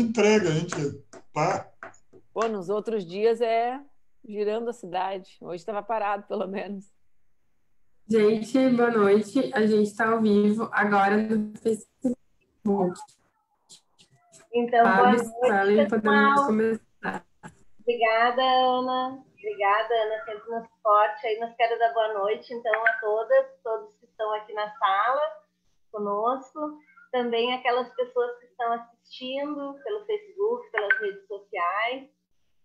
entrega, a gente pá. Pô, nos outros dias é girando a cidade. Hoje estava parado, pelo menos. Gente, boa noite. A gente está ao vivo agora no Facebook. Então, boa noite, podemos começar. Obrigada, Ana. Obrigada, Ana, sempre no suporte. Aí nós quero dar boa noite, então, a todas, todos que estão aqui na sala conosco. Também aquelas pessoas que estão assistindo pelo Facebook, pelas redes sociais.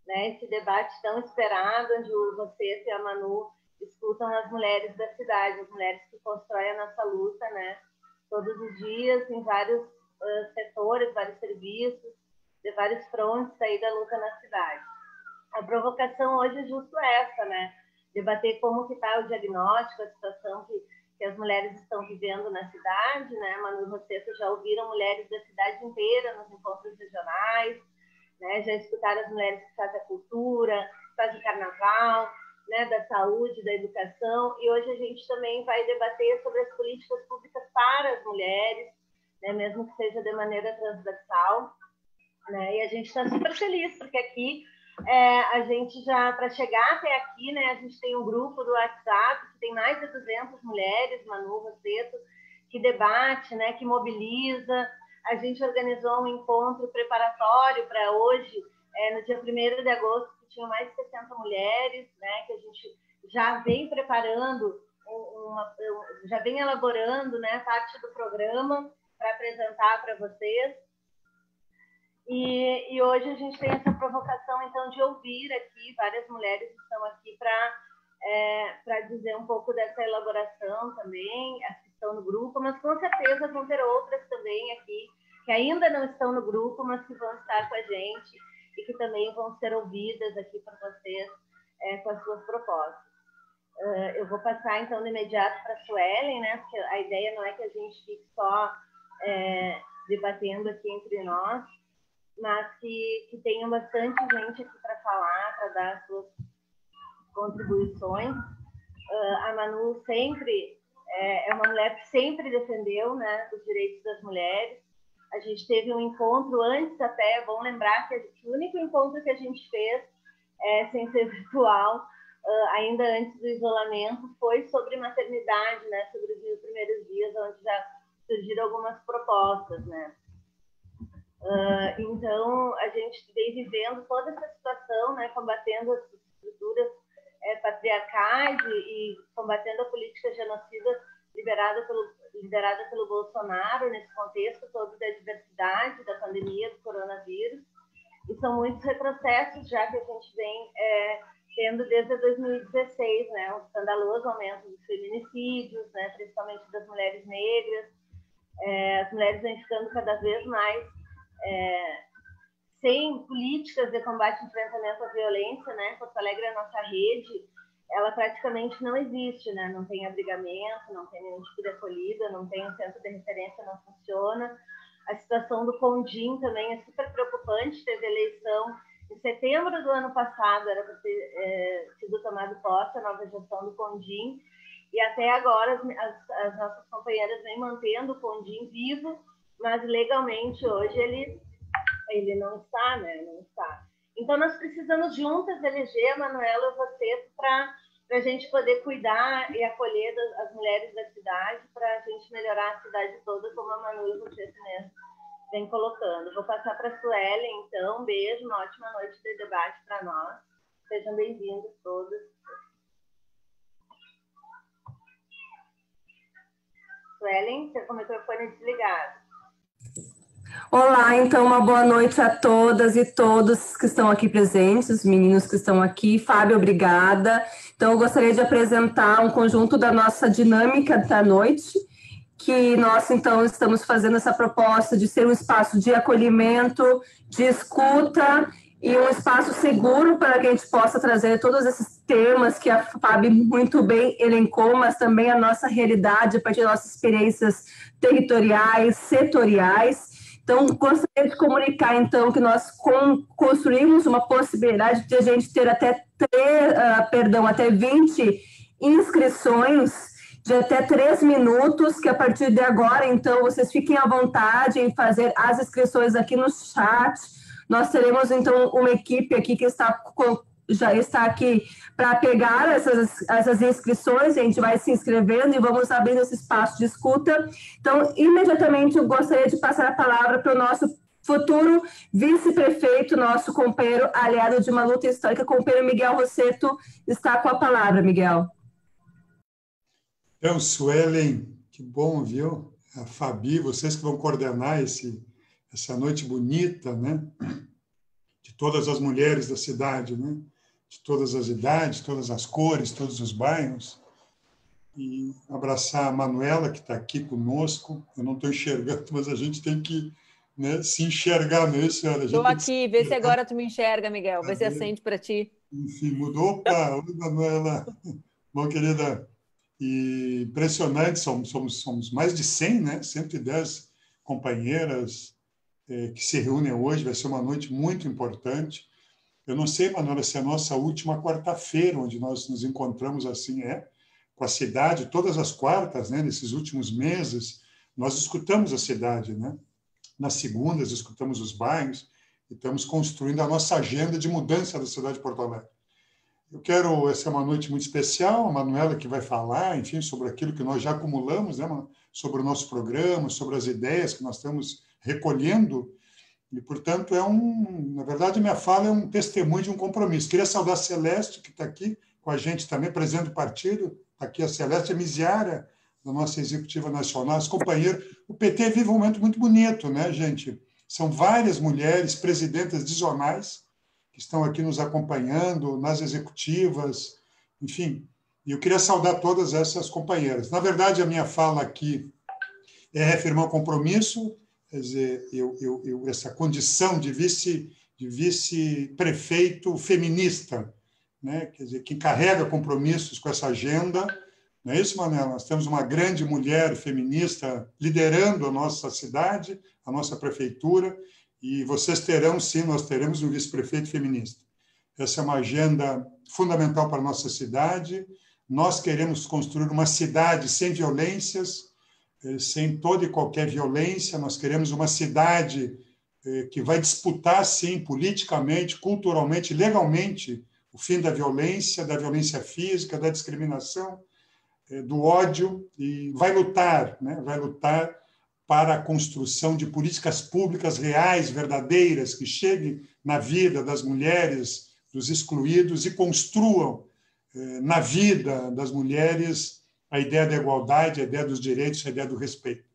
Né, esse debate tão esperado, onde você e a Manu escutam as mulheres da cidade, as mulheres que constroem a nossa luta, né? Todos os dias, em vários uh, setores, vários serviços, de vários frontes aí da luta na cidade. A provocação hoje é justo essa, né? Debater como que está o diagnóstico, a situação que, que as mulheres estão vivendo na cidade, né? Manu vocês já ouviram mulheres da cidade inteira nos encontros regionais, né? Já escutaram as mulheres que fazem a cultura, fazem carnaval, né, da saúde, da educação, e hoje a gente também vai debater sobre as políticas públicas para as mulheres, né, mesmo que seja de maneira transversal. Né, e a gente está super feliz, porque aqui é, a gente já, para chegar até aqui, né, a gente tem um grupo do WhatsApp que tem mais de 200 mulheres, Manu, Rosseto, que debate, né, que mobiliza. A gente organizou um encontro preparatório para hoje, é, no dia 1 de agosto, que tinham mais de 60 mulheres, né, que a gente já vem preparando, uma, já vem elaborando né, parte do programa para apresentar para vocês. E, e, hoje a gente tem essa provocação, então, de ouvir aqui, várias mulheres estão aqui para é, dizer um pouco dessa elaboração também, as que estão no grupo, mas com certeza vão ter outras também aqui, que ainda não estão no grupo, mas que vão estar com a gente e que também vão ser ouvidas aqui por vocês é, com as suas propostas. Uh, eu vou passar, então, de imediato para a Suelen, né, porque a ideia não é que a gente fique só é, debatendo aqui entre nós, mas que, que tenha bastante gente aqui para falar, para dar as suas contribuições. Uh, a Manu sempre é, é, uma mulher que sempre defendeu né, os direitos das mulheres, a gente teve um encontro antes até, é bom lembrar que o único encontro que a gente fez, é, sem ser virtual, uh, ainda antes do isolamento, foi sobre maternidade, né? Sobre os primeiros dias, onde já surgiram algumas propostas, né? Uh, então, a gente vem vivendo toda essa situação, né? Combatendo as estruturas é, patriarcais e, combatendo a política genocida liberada pelo, liderada pelo Bolsonaro nesse contexto todo da diversidade, da pandemia do coronavírus. E são muitos retrocessos já que a gente vem é, tendo desde 2016, né, um escandaloso aumento dos feminicídios, né, principalmente das mulheres negras. É, as mulheres vêm ficando cada vez mais é, sem políticas de combate e enfrentamento à violência, né? Porto Alegre é a nossa rede ela praticamente não existe, né? Não tem abrigamento, não tem nenhum tipo de acolhida, não tem um centro de referência, não funciona. A situação do Condim também é super preocupante. Teve eleição em setembro do ano passado, era para ter é, sido tomado posse a nova gestão do Condim, e até agora as, as, as nossas companheiras vêm mantendo o Condim vivo, mas legalmente hoje ele, ele não está, né? Não está. Então, nós precisamos juntas eleger a Manuela e você para a gente poder cuidar e acolher as mulheres da cidade, para a gente melhorar a cidade toda, como a Manu e você mesmo vem colocando. Vou passar para a Sueli, então. Um beijo, uma ótima noite de debate para nós. Sejam bem-vindos todos. Suelen, você com o microfone desligado. Olá, então, uma boa noite a todas e todos que estão aqui presentes, os meninos que estão aqui. Fábio, obrigada. Então, eu gostaria de apresentar um conjunto da nossa dinâmica da noite, que nós, então, estamos fazendo essa proposta de ser um espaço de acolhimento, de escuta e um espaço seguro para que a gente possa trazer todos esses temas que a Fábio muito bem elencou, mas também a nossa realidade a partir das nossas experiências territoriais, setoriais então, gostaria de comunicar, então, que nós construímos uma possibilidade de a gente ter até, ter, uh, perdão, até 20 inscrições de até três minutos, que a partir de agora, então, vocês fiquem à vontade em fazer as inscrições aqui no chat. Nós teremos, então, uma equipe aqui que está já está aqui para pegar essas, essas inscrições, a gente vai se inscrevendo e vamos abrindo esse espaço de escuta. Então, imediatamente eu gostaria de passar a palavra para o nosso futuro vice-prefeito, nosso companheiro aliado de uma luta histórica, companheiro Miguel Rosseto, está com a palavra, Miguel. Então, Suelen, que bom, viu? A Fabi, vocês que vão coordenar esse, essa noite bonita, né? De todas as mulheres da cidade, né? De todas as idades, todas as cores, todos os bairros. E abraçar a Manuela, que está aqui conosco. Eu não estou enxergando, mas a gente tem que né, se enxergar nisso. Estou aqui, vê se agora tu me enxerga, Miguel. Vê se acende para ti. Enfim, mudou. Opa, oi, Manuela. Bom, querida, e impressionante, somos, somos, somos mais de 100, né? 110 companheiras eh, que se reúnem hoje. Vai ser uma noite muito importante. Eu não sei, Manuela, se é a nossa última quarta-feira, onde nós nos encontramos assim, é, com a cidade, todas as quartas, né, nesses últimos meses, nós escutamos a cidade, né? Nas segundas, escutamos os bairros e estamos construindo a nossa agenda de mudança da cidade de Porto Alegre. Eu quero, essa é uma noite muito especial, a Manuela que vai falar, enfim, sobre aquilo que nós já acumulamos, né, sobre o nosso programa, sobre as ideias que nós estamos recolhendo e, portanto, é um, na verdade, minha fala é um testemunho de um compromisso. Queria saudar a Celeste, que está aqui com a gente também, presidente do partido. Está aqui a Celeste a Misiara, da nossa executiva nacional, os companheiros. O PT vive um momento muito bonito, né, gente? São várias mulheres presidentas de zonais que estão aqui nos acompanhando, nas executivas, enfim. E eu queria saudar todas essas companheiras. Na verdade, a minha fala aqui é reafirmar o compromisso quer dizer, eu, eu, eu, essa condição de vice de vice-prefeito feminista, né? quer dizer, que carrega compromissos com essa agenda. Não é isso, Manela? Nós temos uma grande mulher feminista liderando a nossa cidade, a nossa prefeitura, e vocês terão, sim, nós teremos um vice-prefeito feminista. Essa é uma agenda fundamental para a nossa cidade. Nós queremos construir uma cidade sem violências, sem toda e qualquer violência. Nós queremos uma cidade eh, que vai disputar, sim, politicamente, culturalmente, legalmente, o fim da violência, da violência física, da discriminação, eh, do ódio, e vai lutar, né? vai lutar para a construção de políticas públicas reais, verdadeiras, que cheguem na vida das mulheres, dos excluídos e construam na vida das mulheres a ideia da igualdade, a ideia dos direitos, a ideia do respeito.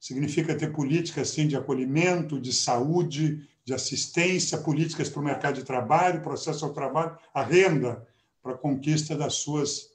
Significa ter políticas assim, de acolhimento, de saúde, de assistência, políticas para o mercado de trabalho, processo ao trabalho, a renda para a conquista das suas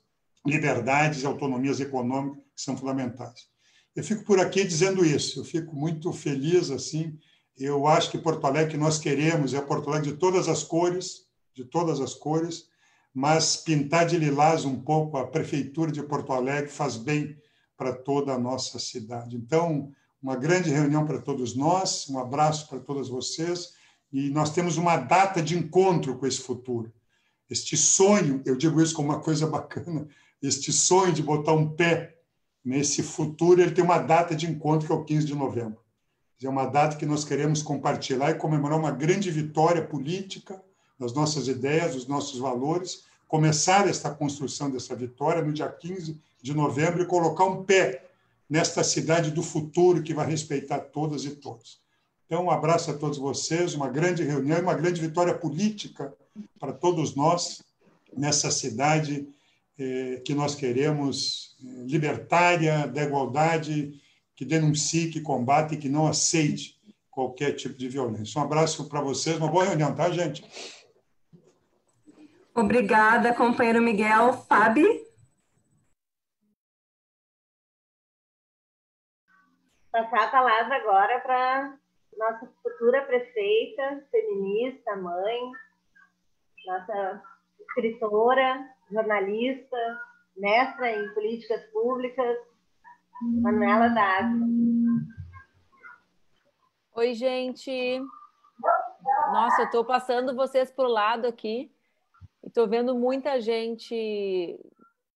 liberdades e autonomias econômicas que são fundamentais. Eu fico por aqui dizendo isso. Eu fico muito feliz assim. Eu acho que Porto Alegre que nós queremos é Porto Alegre de todas as cores, de todas as cores, mas pintar de lilás um pouco a prefeitura de Porto Alegre faz bem para toda a nossa cidade. Então, uma grande reunião para todos nós, um abraço para todas vocês, e nós temos uma data de encontro com esse futuro. Este sonho, eu digo isso como uma coisa bacana, este sonho de botar um pé nesse futuro, ele tem uma data de encontro que é o 15 de novembro. É uma data que nós queremos compartilhar e comemorar uma grande vitória política, das nossas ideias, dos nossos valores, começar esta construção dessa vitória no dia 15 de novembro e colocar um pé nesta cidade do futuro que vai respeitar todas e todos. Então, um abraço a todos vocês, uma grande reunião e uma grande vitória política para todos nós nessa cidade eh, que nós queremos, eh, libertária, da igualdade, que denuncie, que combate e que não aceite qualquer tipo de violência. Um abraço para vocês, uma boa reunião, tá, gente? Obrigada, companheiro Miguel. Fabi? Passar a palavra agora para nossa futura prefeita, feminista, mãe, nossa escritora, jornalista, mestra em políticas públicas, Manuela D'Água. Oi, gente. Nossa, eu estou passando vocês para o lado aqui. Estou vendo muita gente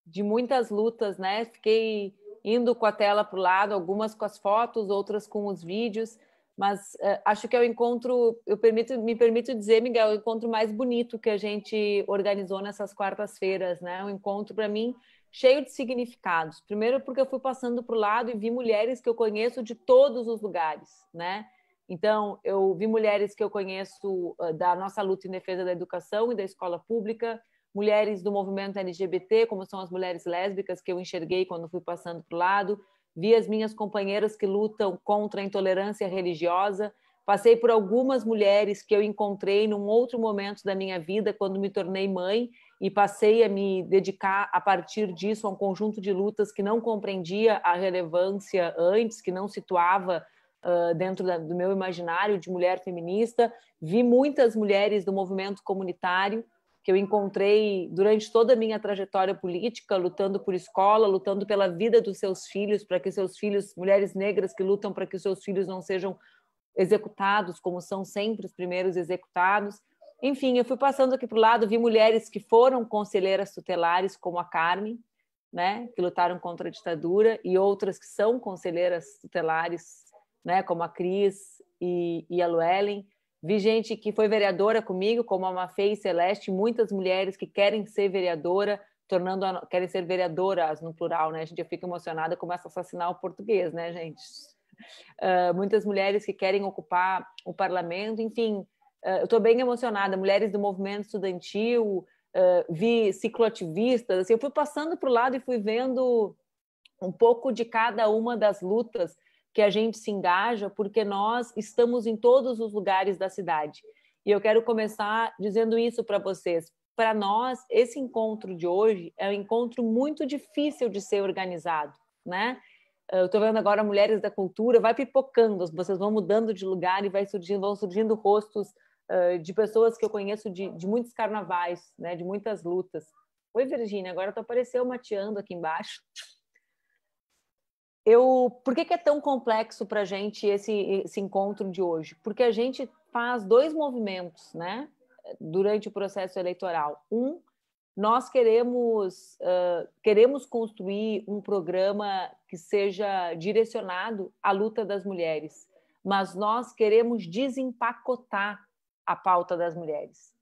de muitas lutas, né? Fiquei indo com a tela para o lado, algumas com as fotos, outras com os vídeos, mas uh, acho que é o encontro, eu permito, me permito dizer, Miguel, o encontro mais bonito que a gente organizou nessas quartas-feiras, né? Um encontro para mim cheio de significados. Primeiro porque eu fui passando para o lado e vi mulheres que eu conheço de todos os lugares, né? Então, eu vi mulheres que eu conheço uh, da nossa luta em defesa da educação e da escola pública, mulheres do movimento LGBT, como são as mulheres lésbicas que eu enxerguei quando fui passando para o lado, vi as minhas companheiras que lutam contra a intolerância religiosa, passei por algumas mulheres que eu encontrei num outro momento da minha vida, quando me tornei mãe, e passei a me dedicar a partir disso a um conjunto de lutas que não compreendia a relevância antes, que não situava uh, dentro da, do meu imaginário de mulher feminista. Vi muitas mulheres do movimento comunitário que eu encontrei durante toda a minha trajetória política, lutando por escola, lutando pela vida dos seus filhos, para que seus filhos, mulheres negras que lutam para que seus filhos não sejam executados, como são sempre os primeiros executados. Enfim, eu fui passando aqui para o lado, vi mulheres que foram conselheiras tutelares, como a Carmen, né, que lutaram contra a ditadura, e outras que são conselheiras tutelares, né, como a Cris e, e a Luellen. Vi gente que foi vereadora comigo, como a Mafê e Celeste, muitas mulheres que querem ser vereadora, tornando a, querem ser vereadoras no plural, né? A gente fica emocionada, começa a assassinar o português, né, gente? Uh, muitas mulheres que querem ocupar o parlamento, enfim, uh, eu estou bem emocionada. Mulheres do movimento estudantil, uh, vi cicloativistas, assim, eu fui passando para o lado e fui vendo um pouco de cada uma das lutas que a gente se engaja, porque nós estamos em todos os lugares da cidade. E eu quero começar dizendo isso para vocês. Para nós, esse encontro de hoje é um encontro muito difícil de ser organizado, né? Eu estou vendo agora mulheres da cultura, vai pipocando, vocês vão mudando de lugar e vai surgindo, vão surgindo rostos uh, de pessoas que eu conheço de, de muitos carnavais, né? De muitas lutas. Oi, Virgínia, agora tu apareceu mateando aqui embaixo eu, por que, que é tão complexo para a gente esse, esse encontro de hoje? Porque a gente faz dois movimentos, né, durante o processo eleitoral. Um, nós queremos uh, queremos construir um programa que seja direcionado à luta das mulheres, mas nós queremos desempacotar a pauta das mulheres.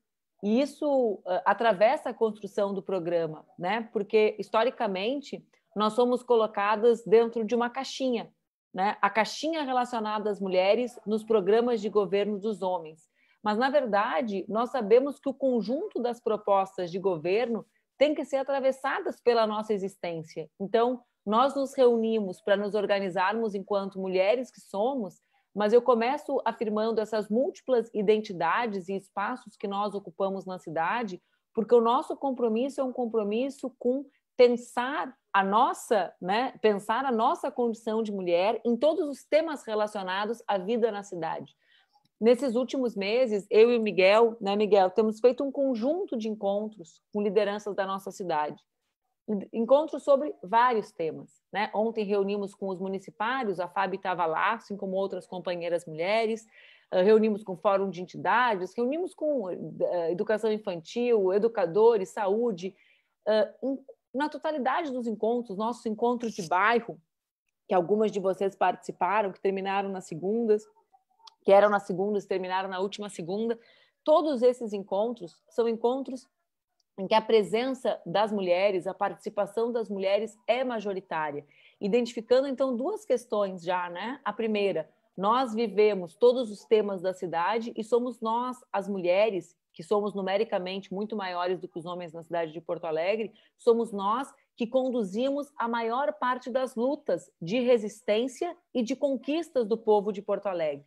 E isso uh, atravessa a construção do programa, né? Porque historicamente nós somos colocadas dentro de uma caixinha, né? A caixinha relacionada às mulheres nos programas de governo dos homens. Mas, na verdade, nós sabemos que o conjunto das propostas de governo tem que ser atravessadas pela nossa existência. Então, nós nos reunimos para nos organizarmos enquanto mulheres que somos, mas eu começo afirmando essas múltiplas identidades e espaços que nós ocupamos na cidade, porque o nosso compromisso é um compromisso com pensar a nossa, né, pensar a nossa condição de mulher em todos os temas relacionados à vida na cidade. Nesses últimos meses, eu e o Miguel, né, Miguel, temos feito um conjunto de encontros com lideranças da nossa cidade. Encontros sobre vários temas. Né? Ontem reunimos com os municipários, a Fábio estava lá, assim como outras companheiras mulheres, reunimos com o Fórum de Entidades, reunimos com educação infantil, educadores, saúde, na totalidade dos encontros, nossos encontros de bairro, que algumas de vocês participaram, que terminaram nas segundas, que eram nas segundas, terminaram na última segunda, todos esses encontros são encontros em que a presença das mulheres, a participação das mulheres é majoritária, identificando então duas questões já, né? A primeira, nós vivemos todos os temas da cidade e somos nós, as mulheres, que somos numericamente muito maiores do que os homens na cidade de Porto Alegre, somos nós que conduzimos a maior parte das lutas de resistência e de conquistas do povo de Porto Alegre.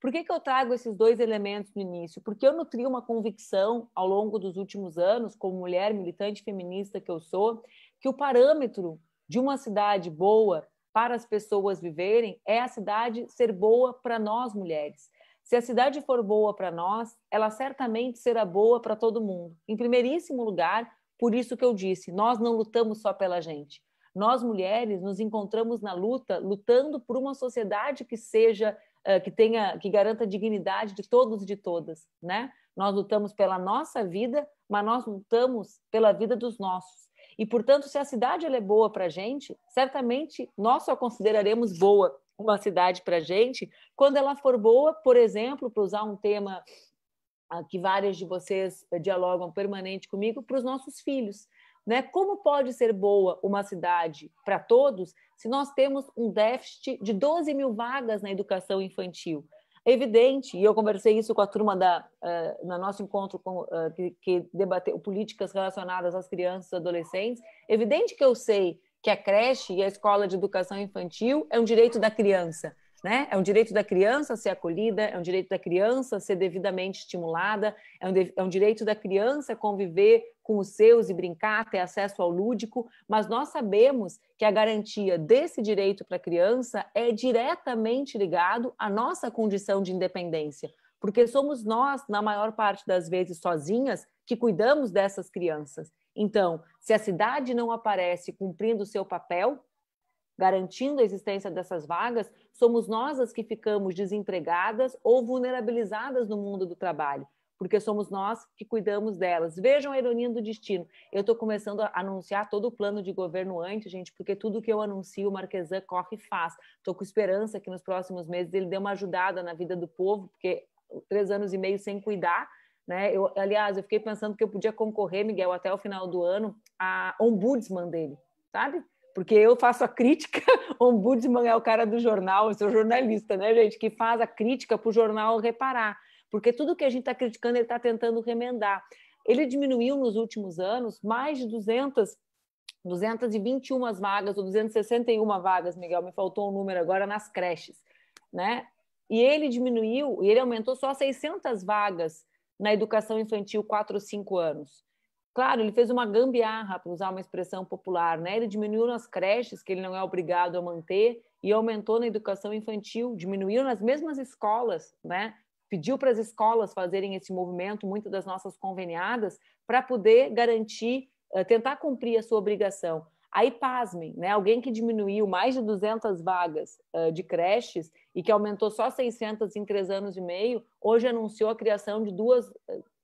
Por que, que eu trago esses dois elementos no início? Porque eu nutri uma convicção ao longo dos últimos anos, como mulher militante feminista que eu sou, que o parâmetro de uma cidade boa para as pessoas viverem é a cidade ser boa para nós mulheres. Se a cidade for boa para nós, ela certamente será boa para todo mundo. Em primeiríssimo lugar, por isso que eu disse, nós não lutamos só pela gente. Nós mulheres nos encontramos na luta, lutando por uma sociedade que seja que tenha, que garanta a dignidade de todos e de todas, né? Nós lutamos pela nossa vida, mas nós lutamos pela vida dos nossos. E, portanto, se a cidade é boa para a gente, certamente nós só consideraremos boa uma cidade para a gente quando ela for boa, por exemplo, para usar um tema ah, que várias de vocês eh, dialogam permanente comigo, para os nossos filhos. Né? Como pode ser boa uma cidade para todos se nós temos um déficit de 12 mil vagas na educação infantil? É evidente, e eu conversei isso com a turma da, uh, no nosso encontro com, uh, que, que, debateu políticas relacionadas às crianças e adolescentes, evidente que eu sei que a creche e a escola de educação infantil é um direito da criança, né? É um direito da criança ser acolhida, é um direito da criança ser devidamente estimulada, é um, de, é um direito da criança conviver com os seus e brincar, ter acesso ao lúdico, mas nós sabemos que a garantia desse direito para a criança é diretamente ligado à nossa condição de independência, porque somos nós, na maior parte das vezes sozinhas, que cuidamos dessas crianças. Então, se a cidade não aparece cumprindo o seu papel, garantindo a existência dessas vagas, somos nós as que ficamos desempregadas ou vulnerabilizadas no mundo do trabalho, porque somos nós que cuidamos delas. Vejam a ironia do destino. Eu estou começando a anunciar todo o plano de governo antes, gente, porque tudo que eu anuncio, o Marquesan corre e faz. Estou com esperança que nos próximos meses ele dê uma ajudada na vida do povo, porque três anos e meio sem cuidar, né? Eu, aliás, eu fiquei pensando que eu podia concorrer, Miguel, até o final do ano, a ombudsman dele, sabe? porque eu faço a crítica, o ombudsman é o cara do jornal, eu sou jornalista, né, gente, que faz a crítica para o jornal reparar, porque tudo que a gente está criticando, ele está tentando remendar. Ele diminuiu nos últimos anos mais de 200, 221 vagas, ou 261 vagas, Miguel, me faltou um número agora, nas creches, né? E ele diminuiu, e ele aumentou só 600 vagas na educação infantil 4 ou 5 anos. Claro, ele fez uma gambiarra, para usar uma expressão popular, né? Ele diminuiu nas creches, que ele não é obrigado a manter, e aumentou na educação infantil, diminuiu nas mesmas escolas, né? Pediu para as escolas fazerem esse movimento, muitas das nossas conveniadas, para poder garantir, eh, tentar cumprir a sua obrigação. Aí, pasmem, né? alguém que diminuiu mais de 200 vagas uh, de creches e que aumentou só 600 em três anos e meio, hoje anunciou a criação de duas,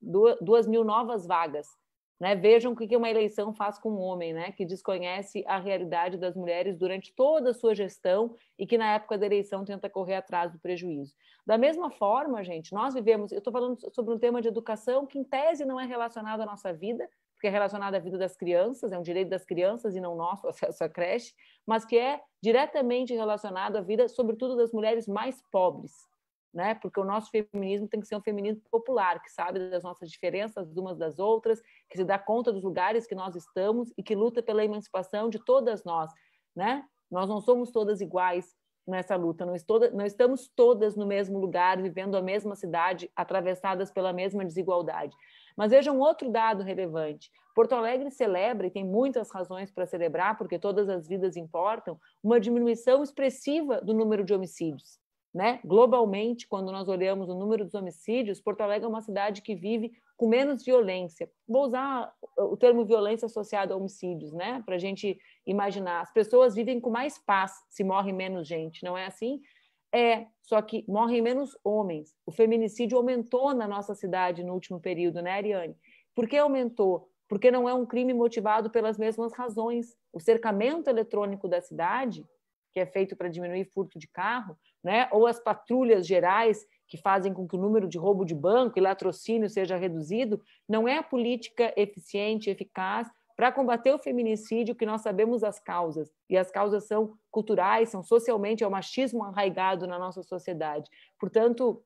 duas, duas mil novas vagas né? Vejam o que uma eleição faz com um homem, né? que desconhece a realidade das mulheres durante toda a sua gestão e que na época da eleição tenta correr atrás do prejuízo. Da mesma forma, gente, nós vivemos, eu estou falando sobre um tema de educação que em tese não é relacionado à nossa vida, porque é relacionado à vida das crianças, é um direito das crianças e não nosso acesso à creche, mas que é diretamente relacionado à vida, sobretudo das mulheres mais pobres, né? Porque o nosso feminismo tem que ser um feminismo popular, que sabe das nossas diferenças umas das outras, que se dá conta dos lugares que nós estamos e que luta pela emancipação de todas nós, né? Nós não somos todas iguais nessa luta, não, estou, não estamos todas no mesmo lugar, vivendo a mesma cidade, atravessadas pela mesma desigualdade. Mas veja um outro dado relevante. Porto Alegre celebra, e tem muitas razões para celebrar, porque todas as vidas importam, uma diminuição expressiva do número de homicídios. Né? Globalmente, quando nós olhamos o número dos homicídios, Porto Alegre é uma cidade que vive com menos violência. Vou usar o termo violência associada a homicídios, né? Para a gente imaginar. As pessoas vivem com mais paz se morre menos gente, não é assim? É, só que morrem menos homens. O feminicídio aumentou na nossa cidade no último período, né, Ariane? Por que aumentou? Porque não é um crime motivado pelas mesmas razões. O cercamento eletrônico da cidade que é feito para diminuir furto de carro, né? ou as patrulhas gerais que fazem com que o número de roubo de banco e latrocínio seja reduzido, não é a política eficiente, eficaz para combater o feminicídio que nós sabemos as causas. E as causas são culturais, são socialmente, é o machismo arraigado na nossa sociedade. Portanto,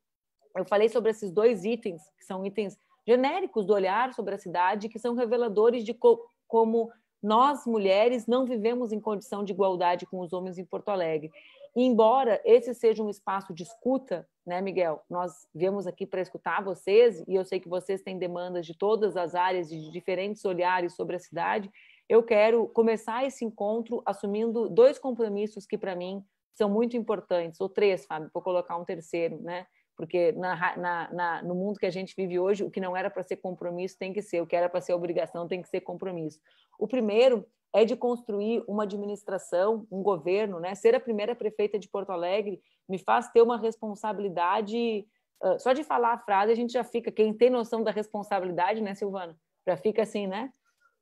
eu falei sobre esses dois itens, que são itens genéricos do olhar sobre a cidade, que são reveladores de co como nós, mulheres, não vivemos em condição de igualdade com os homens em Porto Alegre. E, embora esse seja um espaço de escuta, né, Miguel? Nós viemos aqui para escutar vocês, e eu sei que vocês têm demandas de todas as áreas e de diferentes olhares sobre a cidade. Eu quero começar esse encontro assumindo dois compromissos que, para mim, são muito importantes, ou três, Fábio, vou colocar um terceiro, né? porque na, na, na, no mundo que a gente vive hoje, o que não era para ser compromisso tem que ser, o que era para ser obrigação tem que ser compromisso. O primeiro é de construir uma administração, um governo, né? Ser a primeira prefeita de Porto Alegre me faz ter uma responsabilidade. Uh, só de falar a frase a gente já fica. Quem tem noção da responsabilidade, né, Silvana? Já fica assim, né?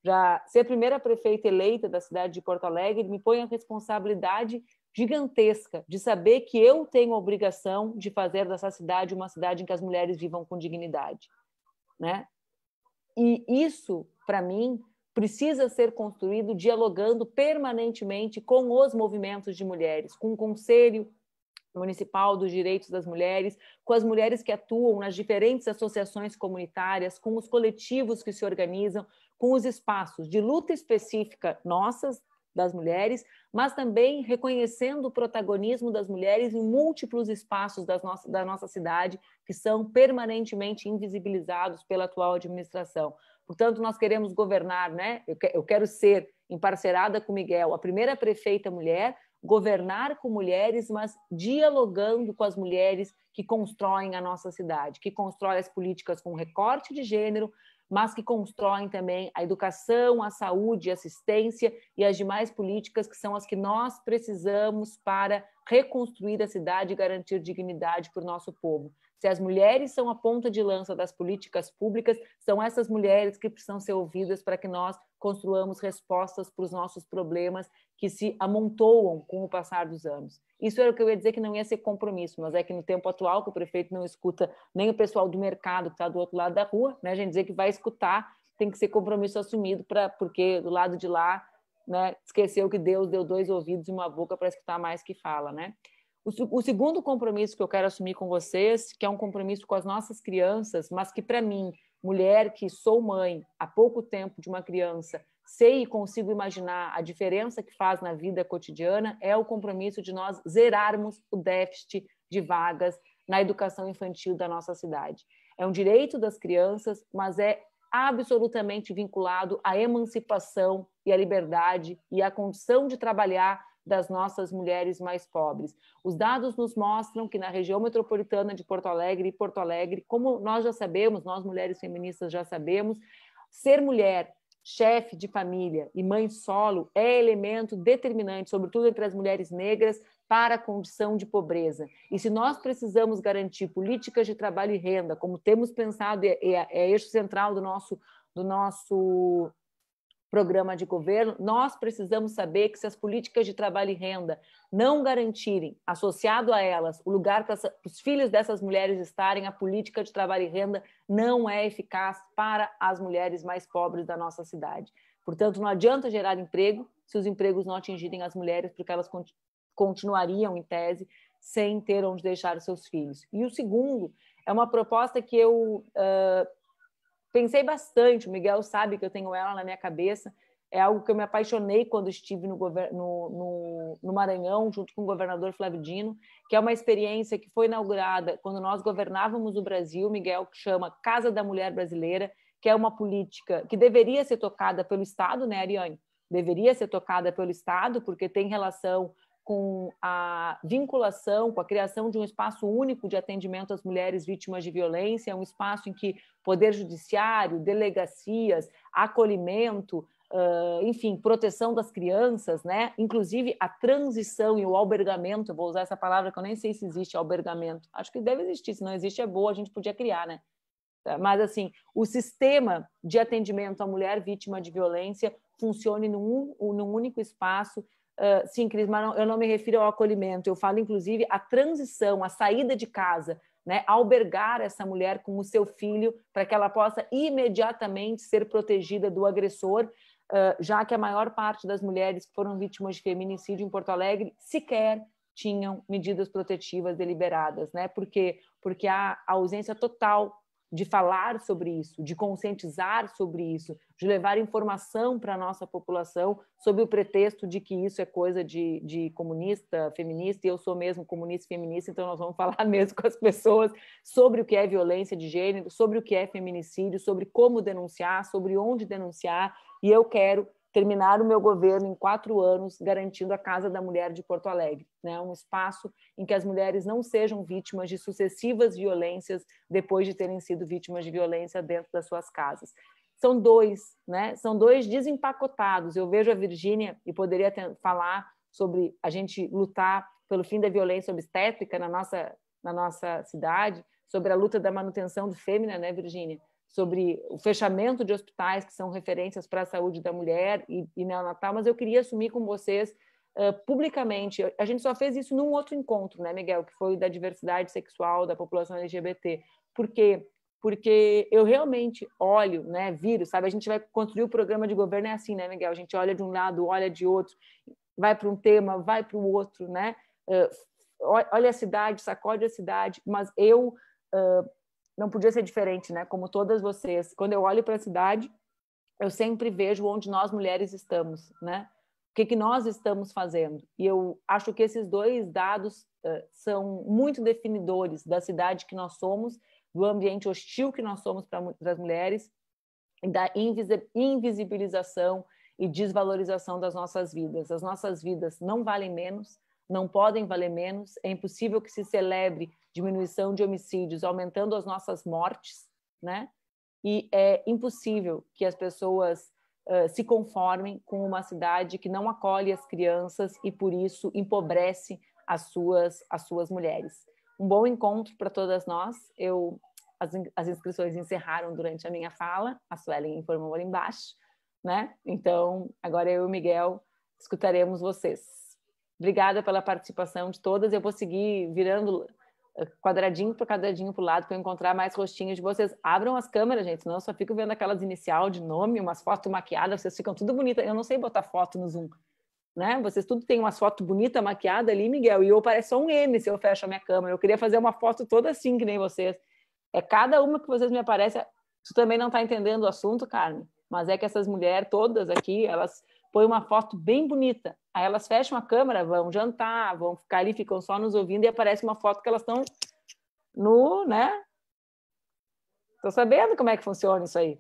Já ser a primeira prefeita eleita da cidade de Porto Alegre me põe a responsabilidade gigantesca de saber que eu tenho a obrigação de fazer dessa cidade uma cidade em que as mulheres vivam com dignidade, né? E isso, para mim, precisa ser construído dialogando permanentemente com os movimentos de mulheres, com o Conselho Municipal dos Direitos das Mulheres, com as mulheres que atuam nas diferentes associações comunitárias, com os coletivos que se organizam, com os espaços de luta específica nossas, das mulheres, mas também reconhecendo o protagonismo das mulheres em múltiplos espaços das nossa, da nossa cidade, que são permanentemente invisibilizados pela atual administração. Portanto, nós queremos governar, né? Eu quero ser, emparcerada com Miguel, a primeira prefeita mulher, governar com mulheres, mas dialogando com as mulheres que constroem a nossa cidade, que constroem as políticas com recorte de gênero, mas que constroem também a educação, a saúde, a assistência e as demais políticas que são as que nós precisamos para reconstruir a cidade e garantir dignidade para o nosso povo. Se as mulheres são a ponta de lança das políticas públicas, são essas mulheres que precisam ser ouvidas para que nós construamos respostas para os nossos problemas que se amontoam com o passar dos anos. Isso era o que eu ia dizer que não ia ser compromisso, mas é que no tempo atual, que o prefeito não escuta nem o pessoal do mercado que está do outro lado da rua, né? a gente dizer que vai escutar tem que ser compromisso assumido, pra, porque do lado de lá né, esqueceu que Deus deu dois ouvidos e uma boca para escutar mais que fala. Né? O, o, segundo compromisso que eu quero assumir com vocês, que é um compromisso com as nossas crianças, mas que para mim, mulher que sou mãe há pouco tempo de uma criança, sei e consigo imaginar a diferença que faz na vida cotidiana, é o compromisso de nós zerarmos o déficit de vagas na educação infantil da nossa cidade. É um direito das crianças, mas é absolutamente vinculado à emancipação e à liberdade e à condição de trabalhar das nossas mulheres mais pobres. Os dados nos mostram que na região metropolitana de Porto Alegre e Porto Alegre, como nós já sabemos, nós mulheres feministas já sabemos, ser mulher, chefe de família e mãe solo é elemento determinante, sobretudo entre as mulheres negras, para a condição de pobreza. E se nós precisamos garantir políticas de trabalho e renda, como temos pensado, é, é, é eixo central do nosso, do nosso programa de governo, nós precisamos saber que se as políticas de trabalho e renda não garantirem, associado a elas, o lugar para os filhos dessas mulheres estarem, a política de trabalho e renda não é eficaz para as mulheres mais pobres da nossa cidade. Portanto, não adianta gerar emprego se os empregos não atingirem as mulheres, porque elas continuariam, em tese, sem ter onde deixar os seus filhos. E o segundo é uma proposta que eu uh, pensei bastante, o Miguel sabe que eu tenho ela na minha cabeça, é algo que eu me apaixonei quando estive no, no, no, Maranhão, junto com o governador Flávio Dino, que é uma experiência que foi inaugurada quando nós governávamos o Brasil, Miguel, que chama Casa da Mulher Brasileira, que é uma política que deveria ser tocada pelo Estado, né, Ariane? Deveria ser tocada pelo Estado, porque tem relação com a vinculação, com a criação de um espaço único de atendimento às mulheres vítimas de violência, um espaço em que poder judiciário, delegacias, acolhimento, enfim, proteção das crianças, né? Inclusive a transição e o albergamento, vou usar essa palavra que eu nem sei se existe albergamento. Acho que deve existir, se não existe é boa, a gente podia criar, né? Mas assim, o sistema de atendimento à mulher vítima de violência funcione num, num único espaço Sim, Cris, mas não, eu não me refiro ao acolhimento, eu falo inclusive a transição, a saída de casa, né? albergar essa mulher com o seu filho para que ela possa imediatamente ser protegida do agressor, uh, já que a maior parte das mulheres que foram vítimas de feminicídio em Porto Alegre sequer tinham medidas protetivas deliberadas, né? Porque porque há ausência total de falar sobre isso, de conscientizar sobre isso, de levar informação para a nossa população sob o pretexto de que isso é coisa de, de comunista, feminista, e eu sou mesmo comunista e feminista, então nós vamos falar mesmo com as pessoas sobre o que é violência de gênero, sobre o que é feminicídio, sobre como denunciar, sobre onde denunciar, e eu quero terminar o meu governo em quatro anos garantindo a Casa da Mulher de Porto Alegre, né? um espaço em que as mulheres não sejam vítimas de sucessivas violências depois de terem sido vítimas de violência dentro das suas casas. São dois, né? são dois desempacotados. Eu vejo a Virgínia e poderia ter, falar sobre a gente lutar pelo fim da violência obstétrica na nossa, na nossa cidade, sobre a luta da manutenção do fêmea, né, Virgínia? Sobre o fechamento de hospitais que são referências para a saúde da mulher e, e neonatal, mas eu queria assumir com vocês uh, publicamente. A gente só fez isso num outro encontro, né, Miguel, que foi da diversidade sexual da população LGBT. Por quê? Porque eu realmente olho, né, viro, sabe? A gente vai construir o programa de governo é assim, né, Miguel? A gente olha de um lado, olha de outro, vai para um tema, vai para o outro, né? Uh, olha a cidade, sacode a cidade, mas eu uh, não podia ser diferente, né? Como todas vocês. Quando eu olho para a cidade, eu sempre vejo onde nós mulheres estamos, né? O que, que nós estamos fazendo. E eu acho que esses dois dados uh, são muito definidores da cidade que nós somos, do ambiente hostil que nós somos para as mulheres e da invisibilização e desvalorização das nossas vidas. As nossas vidas não valem menos, não podem valer menos, é impossível que se celebre diminuição de homicídios, aumentando as nossas mortes, né? E é impossível que as pessoas uh, se conformem com uma cidade que não acolhe as crianças e por isso empobrece as suas as suas mulheres. Um bom encontro para todas nós. Eu as, as inscrições encerraram durante a minha fala, a Suelen informou ali embaixo, né? Então, agora eu e o Miguel escutaremos vocês. Obrigada pela participação de todas. Eu vou seguir virando eh, quadradinho por quadradinho para o lado para encontrar mais rostinhos de vocês. Abram as câmeras, gente, senão eu só fico vendo aquelas inicial de nome, umas fotos maquiadas, vocês ficam tudo bonitas. Eu não sei botar foto no Zoom, né? Vocês tudo têm umas fotos bonitas maquiadas ali, Miguel, e eu pareço só um M se eu fecho a minha câmera. Eu queria fazer uma foto toda assim, que nem vocês. É cada uma que vocês me aparecem. Tu também não está entendendo o assunto, Carmen, mas é que essas mulheres todas aqui, elas põem uma foto bem bonita Aí elas fecham a câmera, vão jantar, vão ficar ali, ficam só nos ouvindo e aparece uma foto que elas estão no, né? Estou sabendo como é que funciona isso aí.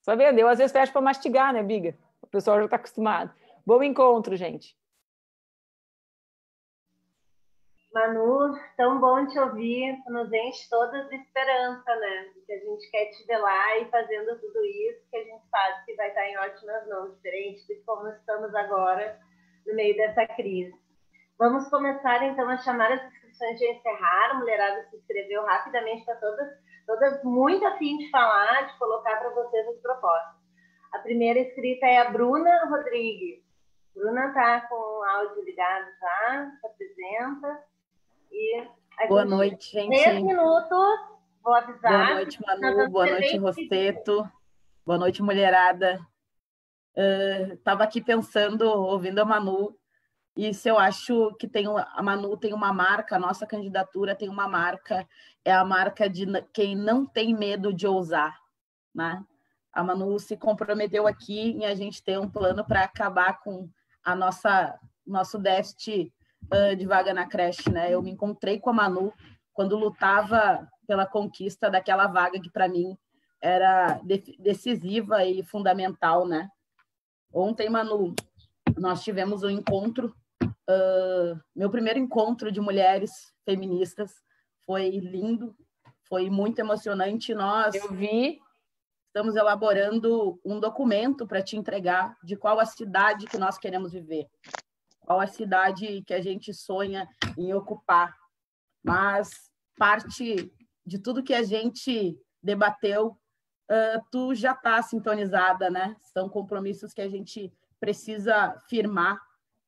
Sabendo? Eu às vezes fecho para mastigar, né, Biga? O pessoal já está acostumado. Bom encontro, gente. Manu, tão bom te ouvir, nos enche todas de esperança, né? Que a gente quer te ver lá e fazendo tudo isso, que a gente sabe que vai estar em ótimas mãos, diferente de como estamos agora, no meio dessa crise. Vamos começar então a chamar as inscrições de encerrar. A mulherada se inscreveu rapidamente, está todas, todas muito afim de falar, de colocar para vocês as propostas. A primeira inscrita é a Bruna Rodrigues. Bruna está com o áudio ligado já, se apresenta. E Boa noite, gente. Três minutos, vou avisar. Boa noite, Manu. Boa noite, Rosteto. Boa noite, mulherada. Estava uh, aqui pensando, ouvindo a Manu, e se eu acho que tem a Manu tem uma marca, a nossa candidatura tem uma marca, é a marca de quem não tem medo de ousar, né? A Manu se comprometeu aqui em a gente ter um plano para acabar com a nossa nosso déficit uh, de vaga na creche, né? Eu me encontrei com a Manu quando lutava pela conquista daquela vaga que para mim era decisiva e fundamental, né? Ontem, Manu, nós tivemos um encontro, uh, meu primeiro encontro de mulheres feministas. Foi lindo, foi muito emocionante. Nós Eu vi. Estamos elaborando um documento para te entregar de qual a cidade que nós queremos viver, qual a cidade que a gente sonha em ocupar. Mas parte de tudo que a gente debateu uh, tu já está sintonizada, né? São compromissos que a gente precisa firmar.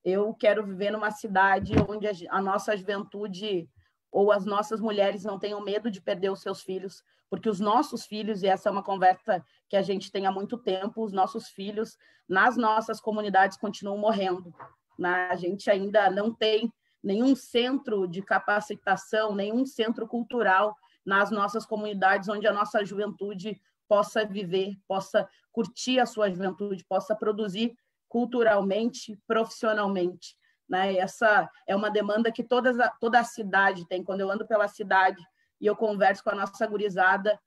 Eu quero viver numa cidade onde a, a nossa juventude ou as nossas mulheres não tenham medo de perder os seus filhos, porque os nossos filhos, e essa é uma conversa que a gente tem há muito tempo, os nossos filhos nas nossas comunidades continuam morrendo. Né? A gente ainda não tem nenhum centro de capacitação, nenhum centro cultural nas nossas comunidades onde a nossa juventude possa viver, possa curtir a sua juventude, possa produzir culturalmente, profissionalmente. Né? Essa é uma demanda que todas, toda a cidade tem. Quando eu ando pela cidade e eu converso com a nossa gurizada,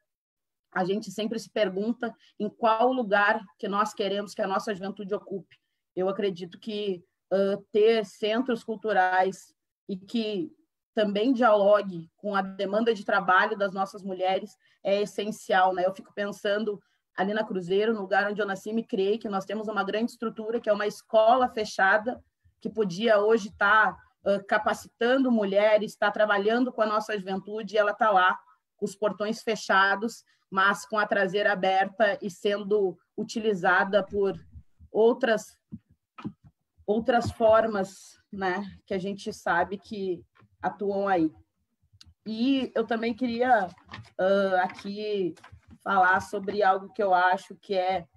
a gente sempre se pergunta em qual lugar que nós queremos que a nossa juventude ocupe. Eu acredito que uh, ter centros culturais e que também dialogue com a demanda de trabalho das nossas mulheres é essencial, né? Eu fico pensando ali na Cruzeiro, no lugar onde eu nasci e me criei, que nós temos uma grande estrutura, que é uma escola fechada, que podia hoje estar tá, uh, capacitando mulheres, está trabalhando com a nossa juventude, e ela está lá com os portões fechados, mas com a traseira aberta e sendo utilizada por outras outras formas, né, que a gente sabe que atuam aí. E eu também queria uh, aqui falar sobre algo que eu acho que é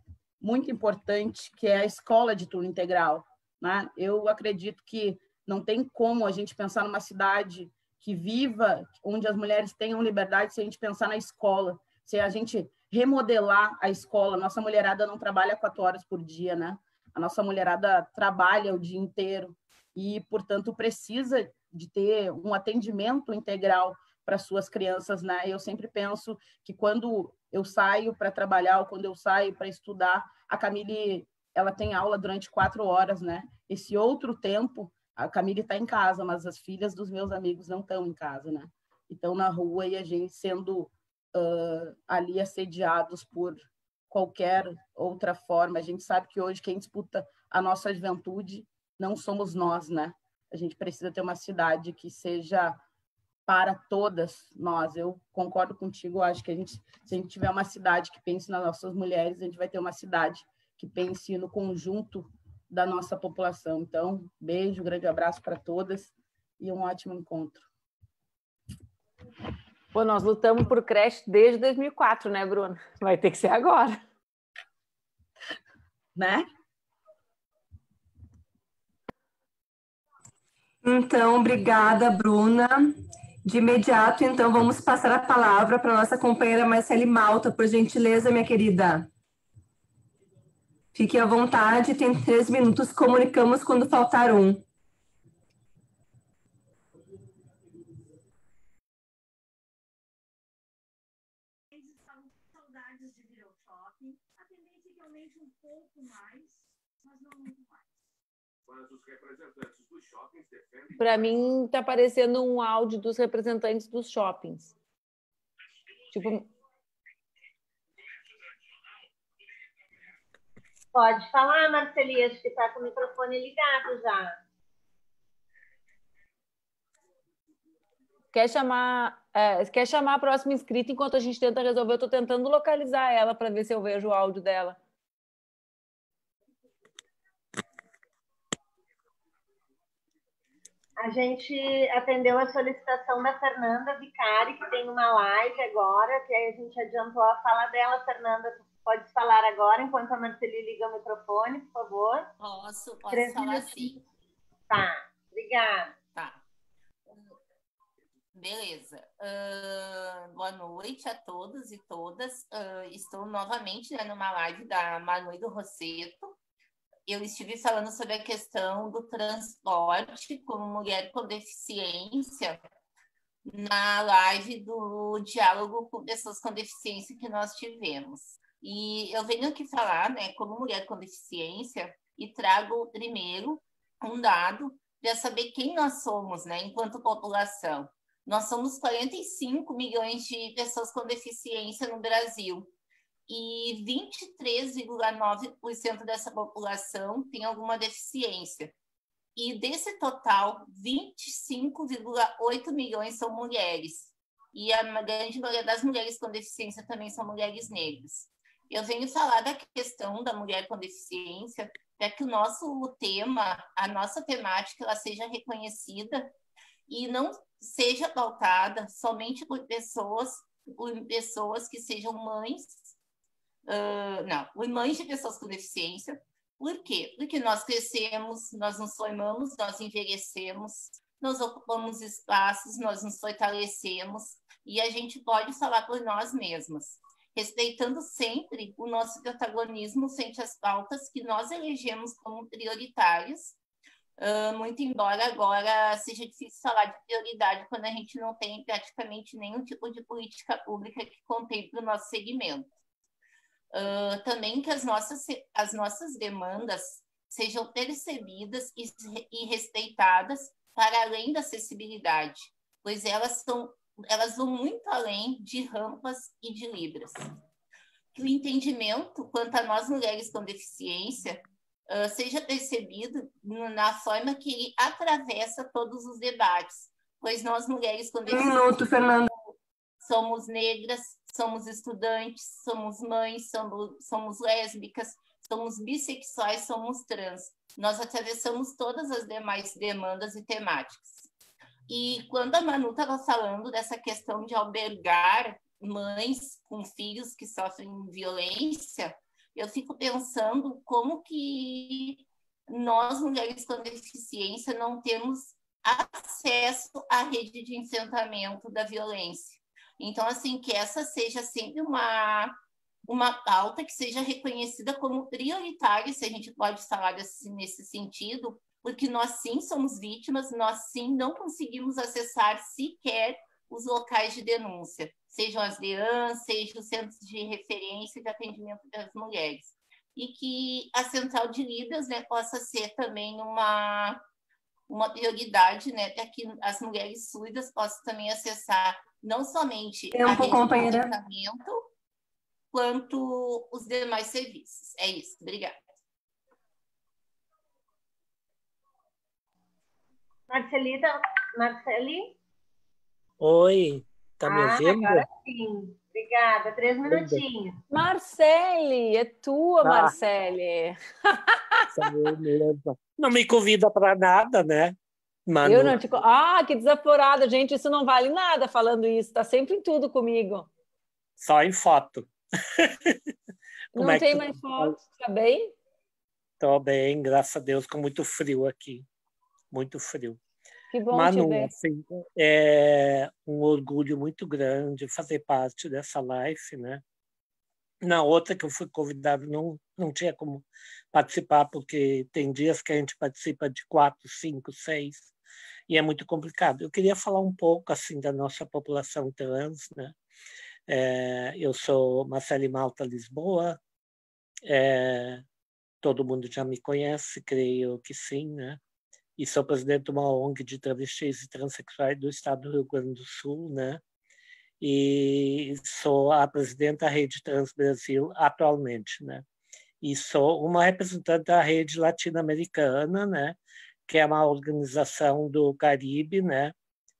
muito importante, que é a escola de turno integral. Né? Eu acredito que não tem como a gente pensar numa cidade que viva, onde as mulheres tenham liberdade, se a gente pensar na escola, se a gente remodelar a escola. Nossa mulherada não trabalha quatro horas por dia, né? A nossa mulherada trabalha o dia inteiro e, portanto, precisa de ter um atendimento integral para suas crianças, né? Eu sempre penso que quando eu saio para trabalhar ou quando eu saio para estudar, a Camille ela tem aula durante quatro horas, né? Esse outro tempo, a Camille está em casa, mas as filhas dos meus amigos não estão em casa, né? Estão na rua e a gente sendo uh, ali assediados por qualquer outra forma. A gente sabe que hoje quem disputa a nossa juventude não somos nós, né? A gente precisa ter uma cidade que seja para todas nós. Eu concordo contigo, acho que a gente, se a gente tiver uma cidade que pense nas nossas mulheres, a gente vai ter uma cidade que pense no conjunto da nossa população. Então, beijo, grande abraço para todas e um ótimo encontro. Pô, nós lutamos por creche desde 2004, né, Bruna? Vai ter que ser agora. Né? Então, obrigada, Bruna. De imediato, então, vamos passar a palavra para a nossa companheira Marcele Malta, por gentileza, minha querida. Fique à vontade, tem três minutos, comunicamos quando faltar um. Para mim, está parecendo um áudio dos representantes dos shoppings. Tipo. Pode falar, Marcelia, acho que está com o microfone ligado já. Quer chamar, é, quer chamar a próxima inscrita enquanto a gente tenta resolver? Eu estou tentando localizar ela para ver se eu vejo o áudio dela. A gente atendeu a solicitação da Fernanda Vicari, que tem uma live agora, que aí a gente adiantou a fala dela. Fernanda, pode falar agora, enquanto a Marceli liga o microfone, por favor. Posso, posso Três falar minutos. sim. Tá, obrigada. Tá. Beleza. Uh, boa noite a todos e todas. Uh, estou novamente né, numa live da Manu e do Rosseto eu estive falando sobre a questão do transporte como mulher com deficiência na live do diálogo com pessoas com deficiência que nós tivemos. E eu venho aqui falar, né, como mulher com deficiência, e trago primeiro um dado para saber quem nós somos, né, enquanto população. Nós somos 45 milhões de pessoas com deficiência no Brasil e 23,9% dessa população tem alguma deficiência. E desse total, 25,8 milhões são mulheres. E a grande maioria das mulheres com deficiência também são mulheres negras. Eu venho falar da questão da mulher com deficiência para que o nosso tema, a nossa temática, ela seja reconhecida e não seja pautada somente por pessoas, por pessoas que sejam mães uh, não, mães de pessoas com deficiência. Por quê? Porque nós crescemos, nós nos formamos, nós envelhecemos, nós ocupamos espaços, nós nos fortalecemos e a gente pode falar por nós mesmas, respeitando sempre o nosso protagonismo frente às pautas que nós elegemos como prioritárias, uh, muito embora agora seja difícil falar de prioridade quando a gente não tem praticamente nenhum tipo de política pública que contemple o nosso segmento uh, também que as nossas, as nossas demandas sejam percebidas e, e respeitadas para além da acessibilidade, pois elas, são, elas vão muito além de rampas e de libras. Que o entendimento quanto a nós mulheres com deficiência uh, seja percebido na forma que ele atravessa todos os debates, pois nós mulheres com deficiência... Um minuto, Fernanda. Somos negras, somos estudantes, somos mães, somos, somos lésbicas, somos bissexuais, somos trans. Nós atravessamos todas as demais demandas e temáticas. E quando a Manu estava falando dessa questão de albergar mães com filhos que sofrem violência, eu fico pensando como que nós, mulheres com deficiência, não temos acesso à rede de enfrentamento da violência. Então, assim, que essa seja sempre uma, uma pauta que seja reconhecida como prioritária, se a gente pode falar desse, nesse sentido, porque nós sim somos vítimas, nós sim não conseguimos acessar sequer os locais de denúncia, sejam as DEANs, sejam os centros de referência de atendimento das mulheres. E que a central de Libras né, possa ser também uma, uma prioridade, né, para que as mulheres surdas possam também acessar não somente Tempo, a rede companheira. de quanto os demais serviços. É isso. Obrigada. Marcelita, Marceli? Oi, tá me ah, ouvindo? Agora sim. Obrigada, três minutinhos. Marcele, é tua, ah. Marcele. Não me convida para nada, né? Manu. Eu não te... Ah, que desaforada, gente. Isso não vale nada falando isso. Tá sempre em tudo comigo. Só em foto. não é tem mais tá? foto. Tá bem? Tô bem, graças a Deus, com muito frio aqui. Muito frio. Que bom Manu, te ver. Assim, é um orgulho muito grande fazer parte dessa live, né? Na outra que eu fui convidado, não, não tinha como participar, porque tem dias que a gente participa de quatro, cinco, seis e é muito complicado. Eu queria falar um pouco assim da nossa população trans, né? É, eu sou Marcele Malta Lisboa, é, todo mundo já me conhece, creio que sim, né? E sou presidente de uma ONG de travestis e transexuais do estado do Rio Grande do Sul, né? E sou a presidenta da Rede Trans Brasil atualmente, né? E sou uma representante da rede latino-americana, né? Que é uma organização do Caribe, né,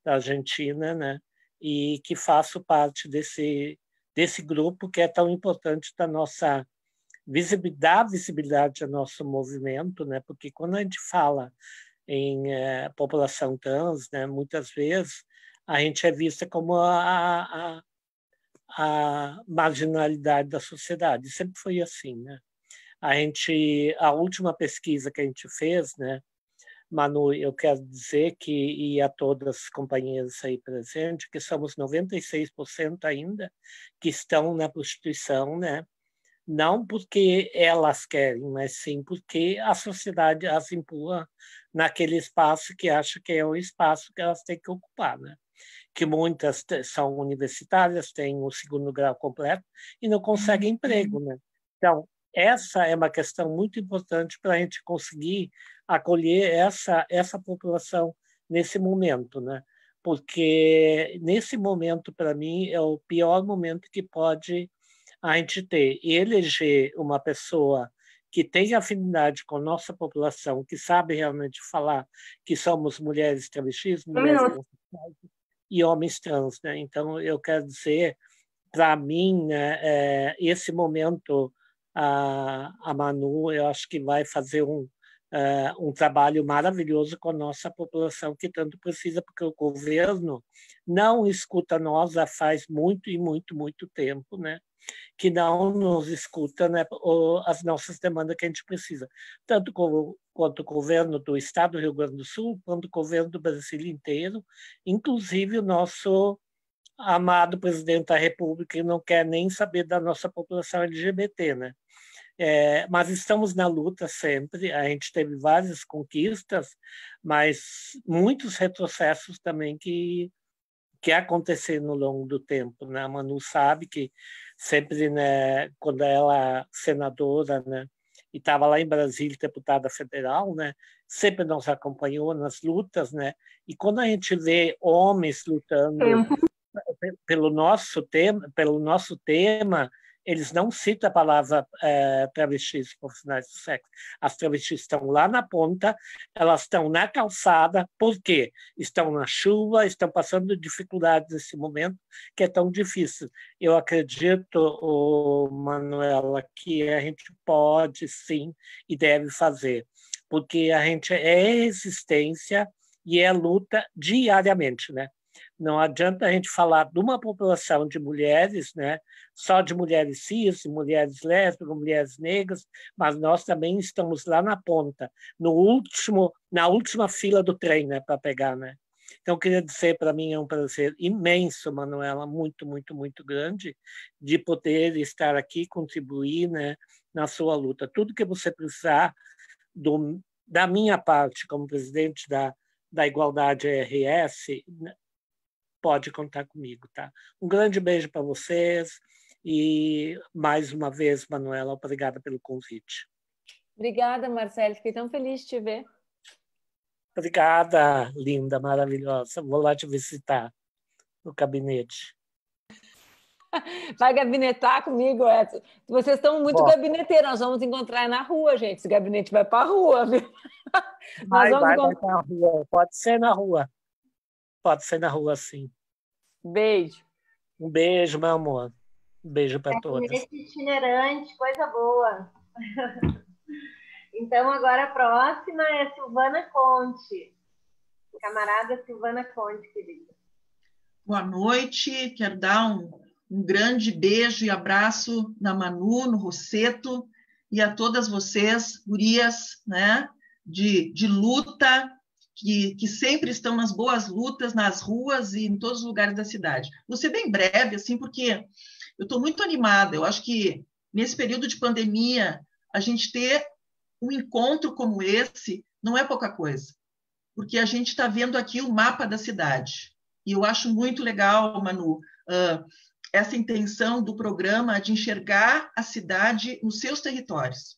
da Argentina, né, e que faço parte desse desse grupo que é tão importante da nossa visibilidade, visibilidade ao nosso movimento, né, porque quando a gente fala em é, população trans, né, muitas vezes a gente é vista como a, a, a marginalidade da sociedade. Sempre foi assim, né? A gente, a última pesquisa que a gente fez, né, Manu, eu quero dizer que, e a todas as companheiras aí presentes, que somos 96% ainda que estão na prostituição, né? Não porque elas querem, mas sim porque a sociedade as empurra naquele espaço que acha que é o espaço que elas têm que ocupar, né? Que muitas são universitárias, têm o segundo grau completo e não conseguem emprego, né? Então, essa é uma questão muito importante para a gente conseguir acolher essa essa população nesse momento, né? Porque nesse momento para mim é o pior momento que pode a gente ter eleger uma pessoa que tem afinidade com a nossa população, que sabe realmente falar que somos mulheres travestis, mulheres e homens trans, né? Então eu quero dizer para mim né, é, esse momento a, a Manu eu acho que vai fazer um uh, um trabalho maravilhoso com a nossa população que tanto precisa, porque o governo não escuta nós já faz muito e muito, muito tempo, né? que não nos escuta né, as nossas demandas que a gente precisa, tanto com, quanto o governo do Estado do Rio Grande do Sul, quanto o governo do Brasil inteiro, inclusive o nosso amado presidente da República, que não quer nem saber da nossa população LGBT, né? É, mas estamos na luta sempre. A gente teve várias conquistas, mas muitos retrocessos também que que aconteceram no longo do tempo. Né? A Manu sabe que sempre, né, quando ela senadora, né, e estava lá em Brasília, deputada federal, né, sempre nos acompanhou nas lutas, né, e quando a gente vê homens lutando pelo nosso tema, pelo nosso tema eles não citam a palavra é, travestis profissionais do sexo. As travestis estão lá na ponta, elas estão na calçada, por quê? Estão na chuva, estão passando dificuldades nesse momento que é tão difícil. Eu acredito, Manuela, que a gente pode sim e deve fazer, porque a gente é resistência e é luta diariamente, né? Não adianta a gente falar de uma população de mulheres, né? só de mulheres cis, mulheres lésbicas, mulheres negras, mas nós também estamos lá na ponta, no último, na última fila do trem, né, para pegar, né? Então, queria dizer, para mim é um prazer imenso, Manuela, muito, muito, muito grande, de poder estar aqui, contribuir né, na sua luta. Tudo que você precisar do, da minha parte, como presidente da, da Igualdade RS, pode contar comigo, tá? Um grande beijo para vocês e mais uma vez, Manuela, obrigada pelo convite. Obrigada, Marcelo. Fiquei tão feliz de te ver. Obrigada, linda, maravilhosa. Vou lá te visitar no gabinete. Vai gabinetar comigo, Edson. Vocês estão muito gabineteiros. Nós vamos encontrar na rua, gente. Esse gabinete vai para a rua, viu? Vai, vai, vai para a rua. Pode ser na rua. Pode ser na rua, sim. Beijo. Um beijo, meu amor. Um beijo para é todos. itinerante, coisa boa. então, agora a próxima é Silvana Conte. Camarada Silvana Conte, querida. Boa noite. Quero dar um, um grande beijo e abraço na Manu, no Rosseto e a todas vocês, gurias, né? De, de luta, que, que, sempre estão nas boas lutas, nas ruas e em todos os lugares da cidade. Vou ser bem breve, assim, porque eu estou muito animada. Eu acho que nesse período de pandemia, a gente ter um encontro como esse não é pouca coisa, porque a gente está vendo aqui o mapa da cidade. E eu acho muito legal, Manu, uh, essa intenção do programa de enxergar a cidade nos seus territórios.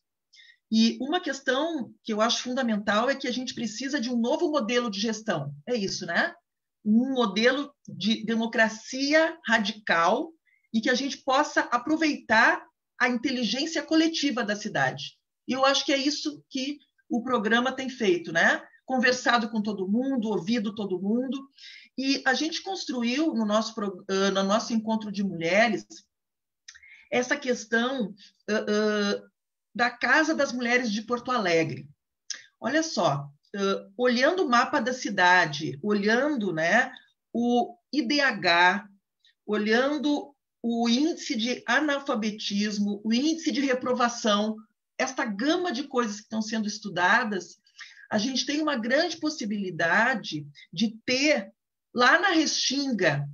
E uma questão que eu acho fundamental é que a gente precisa de um novo modelo de gestão. É isso, né? Um modelo de democracia radical e que a gente possa aproveitar a inteligência coletiva da cidade. E eu acho que é isso que o programa tem feito, né? Conversado com todo mundo, ouvido todo mundo. E a gente construiu no nosso, no nosso encontro de mulheres essa questão uh, uh, da Casa das Mulheres de Porto Alegre. Olha só, uh, olhando o mapa da cidade, olhando né, o IDH, olhando o índice de analfabetismo, o índice de reprovação, esta gama de coisas que estão sendo estudadas, a gente tem uma grande possibilidade de ter lá na Restinga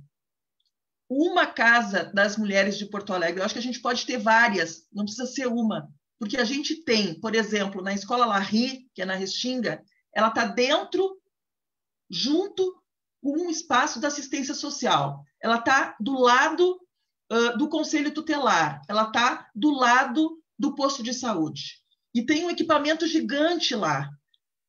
uma casa das mulheres de Porto Alegre. Eu acho que a gente pode ter várias, não precisa ser uma porque a gente tem, por exemplo, na escola Larry, que é na Restinga, ela está dentro, junto com um espaço da assistência social. Ela está do lado uh, do conselho tutelar, ela está do lado do posto de saúde. E tem um equipamento gigante lá,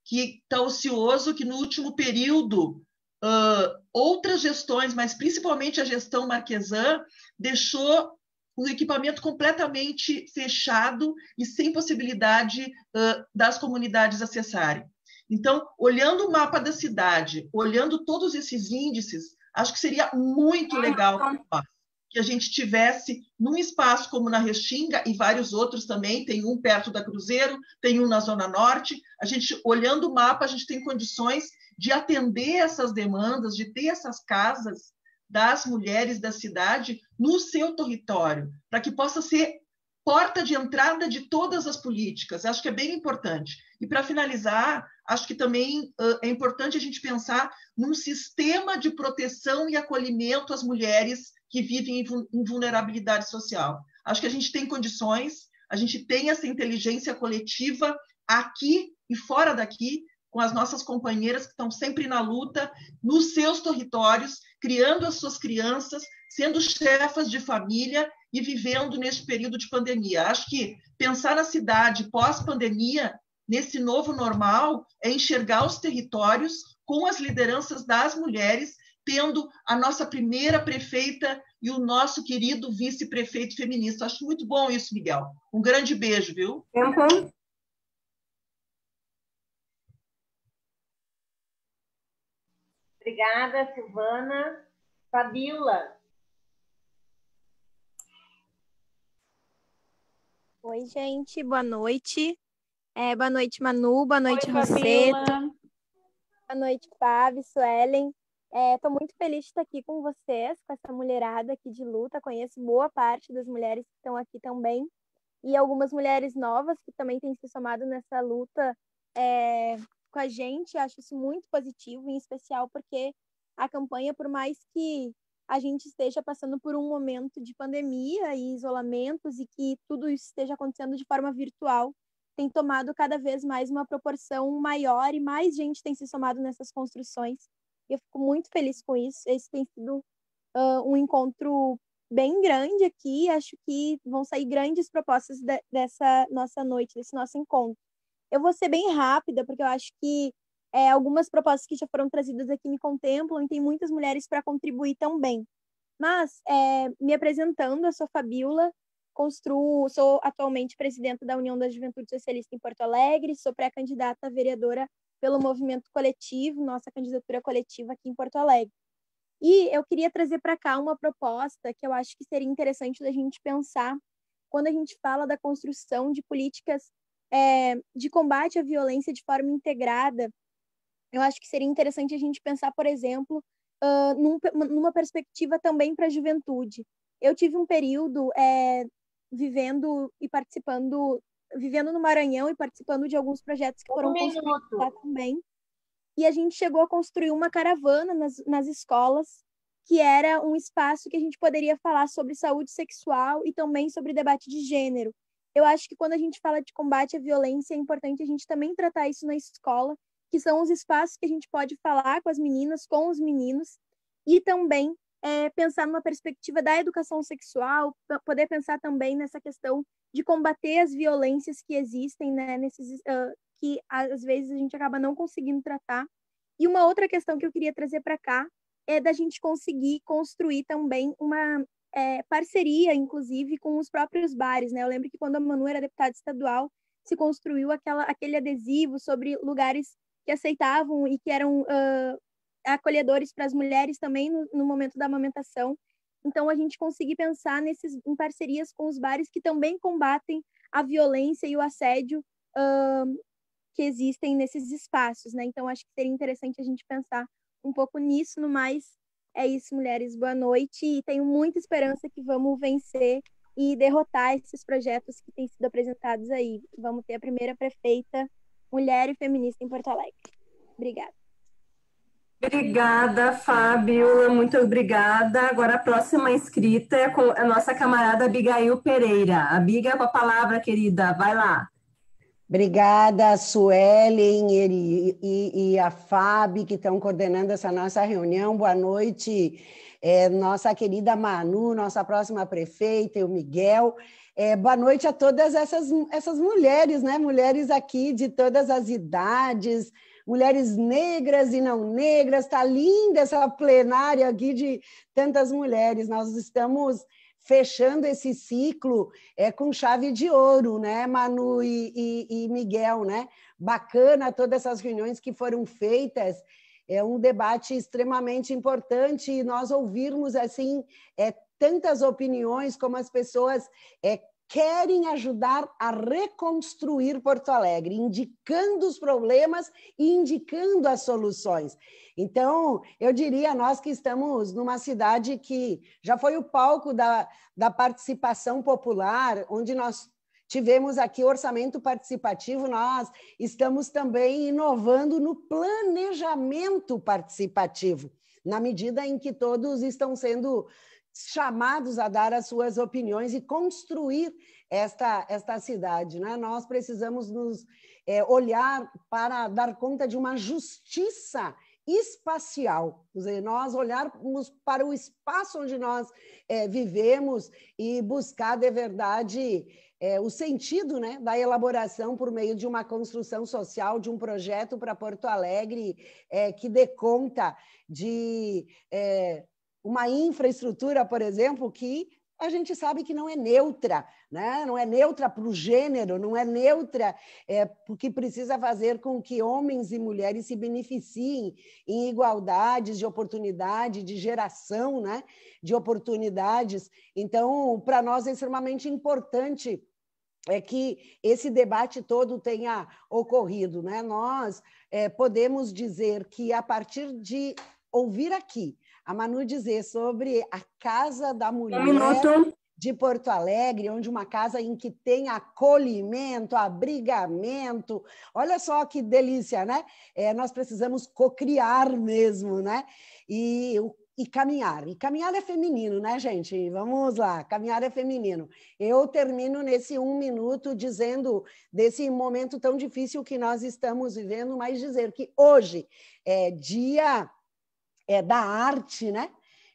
que está ocioso, que no último período, uh, outras gestões, mas principalmente a gestão marquesã, deixou um equipamento completamente fechado e sem possibilidade uh, das comunidades acessarem. Então, olhando o mapa da cidade, olhando todos esses índices, acho que seria muito legal que a gente tivesse num espaço como na Restinga e vários outros também, tem um perto da Cruzeiro, tem um na Zona Norte. A gente, olhando o mapa, a gente tem condições de atender essas demandas, de ter essas casas das mulheres da cidade no seu território, para que possa ser porta de entrada de todas as políticas. Acho que é bem importante. E para finalizar, acho que também uh, é importante a gente pensar num sistema de proteção e acolhimento às mulheres que vivem em, em vulnerabilidade social. Acho que a gente tem condições, a gente tem essa inteligência coletiva aqui e fora daqui com as nossas companheiras que estão sempre na luta, nos seus territórios, criando as suas crianças, sendo chefas de família e vivendo nesse período de pandemia. Acho que pensar na cidade pós-pandemia, nesse novo normal, é enxergar os territórios com as lideranças das mulheres, tendo a nossa primeira prefeita e o nosso querido vice-prefeito feminista. Acho muito bom isso, Miguel. Um grande beijo, viu? Tempo. Obrigada, Silvana. Fabiola. Oi, gente, boa noite. É, boa noite, Manu, boa noite, Oi, Roseto. Fabiola. Boa noite, Fábio, Suelen. Estou muito feliz de estar aqui com vocês, com essa mulherada aqui de luta. Conheço boa parte das mulheres que estão aqui também. E algumas mulheres novas que também têm se somado nessa luta é, com a gente. Acho isso muito positivo, em especial porque a campanha, por mais que a gente esteja passando por um momento de pandemia e isolamentos e que tudo isso esteja acontecendo de forma virtual, tem tomado cada vez mais uma proporção maior e mais gente tem se somado nessas construções. Eu fico muito feliz com isso. Esse tem sido uh, um encontro bem grande aqui. Acho que vão sair grandes propostas de, dessa nossa noite, desse nosso encontro. Eu vou ser bem rápida, porque eu acho que é, algumas propostas que já foram trazidas aqui me contemplam e tem muitas mulheres para contribuir também. Mas, é, me apresentando, eu sou Fabiola, construo, sou atualmente presidenta da União da Juventude Socialista em Porto Alegre, sou pré-candidata vereadora pelo movimento coletivo, nossa candidatura coletiva aqui em Porto Alegre. E eu queria trazer para cá uma proposta que eu acho que seria interessante da gente pensar quando a gente fala da construção de políticas é, de combate à violência de forma integrada eu acho que seria interessante a gente pensar, por exemplo, uh, num, numa perspectiva também para a juventude. Eu tive um período é, vivendo e participando, vivendo no Maranhão e participando de alguns projetos que foram um construídos lá também. E a gente chegou a construir uma caravana nas, nas escolas, que era um espaço que a gente poderia falar sobre saúde sexual e também sobre debate de gênero. Eu acho que quando a gente fala de combate à violência, é importante a gente também tratar isso na escola que são os espaços que a gente pode falar com as meninas, com os meninos, e também é, pensar numa perspectiva da educação sexual, poder pensar também nessa questão de combater as violências que existem, né, nesses, uh, que às vezes a gente acaba não conseguindo tratar. E uma outra questão que eu queria trazer para cá é da gente conseguir construir também uma é, parceria, inclusive, com os próprios bares. Né? Eu lembro que quando a Manu era deputada estadual, se construiu aquela, aquele adesivo sobre lugares que aceitavam e que eram uh, acolhedores para as mulheres também no, no, momento da amamentação. Então, a gente conseguir pensar nesses, em parcerias com os bares que também combatem a violência e o assédio uh, que existem nesses espaços, né? Então, acho que seria interessante a gente pensar um pouco nisso. No mais, é isso, mulheres. Boa noite e tenho muita esperança que vamos vencer e derrotar esses projetos que têm sido apresentados aí. Vamos ter a primeira prefeita mulher e feminista em Porto Alegre. Obrigada. Obrigada, Fábio. Muito obrigada. Agora a próxima inscrita é com a nossa camarada Abigail Pereira. Abiga, com a palavra, querida. Vai lá. Obrigada, Suelen e, e, e a Fábio, que estão coordenando essa nossa reunião. Boa noite, é, nossa querida Manu, nossa próxima prefeita, e o Miguel. É, boa noite a todas essas, essas mulheres, né? Mulheres aqui de todas as idades, mulheres negras e não negras. Está linda essa plenária aqui de tantas mulheres. Nós estamos fechando esse ciclo é, com chave de ouro, né, Manu e, e, e Miguel, né? Bacana todas essas reuniões que foram feitas é um debate extremamente importante e nós ouvirmos assim é, tantas opiniões, como as pessoas é, querem ajudar a reconstruir Porto Alegre, indicando os problemas e indicando as soluções. Então, eu diria, nós que estamos numa cidade que já foi o palco da, da participação popular, onde nós tivemos aqui orçamento participativo, nós estamos também inovando no planejamento participativo, na medida em que todos estão sendo chamados a dar as suas opiniões e construir esta, esta cidade. Né? Nós precisamos nos é, olhar para dar conta de uma justiça espacial, quer dizer, nós olharmos para o espaço onde nós é, vivemos e buscar de verdade é, o sentido né, da elaboração por meio de uma construção social, de um projeto para Porto Alegre é, que dê conta de é, uma infraestrutura, por exemplo, que a gente sabe que não é neutra, né? não é neutra para o gênero, não é neutra é, porque precisa fazer com que homens e mulheres se beneficiem em igualdades de oportunidade, de geração né? de oportunidades. Então, para nós é extremamente importante é que esse debate todo tenha ocorrido. Né? Nós é, podemos dizer que, a partir de ouvir aqui a Manu dizer sobre a Casa da Mulher um de Porto Alegre, onde uma casa em que tem acolhimento, abrigamento. Olha só que delícia, né? É, nós precisamos cocriar mesmo, né? E e caminhar. E caminhar é feminino, né, gente? Vamos lá, caminhar é feminino. Eu termino nesse um minuto dizendo desse momento tão difícil que nós estamos vivendo, mas dizer que hoje é dia é, da arte, né?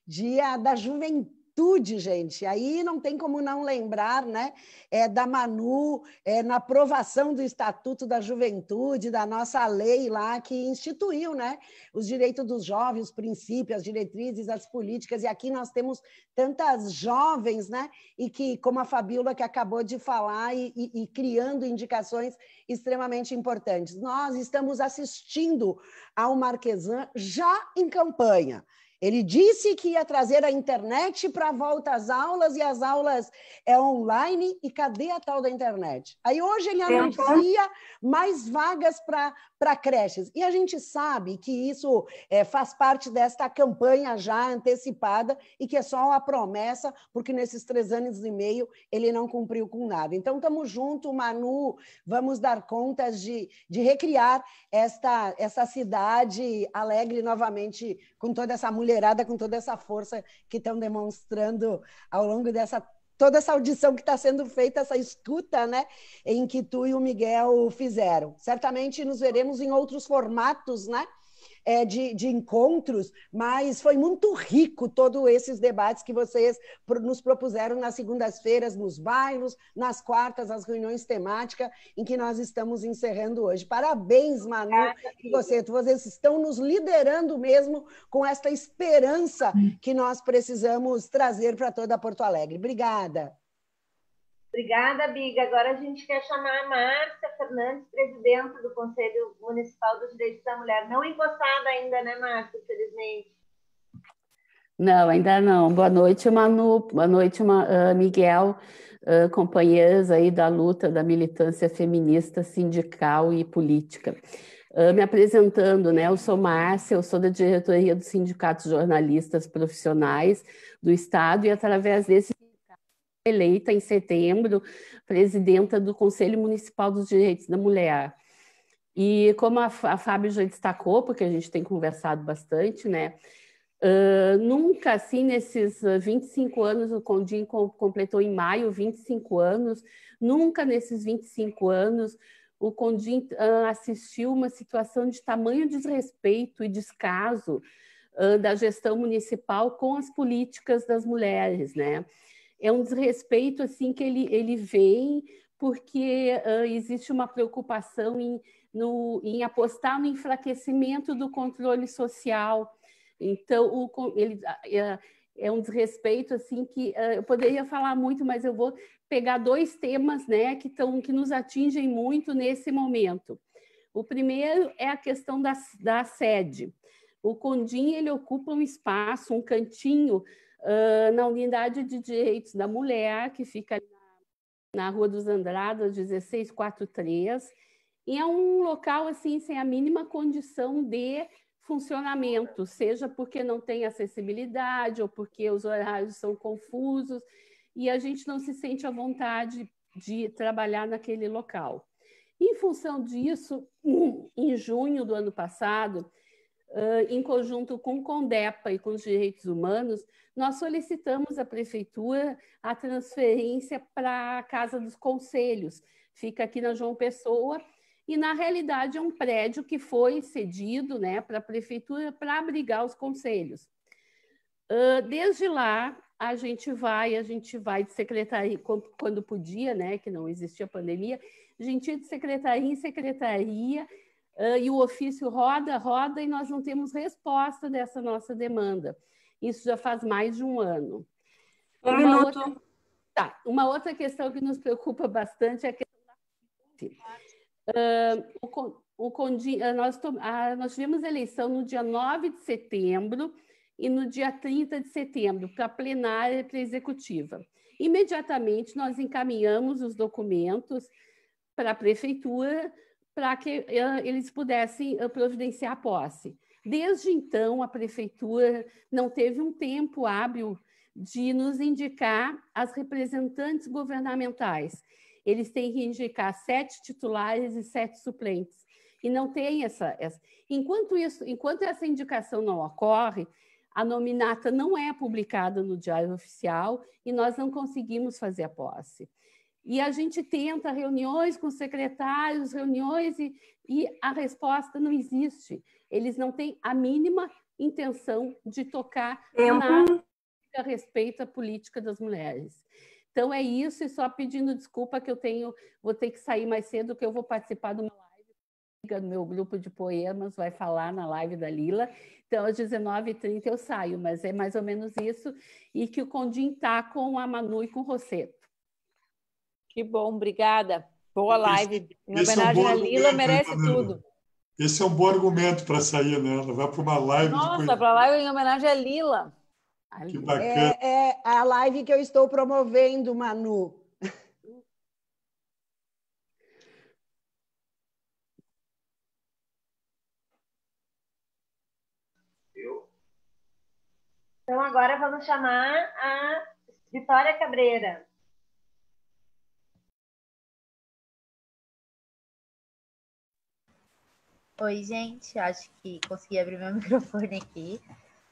Dia da juventude juventude, gente. Aí não tem como não lembrar né, é, da Manu, é, na aprovação do Estatuto da Juventude, da nossa lei lá que instituiu né, os direitos dos jovens, os princípios, as diretrizes, as políticas. E aqui nós temos tantas jovens, né? E que, como a Fabíola que acabou de falar, e, e, e criando indicações extremamente importantes. Nós estamos assistindo ao Marquesan já em campanha. Ele disse que ia trazer a internet para a volta às aulas e as aulas é online. E cadê a tal da internet? Aí hoje ele anuncia mais vagas para creches. E a gente sabe que isso é, faz parte desta campanha já antecipada e que é só uma promessa, porque nesses três anos e meio ele não cumpriu com nada. Então, estamos juntos, Manu, vamos dar contas de, de recriar esta, essa cidade alegre novamente com toda essa mulher mulherada com toda essa força que estão demonstrando ao longo dessa toda essa audição que está sendo feita, essa escuta, né, em que tu e o Miguel fizeram. Certamente nos veremos em outros formatos, né? É, de, de encontros, mas foi muito rico todos esses debates que vocês nos propuseram nas segundas-feiras, nos bairros, nas quartas, as reuniões temáticas, em que nós estamos encerrando hoje. Parabéns, Manu, e você. Vocês estão nos liderando mesmo com esta esperança que nós precisamos trazer para toda Porto Alegre. Obrigada. Obrigada, Biga. Agora a gente quer chamar a Márcia Fernandes, presidenta do Conselho Municipal dos Direitos da Mulher. Não encostada ainda, né, Márcia, infelizmente. Não, ainda não. Boa noite, Manu. Boa noite, uh, Miguel, uh, companheiros aí da luta da militância feminista, sindical e política. Uh, me apresentando, né? Eu sou Márcia, eu sou da diretoria do Sindicato de Jornalistas Profissionais do Estado e através desse eleita em setembro presidenta do Conselho Municipal dos Direitos da Mulher. E como a, a Fábio já destacou, porque a gente tem conversado bastante, né? Uh, nunca, assim, nesses 25 anos, o Condim completou em maio 25 anos, nunca nesses 25 anos o Condim uh, assistiu uma situação de tamanho desrespeito e descaso uh, da gestão municipal com as políticas das mulheres, né? É um desrespeito assim que ele, ele vem porque uh, existe uma preocupação em, no, em apostar no enfraquecimento do controle social. Então, o, ele, é, é um desrespeito assim que uh, eu poderia falar muito, mas eu vou pegar dois temas né, que, tão, que nos atingem muito nesse momento. O primeiro é a questão da, da sede. O Condim ele ocupa um espaço, um cantinho uh, na Unidade de Direitos da Mulher, que fica na, Rua dos Andradas, 1643, e é um local assim sem a mínima condição de funcionamento, seja porque não tem acessibilidade ou porque os horários são confusos e a gente não se sente à vontade de trabalhar naquele local. Em função disso, em junho do ano passado, em conjunto com o CONDEPA e com os direitos humanos, nós solicitamos à prefeitura a transferência para a Casa dos Conselhos. Fica aqui na João Pessoa e, na realidade, é um prédio que foi cedido né, para a prefeitura para abrigar os conselhos. desde lá, a gente vai, a gente vai de secretaria, quando podia, né, que não existia pandemia, a gente ia de secretaria em secretaria uh, e o ofício roda, roda, e nós não temos resposta dessa nossa demanda. Isso já faz mais de um ano. Um uma minuto. Outra, tá, uma outra questão que nos preocupa bastante é a questão da. Uh, o, o Condi, uh, nós, uh, nós tivemos eleição no dia 9 de setembro e no dia 30 de setembro para a plenária e para a executiva. Imediatamente nós encaminhamos os documentos para a prefeitura para que eles pudessem providenciar a posse. Desde então, a prefeitura não teve um tempo hábil de nos indicar as representantes governamentais. Eles têm que indicar sete titulares e sete suplentes. E não tem essa, essa. Enquanto, isso, enquanto essa indicação não ocorre, a nominata não é publicada no Diário Oficial e nós não conseguimos fazer a posse. E a gente tenta reuniões com secretários, reuniões, e, e a resposta não existe. Eles não têm a mínima intenção de tocar Tempo. nada a respeito à política das mulheres. Então é isso, e só pedindo desculpa que eu tenho, vou ter que sair mais cedo, que eu vou participar de uma live do meu grupo de poemas, vai falar na live da Lila. Então, às 19h30 eu saio, mas é mais ou menos isso, e que o Condim está com a Manu e com o Rosseto. Que bom, obrigada. Boa live. Em homenagem é um à Lila, merece né, tudo. Esse é um bom argumento para sair, né? Ela vai para uma live. Nossa, depois... para a live em homenagem à Lila. Que bacana. É, é a live que eu estou promovendo, Manu. Então, agora vamos chamar a Vitória Cabreira. Oi, gente. Acho que consegui abrir meu microfone aqui.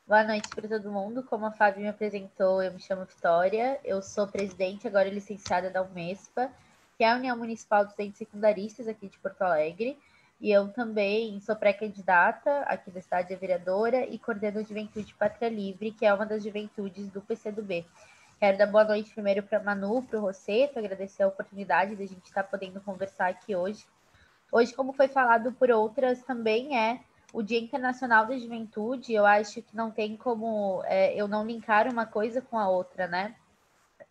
Boa noite para todo mundo. Como a Fábio me apresentou, eu me chamo Vitória. Eu sou presidente, agora licenciada da Unespa, que é a União Municipal dos Entes Secundaristas aqui de Porto Alegre. E eu também sou pré-candidata aqui da cidade de vereadora e coordeno a Juventude Pátria Livre, que é uma das juventudes do PCdoB. Quero dar boa noite primeiro para Manu, para o Rosseto, agradecer a oportunidade de a gente estar podendo conversar aqui hoje Hoje, como foi falado por outras, também é o Dia Internacional da Juventude. Eu acho que não tem como é, eu não linkar uma coisa com a outra, né?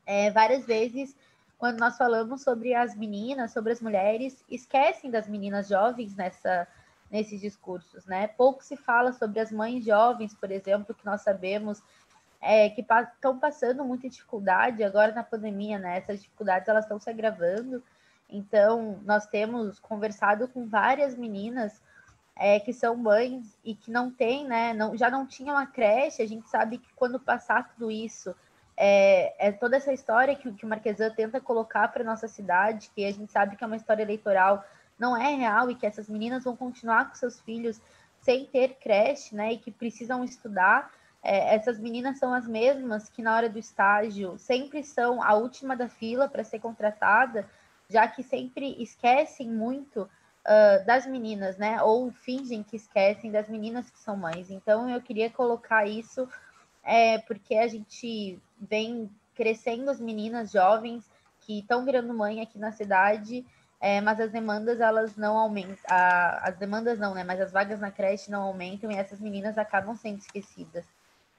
É, várias vezes, quando nós falamos sobre as meninas, sobre as mulheres, esquecem das meninas jovens nessa, nesses discursos, né? Pouco se fala sobre as mães jovens, por exemplo, que nós sabemos é, que estão passando muita dificuldade agora na pandemia, né? Essas dificuldades elas estão se agravando então, nós temos conversado com várias meninas é, que são mães e que não têm, né? Não, já não tinham a creche. A gente sabe que quando passar tudo isso, é, é toda essa história que, que o Marquesan tenta colocar para nossa cidade, que a gente sabe que é uma história eleitoral, não é real e que essas meninas vão continuar com seus filhos sem ter creche, né? E que precisam estudar. É, essas meninas são as mesmas que na hora do estágio sempre são a última da fila para ser contratada já que sempre esquecem muito uh, das meninas, né? Ou fingem que esquecem das meninas que são mães. Então, eu queria colocar isso é, porque a gente vem crescendo as meninas jovens que estão virando mãe aqui na cidade, é, mas as demandas elas não aumentam, as demandas não, né? Mas as vagas na creche não aumentam e essas meninas acabam sendo esquecidas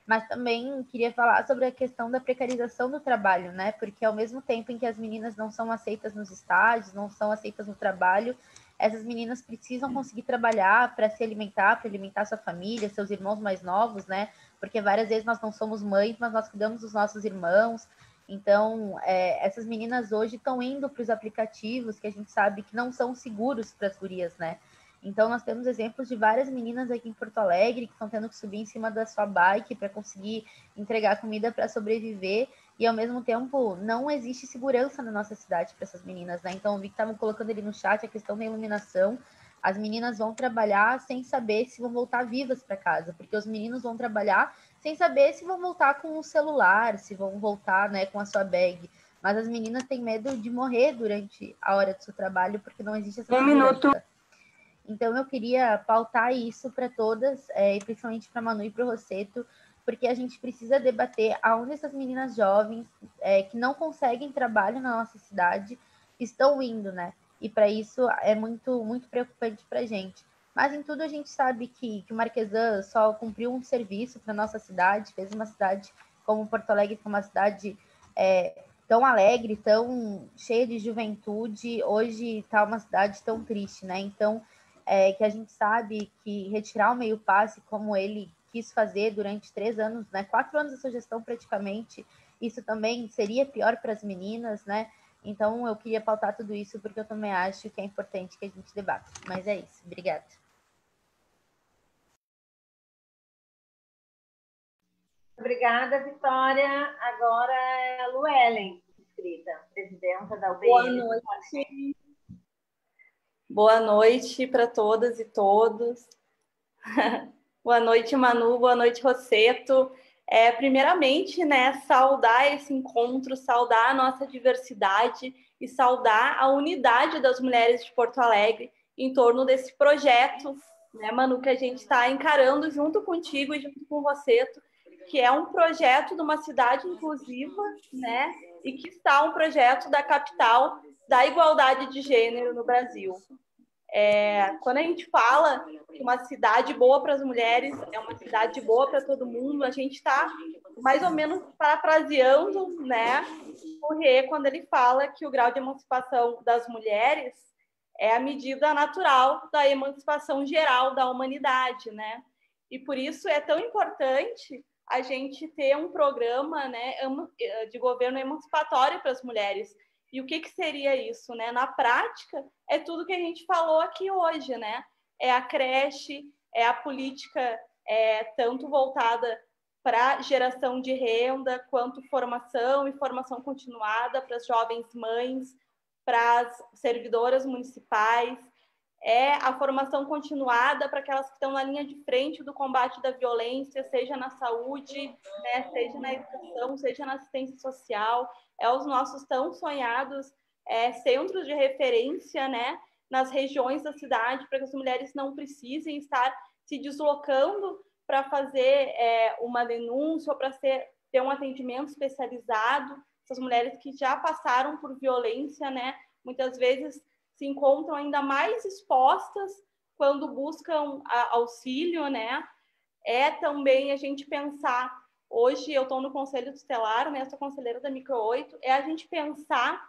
mas também queria falar sobre a questão da precarização do trabalho, né? Porque ao mesmo tempo em que as meninas não são aceitas nos estágios, não são aceitas no trabalho, essas meninas precisam conseguir trabalhar para se alimentar, para alimentar sua família, seus irmãos mais novos, né? Porque várias vezes nós não somos mães, mas nós cuidamos dos nossos irmãos. Então, é, essas meninas hoje estão indo para os aplicativos que a gente sabe que não são seguros para as gurias, né? Então, nós temos exemplos de várias meninas aqui em Porto Alegre que estão tendo que subir em cima da sua bike para conseguir entregar comida para sobreviver. E, ao mesmo tempo, não existe segurança na nossa cidade para essas meninas, né? Então, eu vi que estavam colocando ali no chat a questão da iluminação. As meninas vão trabalhar sem saber se vão voltar vivas para casa, porque os meninos vão trabalhar sem saber se vão voltar com o celular, se vão voltar né, com a sua bag. Mas as meninas têm medo de morrer durante a hora do seu trabalho, porque não existe essa Um minuto. Então, eu queria pautar isso para todas, é, principalmente para Manu e para o Rosseto, porque a gente precisa debater aonde essas meninas jovens é, que não conseguem trabalho na nossa cidade estão indo, né? E para isso é muito, muito preocupante para a gente. Mas em tudo a gente sabe que, que o Marquesan só cumpriu um serviço para nossa cidade, fez uma cidade como Porto Alegre, uma cidade é, tão alegre, tão cheia de juventude, hoje está uma cidade tão triste, né? Então, é, que a gente sabe que retirar o meio passe, como ele quis fazer durante três anos, né? Quatro anos da sua gestão praticamente, isso também seria pior para as meninas, né? Então, eu queria pautar tudo isso porque eu também acho que é importante que a gente debata. Mas é isso. Obrigada. Obrigada, Vitória. Agora é a Luellen, inscrita, presidenta da UBM. Boa noite. Boa noite para todas e todos. boa noite, Manu. Boa noite, Rosseto. É, primeiramente, né, saudar esse encontro, saudar a nossa diversidade e saudar a unidade das mulheres de Porto Alegre em torno desse projeto, né, Manu, que a gente está encarando junto contigo e junto com o Rosseto, que é um projeto de uma cidade inclusiva, né? E que está um projeto da capital da igualdade de gênero no Brasil. É, quando a gente fala que uma cidade boa para as mulheres é uma cidade boa para todo mundo, a gente está mais ou menos parafraseando né, o Rê quando ele fala que o grau de emancipação das mulheres é a medida natural da emancipação geral da humanidade, né? E por isso é tão importante a gente ter um programa né, eh, de governo emancipatório para as mulheres. E o que, que seria isso? Né? Na prática, é tudo que a gente falou aqui hoje, né? É a creche, é a política é, tanto voltada para geração de renda, quanto formação e formação continuada para as jovens mães, para as servidoras municipais, é a formação continuada para aquelas que estão na linha de frente do combate da violência, seja na saúde, né, seja na educação, seja na assistência social, é os nossos tão sonhados é, centros de referência, né, nas regiões da cidade, para que as mulheres não precisem estar se deslocando para fazer é, uma denúncia ou para ter um atendimento especializado. Essas mulheres que já passaram por violência, né, muitas vezes se encontram ainda mais expostas quando buscam auxílio, né? É também a gente pensar, hoje eu estou no Conselho Tutelar, né? Sou conselheira da Micro 8, é a gente pensar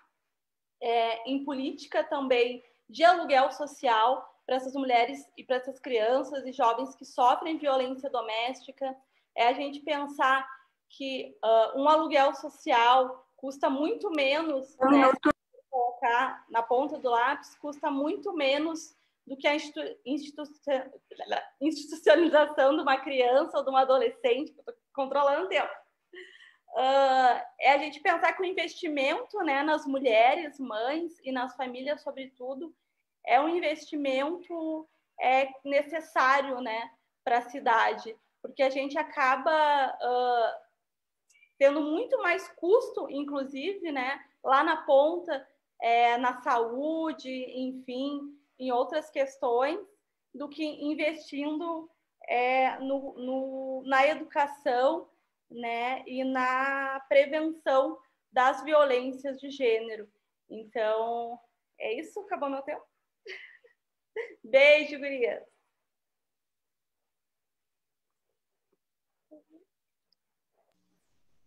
é, em política também de aluguel social para essas mulheres e para essas crianças e jovens que sofrem violência doméstica, é a gente pensar que uh, um aluguel social custa muito menos né, colocar na ponta do lápis custa muito menos do que a institucionalização de uma criança ou de uma adolescente, controlando o tempo. Uh, é a gente pensar que o investimento né, nas mulheres, mães e nas famílias, sobretudo, é um investimento é, necessário né, para a cidade, porque a gente acaba uh, tendo muito mais custo, inclusive, né, lá na ponta, é, na saúde, enfim, em outras questões, do que investindo é, no, no, na educação né, e na prevenção das violências de gênero. Então, é isso? Acabou meu tempo? Beijo, gurias!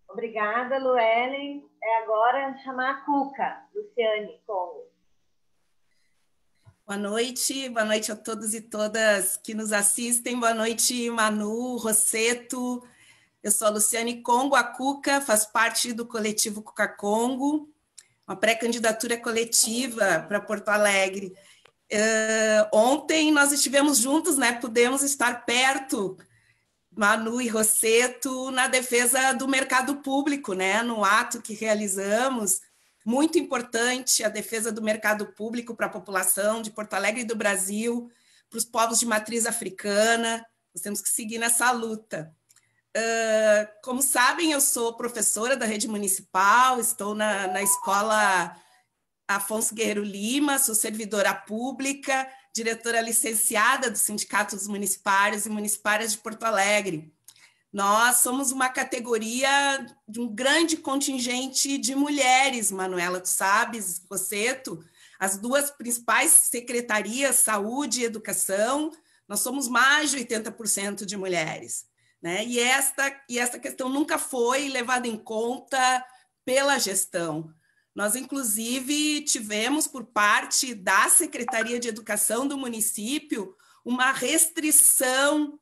Obrigada, Luellen. É agora chamar a Cuca, Luciane Congo. Boa noite, boa noite a todos e todas que nos assistem. Boa noite, Manu, Rosseto. Eu sou a Luciane Congo, a Cuca, faz parte do coletivo Cuca Congo, uma pré-candidatura coletiva para Porto Alegre. Uh, ontem nós estivemos juntos, né? Pudemos estar perto Manu e Rosseto na defesa do mercado público, né? No ato que realizamos, muito importante a defesa do mercado público para a população de Porto Alegre e do Brasil, para os povos de matriz africana. Nós temos que seguir nessa luta. Uh, como sabem, eu sou professora da rede municipal, estou na, na escola Afonso Guerreiro Lima, sou servidora pública, diretora licenciada do Sindicato dos Municipários e Municipárias de Porto Alegre. Nós somos uma categoria de um grande contingente de mulheres, Manuela, tu sabes, tu, as duas principais secretarias, saúde e educação, nós somos mais de 80% de mulheres. Né? E, esta, e esta questão nunca foi levada em conta pela gestão. Nós, inclusive, tivemos, por parte da Secretaria de Educação do município, uma restrição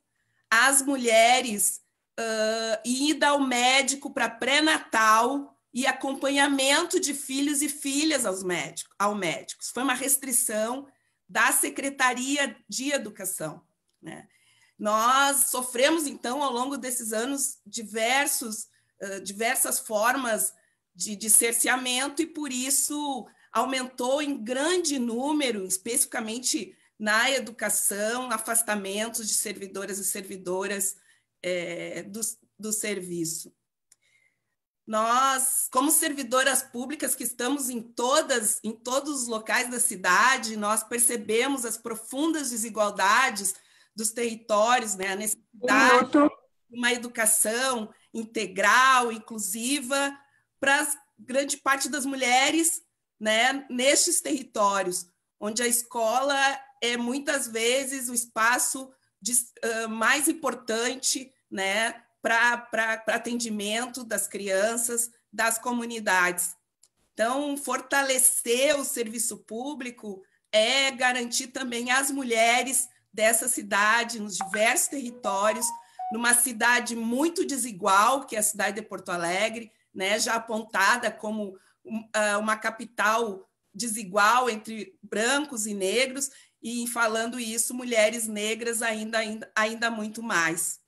às mulheres uh, ida ao médico para pré-natal e acompanhamento de filhos e filhas aos médicos, ao médicos. Foi uma restrição da Secretaria de Educação. Né? Nós sofremos, então, ao longo desses anos, diversos, uh, diversas formas de, de cerceamento, e por isso aumentou em grande número, especificamente na educação, afastamentos de servidoras e servidoras é, do, do serviço. Nós, como servidoras públicas que estamos em todas, em todos os locais da cidade, nós percebemos as profundas desigualdades dos territórios, né? a necessidade de uma educação integral, inclusiva, para grande parte das mulheres né? nestes territórios, onde a escola é muitas vezes o espaço de, uh, mais importante né? para atendimento das crianças, das comunidades. Então, fortalecer o serviço público é garantir também às mulheres dessa cidade, nos diversos territórios, numa cidade muito desigual, que é a cidade de Porto Alegre, né, já apontada como ah, uma capital desigual entre brancos e negros, e falando isso, mulheres negras ainda, ainda, ainda muito mais.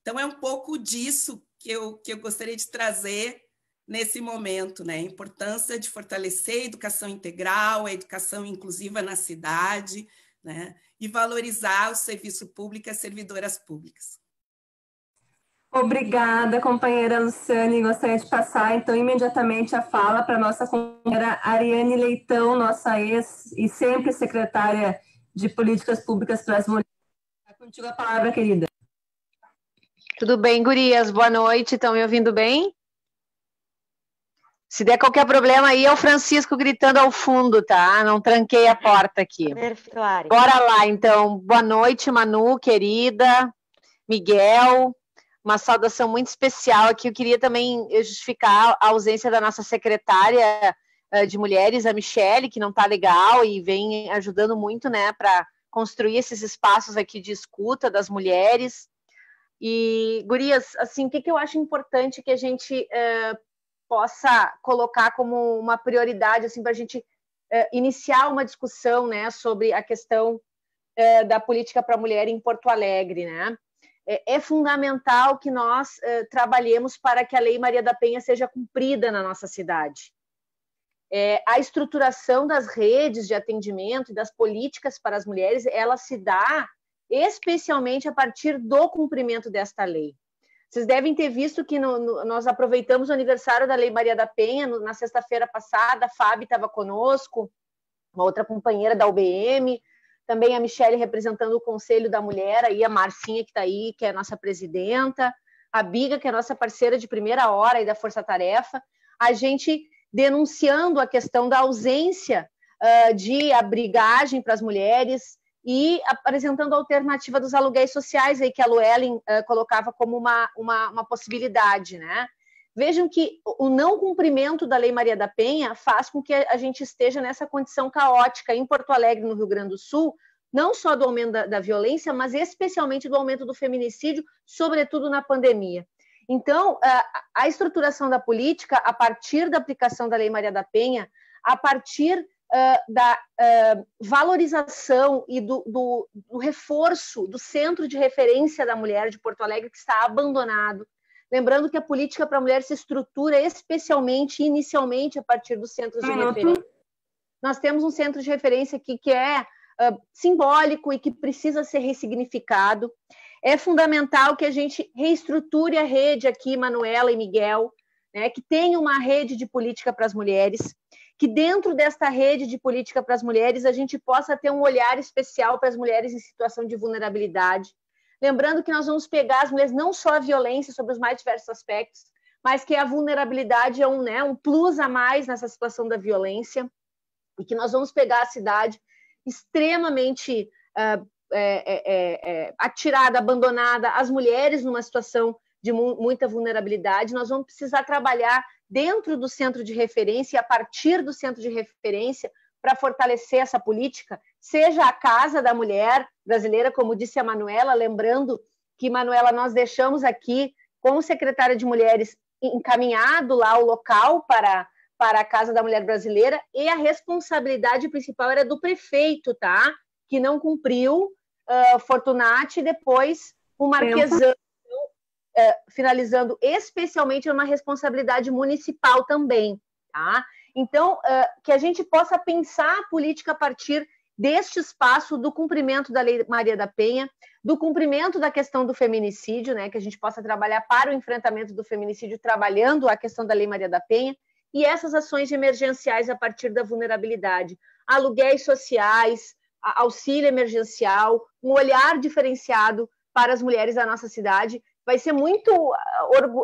Então, é um pouco disso que eu, que eu gostaria de trazer nesse momento, né? A importância de fortalecer a educação integral, a educação inclusiva na cidade, né? E valorizar o serviço público e as servidoras públicas. Obrigada, companheira Luciane. Gostaria de passar, então, imediatamente a fala para a nossa companheira Ariane Leitão, nossa ex e sempre secretária de Políticas Públicas para as Mulheres. Contigo a palavra, querida. Tudo bem, gurias? Boa noite. Estão me ouvindo bem? Se der qualquer problema aí, é o Francisco gritando ao fundo, tá? Não tranquei a porta aqui. Perfeito, Bora lá, então. Boa noite, Manu, querida. Miguel, uma saudação muito especial aqui. Eu queria também justificar a ausência da nossa secretária eh, de mulheres, a Michele, que não está legal e vem ajudando muito, né, para construir esses espaços aqui de escuta das mulheres. E, Gurias, assim, o que, que eu acho importante que a gente é, possa colocar como uma prioridade, assim, para a gente é, iniciar uma discussão, né, sobre a questão da política para a mulher em Porto Alegre, né? É, é fundamental que nós trabalhemos para que a Lei Maria da Penha seja cumprida na nossa cidade. É, a estruturação das redes de atendimento e das políticas para as mulheres, ela se dá especialmente a partir do cumprimento desta lei. Vocês devem ter visto que no, no, nós aproveitamos o aniversário da Lei Maria da Penha, no, na sexta-feira passada, a Fábio estava conosco, uma outra companheira da UBM, também a Michelle representando o Conselho da Mulher, aí a Marcinha que está aí, que é nossa presidenta, a Biga, que é nossa parceira de primeira hora aí da Força Tarefa, a gente denunciando a questão da ausência uh, de abrigagem para as mulheres, e apresentando a alternativa dos aluguéis sociais aí que a Luellen uh, colocava como uma, uma, uma, possibilidade, né? Vejam que o não cumprimento da Lei Maria da Penha faz com que a gente esteja nessa condição caótica em Porto Alegre, no Rio Grande do Sul, não só do aumento da, da violência, mas especialmente do aumento do feminicídio, sobretudo na pandemia. Então, a estruturação da política, a partir da aplicação da Lei Maria da Penha, a partir da valorização e do, do, do, reforço do centro de referência da mulher de Porto Alegre, que está abandonado. Lembrando que a política para a mulher se estrutura especialmente, inicialmente, a partir dos centros de referência. Nós temos um centro de referência aqui que é uh, simbólico e que precisa ser ressignificado. É fundamental que a gente reestruture a rede aqui, Manuela e Miguel, né, que tenha uma rede de política para as mulheres, que dentro desta rede de política para as mulheres a gente possa ter um olhar especial para as mulheres em situação de vulnerabilidade. Lembrando que nós vamos pegar as mulheres não só a violência sobre os mais diversos aspectos, mas que a vulnerabilidade é um, né, um plus a mais nessa situação da violência e que nós vamos pegar a cidade extremamente uh, é, é, é, atirada, abandonada, as mulheres numa situação de mu muita vulnerabilidade. Nós vamos precisar trabalhar dentro do centro de referência e a partir do centro de referência para fortalecer essa política, seja a Casa da Mulher Brasileira, como disse a Manuela, lembrando que, Manuela, nós deixamos aqui, como secretária de Mulheres, encaminhado lá o local para, para a Casa da Mulher Brasileira, e a responsabilidade principal era do prefeito, tá? Que não cumpriu, uh, Fortunati, depois o Marquesano, uh, finalizando especialmente uma responsabilidade municipal também, tá? Então, uh, que a gente possa pensar a política a partir deste espaço do cumprimento da Lei Maria da Penha, do cumprimento da questão do feminicídio, né, que a gente possa trabalhar para o enfrentamento do feminicídio, trabalhando a questão da Lei Maria da Penha, e essas ações emergenciais a partir da vulnerabilidade, aluguéis sociais, auxílio emergencial, um olhar diferenciado para as mulheres da nossa cidade. Vai ser muito,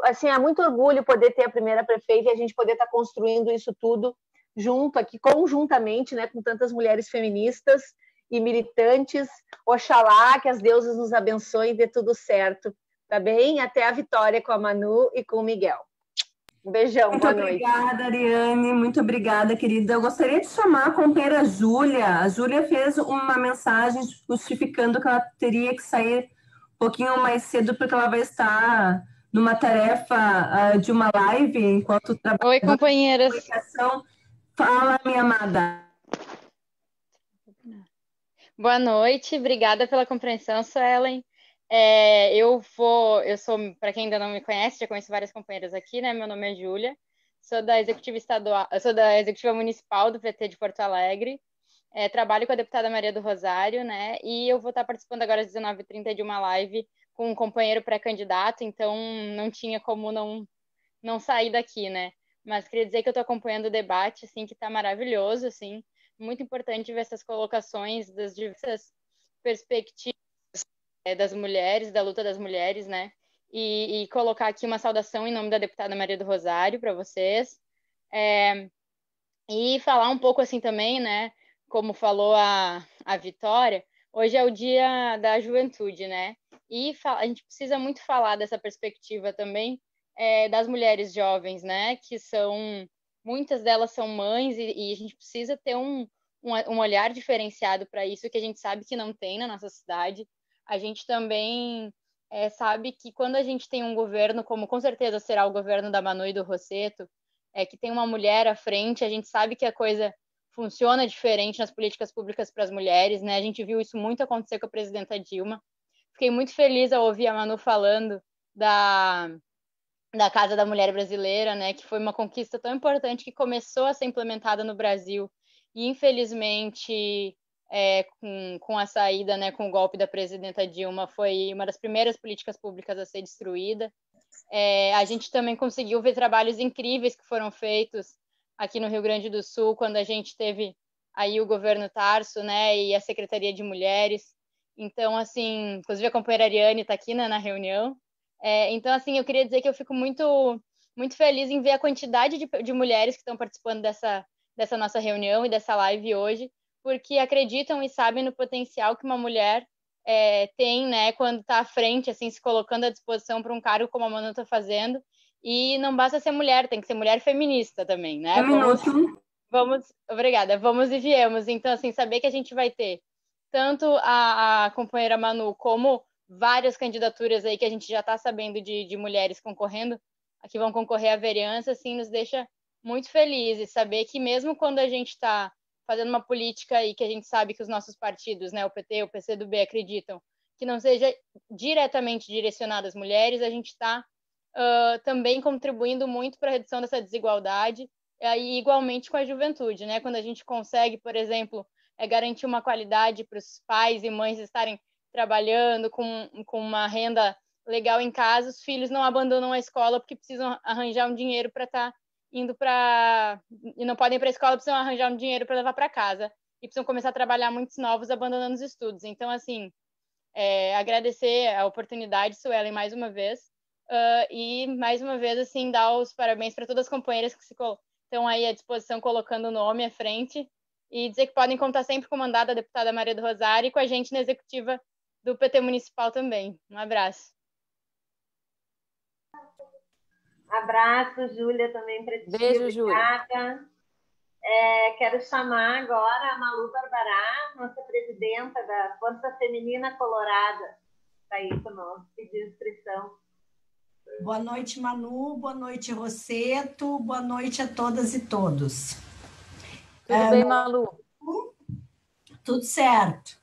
assim, é muito orgulho poder ter a primeira prefeita e a gente poder estar construindo isso tudo junto aqui, conjuntamente, né, com tantas mulheres feministas e militantes. Oxalá que as deusas nos abençoem e dê tudo certo, tá bem? Até a vitória com a Manu e com o Miguel. Um beijão, muito boa noite. Muito obrigada, Ariane, muito obrigada, querida. Eu gostaria de chamar a companheira Júlia. A Júlia fez uma mensagem justificando que ela teria que sair um pouquinho mais cedo, porque ela vai estar numa tarefa uh, de uma live enquanto trabalha. Oi, companheiras. Fala, minha amada. Boa noite, obrigada pela compreensão, Suelen. É, eu vou, eu sou, para quem ainda não me conhece, já conheço várias companheiras aqui, né? Meu nome é Júlia, sou da executiva estadual, sou da executiva municipal do PT de Porto Alegre. É, trabalho com a deputada Maria do Rosário, né? E eu vou estar participando agora às 19h30 de uma live com um companheiro pré-candidato, então não tinha como não não sair daqui, né? Mas queria dizer que eu estou acompanhando o debate, assim, que está maravilhoso, assim, muito importante ver essas colocações das diversas perspectivas é, das mulheres, da luta das mulheres, né? E, e, colocar aqui uma saudação em nome da deputada Maria do Rosário para vocês. É, e falar um pouco assim também, né? Como falou a, a Vitória, hoje é o dia da juventude, né? E a gente precisa muito falar dessa perspectiva também, é, das mulheres jovens, né? Que são muitas delas são mães e, e a gente precisa ter um, um, um olhar diferenciado para isso que a gente sabe que não tem na nossa cidade. A gente também é, sabe que quando a gente tem um governo, como com certeza será o governo da Manu e do Rosseto, é, que tem uma mulher à frente, a gente sabe que a coisa funciona diferente nas políticas públicas para as mulheres, né? A gente viu isso muito acontecer com a presidenta Dilma. Fiquei muito feliz ao ouvir a Manu falando da, da Casa da Mulher Brasileira, né, que foi uma conquista tão importante que começou a ser implementada no Brasil e infelizmente é, com, com a saída, né, com o golpe da presidenta Dilma, foi uma das primeiras políticas públicas a ser destruída. É, a gente também conseguiu ver trabalhos incríveis que foram feitos aqui no Rio Grande do Sul, quando a gente teve aí o governo Tarso, né, e a Secretaria de Mulheres. Então, assim, inclusive a companheira Ariane está aqui né, na reunião, é, então, assim, eu queria dizer que eu fico muito, muito feliz em ver a quantidade de, de mulheres que estão participando dessa, dessa nossa reunião e dessa live hoje, porque acreditam e sabem no potencial que uma mulher é, tem, né, quando está à frente, assim, se colocando à disposição para um cargo como a Manu está fazendo. E não basta ser mulher, tem que ser mulher feminista também, né? Um vamos, vamos, obrigada, vamos e viemos. Então, assim, saber que a gente vai ter tanto a, a companheira Manu como várias candidaturas aí que a gente já está sabendo de, de mulheres concorrendo, que vão concorrer à vereança, assim, nos deixa muito felizes saber que mesmo quando a gente está fazendo uma política aí que a gente sabe que os nossos partidos, né, o PT, o PCdoB, acreditam que não seja diretamente direcionada às mulheres, a gente está uh, também contribuindo muito para a redução dessa desigualdade, e igualmente com a juventude, né? Quando a gente consegue, por exemplo, é garantir uma qualidade para os pais e mães estarem trabalhando com, com uma renda legal em casa, os filhos não abandonam a escola porque precisam arranjar um dinheiro para estar tá indo para e não podem ir para a escola, precisam arranjar um dinheiro para levar para casa. E precisam começar a trabalhar muitos novos abandonando os estudos. Então, assim, é, agradecer a oportunidade, Suelen, mais uma vez, uh, e mais uma vez, assim, dar os parabéns para todas as companheiras que estão aí à disposição colocando o nome à frente. E dizer que podem contar sempre com o mandato da deputada Maria do Rosário e com a gente na executiva do PT Municipal também. Um abraço. Abraço, Júlia, também para ti. Beijo, Júlia. É, quero chamar agora a Malu Barbará, nossa presidenta da Força Feminina Colorada, está aí conosco, pedir inscrição. Boa noite, Manu. Boa noite, Rosseto. Boa noite a todas e todos. Tudo é, bem, Malu? Tudo certo.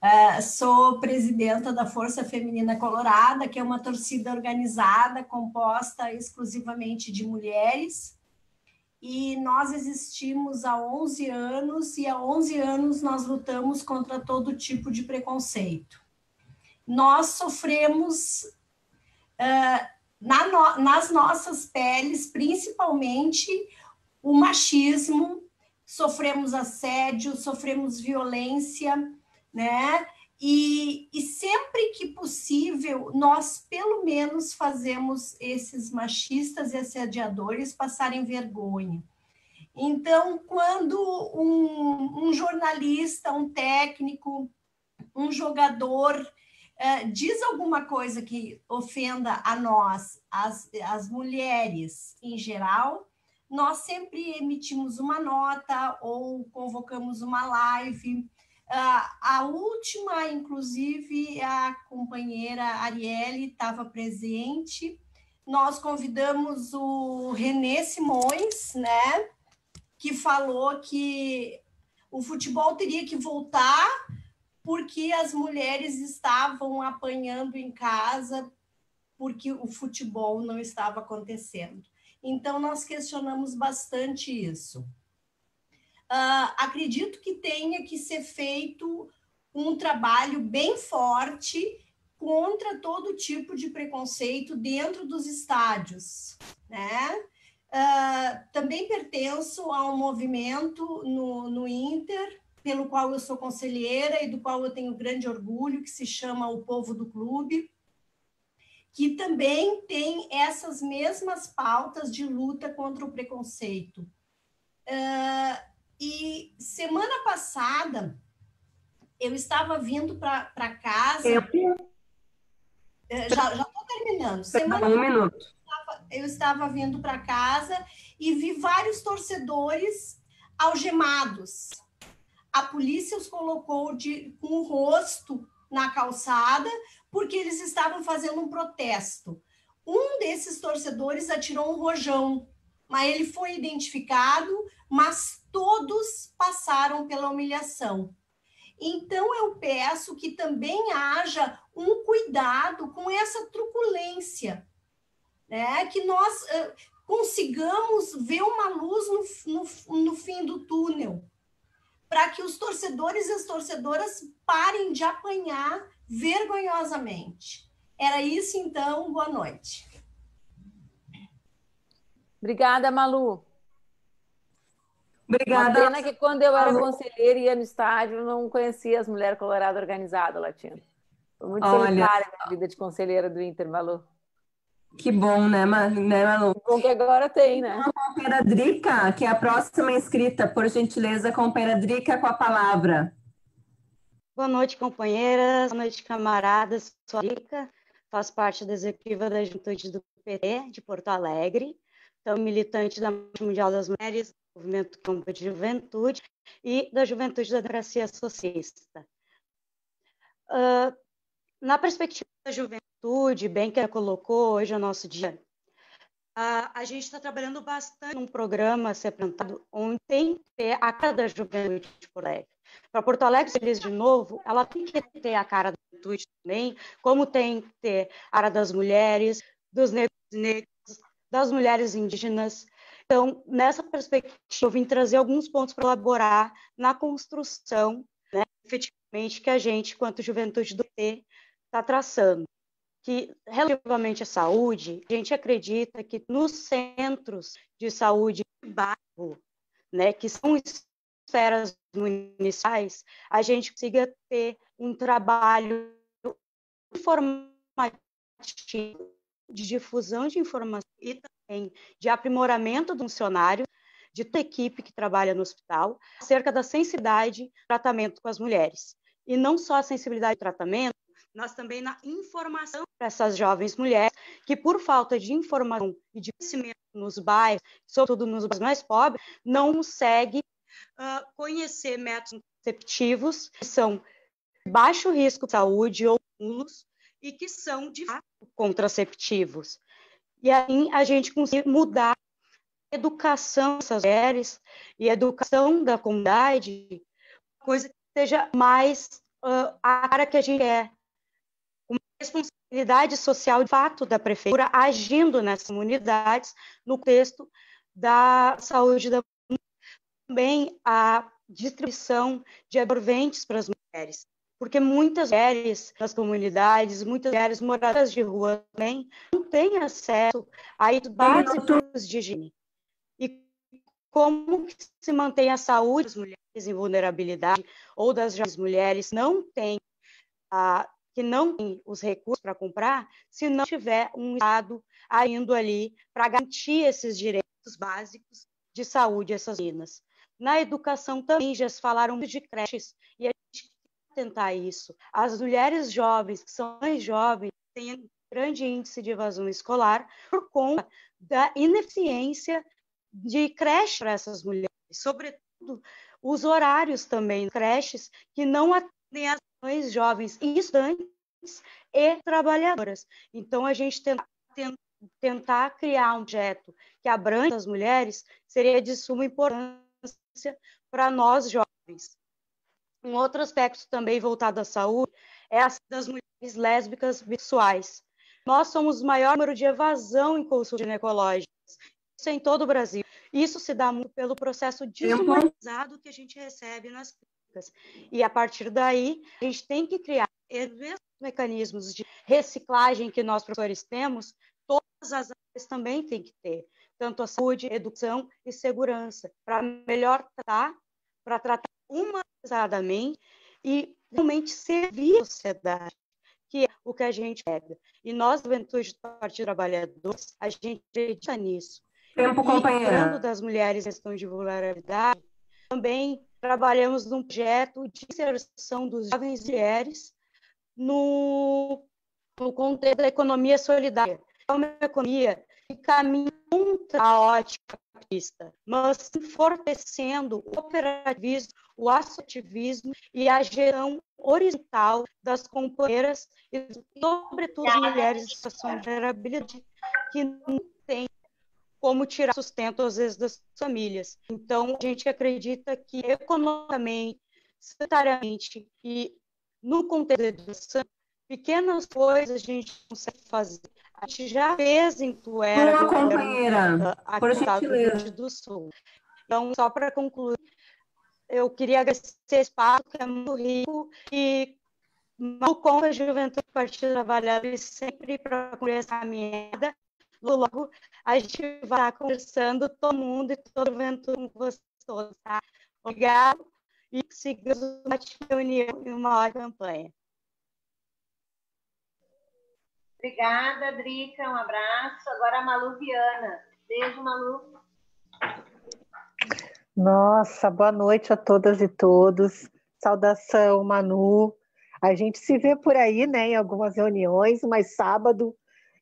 Uh, sou presidenta da Força Feminina Colorada, que é uma torcida organizada composta exclusivamente de mulheres. E nós existimos há 11 anos e há 11 anos nós lutamos contra todo tipo de preconceito. Nós sofremos uh, na no, nas nossas peles, principalmente, o machismo, sofremos assédio, sofremos violência, né? E, e sempre que possível, nós pelo menos fazemos esses machistas e assediadores passarem vergonha. Então, quando um, um jornalista, um técnico, um jogador uh, diz alguma coisa que ofenda a nós, as, as mulheres em geral, nós sempre emitimos uma nota ou convocamos uma live a última, inclusive, a companheira Arielle estava presente. Nós convidamos o Renê Simões, né, que falou que o futebol teria que voltar porque as mulheres estavam apanhando em casa porque o futebol não estava acontecendo. Então, nós questionamos bastante isso uh, acredito que tenha que ser feito um trabalho bem forte contra todo tipo de preconceito dentro dos estádios, né? Uh, também pertenço a um movimento no, no Inter, pelo qual eu sou conselheira e do qual eu tenho grande orgulho, que se chama O Povo do Clube, que também tem essas mesmas pautas de luta contra o preconceito. Uh, e semana passada, eu estava vindo para casa. Eu... É, já estou terminando. Semana um minuto. Eu estava, eu estava vindo para casa e vi vários torcedores algemados. A polícia os colocou de, com o rosto na calçada porque eles estavam fazendo um protesto. Um desses torcedores atirou um rojão, mas ele foi identificado, mas todos passaram pela humilhação. Então, eu peço que também haja um cuidado com essa truculência, né? que nós uh, consigamos ver uma luz no, no, no fim do túnel, para que os torcedores e as torcedoras parem de apanhar vergonhosamente. Era isso, então, boa noite. Obrigada, Malu. Obrigada. Uma pena que quando eu era conselheira e ia no estádio, não conhecia as mulheres coloradas organizadas latinas. Foi muito Olha... solitária a minha vida de conselheira do Inter, Malu. Que bom, né, né Malu? Que bom que agora tem, né? Companheira Drica, que é a próxima inscrita, por gentileza, companheira Drica, com a palavra. Boa noite, companheiras. Boa noite, camaradas. Sou a Drica, faço parte da executiva da Juventude do PT de Porto Alegre. Sou militante da Mundial das Mulheres, movimento Campo de Juventude e da Juventude da Democracia Socialista. Uh, na perspectiva da juventude, bem que ela colocou hoje é o nosso dia, uh, a gente está trabalhando bastante num programa ser apresentado onde tem que ter a cara da juventude de Porto Alegre. Para Porto Alegre ser feliz de novo, ela tem que ter a cara da juventude também, como tem que ter a cara das mulheres, dos negros, das mulheres indígenas, então, nessa perspectiva, eu vim trazer alguns pontos para elaborar na construção, né, efetivamente, que a gente, quanto juventude do T, está traçando. Que, relativamente à saúde, a gente acredita que nos centros de saúde de bairro, né, que são esferas municipais, a gente consiga ter um trabalho informativo de difusão de informação e também de aprimoramento do funcionário, de toda equipe que trabalha no hospital acerca da sensibilidade do tratamento com as mulheres. E não só a sensibilidade do tratamento, nós também na informação para essas jovens mulheres que, por falta de informação e de conhecimento nos bairros, sobretudo nos bairros mais pobres, não conseguem uh, conhecer métodos contraceptivos que são de baixo risco de saúde ou nulos e que são de fato contraceptivos. E aí a gente consegue mudar a educação dessas mulheres e a educação da comunidade, coisa que seja mais uh, a cara que a gente é. Uma responsabilidade social, de fato, da prefeitura agindo nessas comunidades no contexto da saúde da também a distribuição de absorventes para as mulheres porque muitas mulheres nas comunidades, muitas mulheres moradoras de rua também, não têm acesso a itens básicos de higiene. E como se mantém a saúde das mulheres em vulnerabilidade ou das jovens mulheres não têm ah, que não têm os recursos para comprar, se não tiver um Estado indo ali para garantir esses direitos básicos de saúde a essas meninas. Na educação também já se falaram de creches e a tentar isso. As mulheres jovens, que são mais jovens, têm grande índice de evasão escolar por conta da ineficiência de creche para essas mulheres, sobretudo os horários também, creches que não atendem as mães jovens e estudantes e trabalhadoras. Então, a gente tenta, tentar criar um projeto que abrange as mulheres seria de suma importância para nós jovens. Um outro aspecto também voltado à saúde é a das mulheres lésbicas bissexuais. Nós somos o maior número de evasão em consultas ginecológicas, isso é em todo o Brasil. Isso se dá muito pelo processo desumanizado que a gente recebe nas clínicas. E a partir daí, a gente tem que criar os mecanismos de reciclagem que nós professores temos, todas as áreas também têm que ter, tanto a saúde, educação e segurança, para melhor tratar, para tratar humanizadamente e realmente servir a sociedade, que é o que a gente pega. E nós, Juventude do Partido Trabalhadores, a gente acredita nisso. Tempo, companheira. E, das mulheres em questão de vulnerabilidade, também trabalhamos num projeto de inserção dos jovens mulheres no, no contexto da economia solidária. É uma economia que caminha contra a ótica mas fortalecendo o cooperativismo, o associativismo e a gestão horizontal das companheiras e, sobretudo, mulheres em situação de vulnerabilidade que não têm como tirar sustento, às vezes, das famílias. Então, a gente acredita que economicamente, sanitariamente e no contexto da educação, pequenas coisas a gente consegue fazer. A gente já fez em Tuera, Uma companheira, aqui por gentileza. do Sul. Então, só para concluir, eu queria agradecer esse espaço, que é muito rico, e mal com a Juventude do Partido Trabalhador sempre procurei essa caminhada. Logo, a gente vai conversando, todo mundo e toda a juventude com vocês todos, tá? Obrigado e sigamos uma reunião e uma ótima campanha. Obrigada, Drica. Um abraço. Agora a Malu Viana. Beijo, Malu. Nossa, boa noite a todas e todos. Saudação, Manu. A gente se vê por aí, né, em algumas reuniões, mas sábado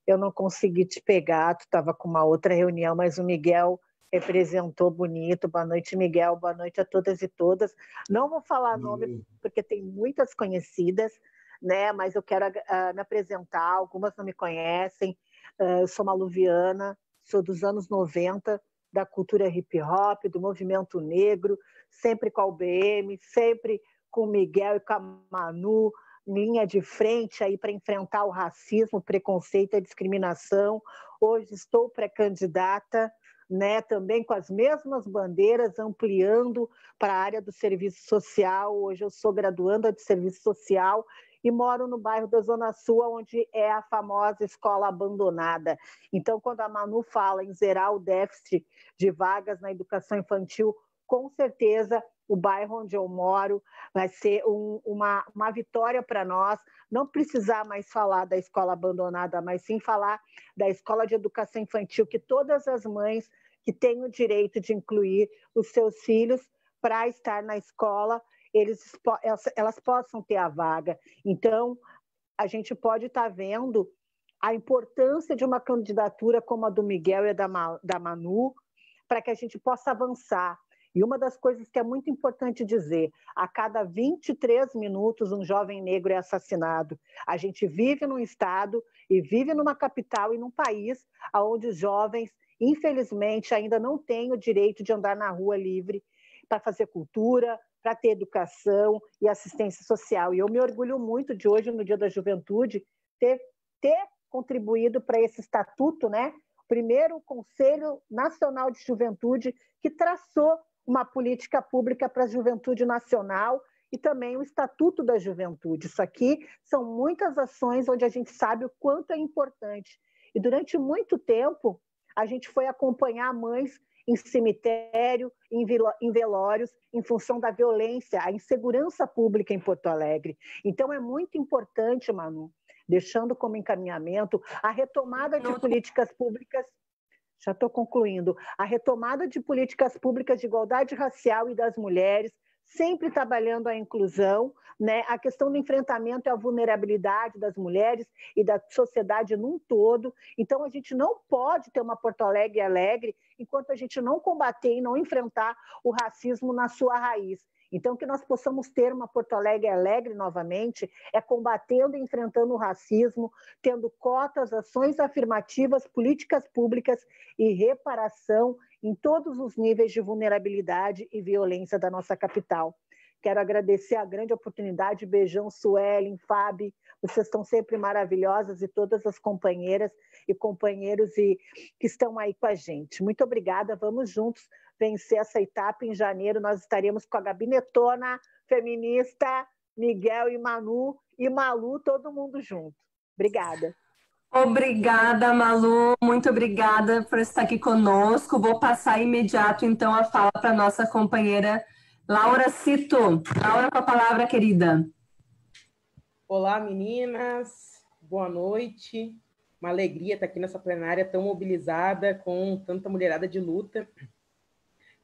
eu não consegui te pegar, tu estava com uma outra reunião, mas o Miguel representou bonito. Boa noite, Miguel. Boa noite a todas e todas. Não vou falar nome porque tem muitas conhecidas, né? Mas eu quero uh, me apresentar. Algumas não me conhecem. Uh, eu sou maluviana, sou dos anos 90 da cultura hip hop, do movimento negro, sempre com a UBM, sempre com o Miguel e com a Manu, linha de frente aí para enfrentar o racismo, o preconceito e a discriminação. Hoje estou pré-candidata, né, também com as mesmas bandeiras, ampliando para a área do serviço social. Hoje eu sou graduanda de serviço social e moro no bairro da Zona Sul, onde é a famosa escola abandonada. Então, quando a Manu fala em zerar o déficit de vagas na educação infantil, com certeza o bairro onde eu moro vai ser um, uma, uma vitória para nós, não precisar mais falar da escola abandonada, mas sim falar da escola de educação infantil, que todas as mães que têm o direito de incluir os seus filhos para estar na escola, eles, elas, possam ter a vaga. Então, a gente pode estar tá vendo a importância de uma candidatura como a do Miguel e da, da Manu, para que a gente possa avançar. E uma das coisas que é muito importante dizer: a cada 23 minutos, um jovem negro é assassinado. A gente vive num estado e vive numa capital e num país onde os jovens, infelizmente, ainda não têm o direito de andar na rua livre para fazer cultura, para ter educação e assistência social. E eu me orgulho muito de hoje, no Dia da Juventude, ter, ter contribuído para esse estatuto, né? Primeiro, Conselho Nacional de Juventude, que traçou uma política pública para a juventude nacional e também o Estatuto da Juventude. Isso aqui são muitas ações onde a gente sabe o quanto é importante. E durante muito tempo, a gente foi acompanhar mães em cemitério, em velórios, em função da violência, a insegurança pública em Porto Alegre. Então, é muito importante, Manu, deixando como encaminhamento a retomada de políticas públicas. Já estou concluindo. A retomada de políticas públicas de igualdade racial e das mulheres, sempre trabalhando a inclusão, né? a questão do enfrentamento à vulnerabilidade das mulheres e da sociedade num todo. Então, a gente não pode ter uma Porto Alegre alegre enquanto a gente não combater e não enfrentar o racismo na sua raiz. Então, que nós possamos ter uma Porto Alegre alegre novamente é combatendo e enfrentando o racismo, tendo cotas, ações afirmativas, políticas públicas e reparação em todos os níveis de vulnerabilidade e violência da nossa capital. Quero agradecer a grande oportunidade. Beijão, Suelen, Fábio. Vocês estão sempre maravilhosas e todas as companheiras e companheiros e, que estão aí com a gente. Muito obrigada. Vamos juntos vencer essa etapa. Em janeiro, nós estaremos com a gabinetona feminista, Miguel e Manu, e Malu, todo mundo junto. Obrigada. Obrigada, Malu. Muito obrigada por estar aqui conosco. Vou passar imediato, então, a fala para nossa companheira Laura Cito. Laura, com a palavra, querida. Olá, meninas. Boa noite. Uma alegria estar aqui nessa plenária tão mobilizada, com tanta mulherada de luta.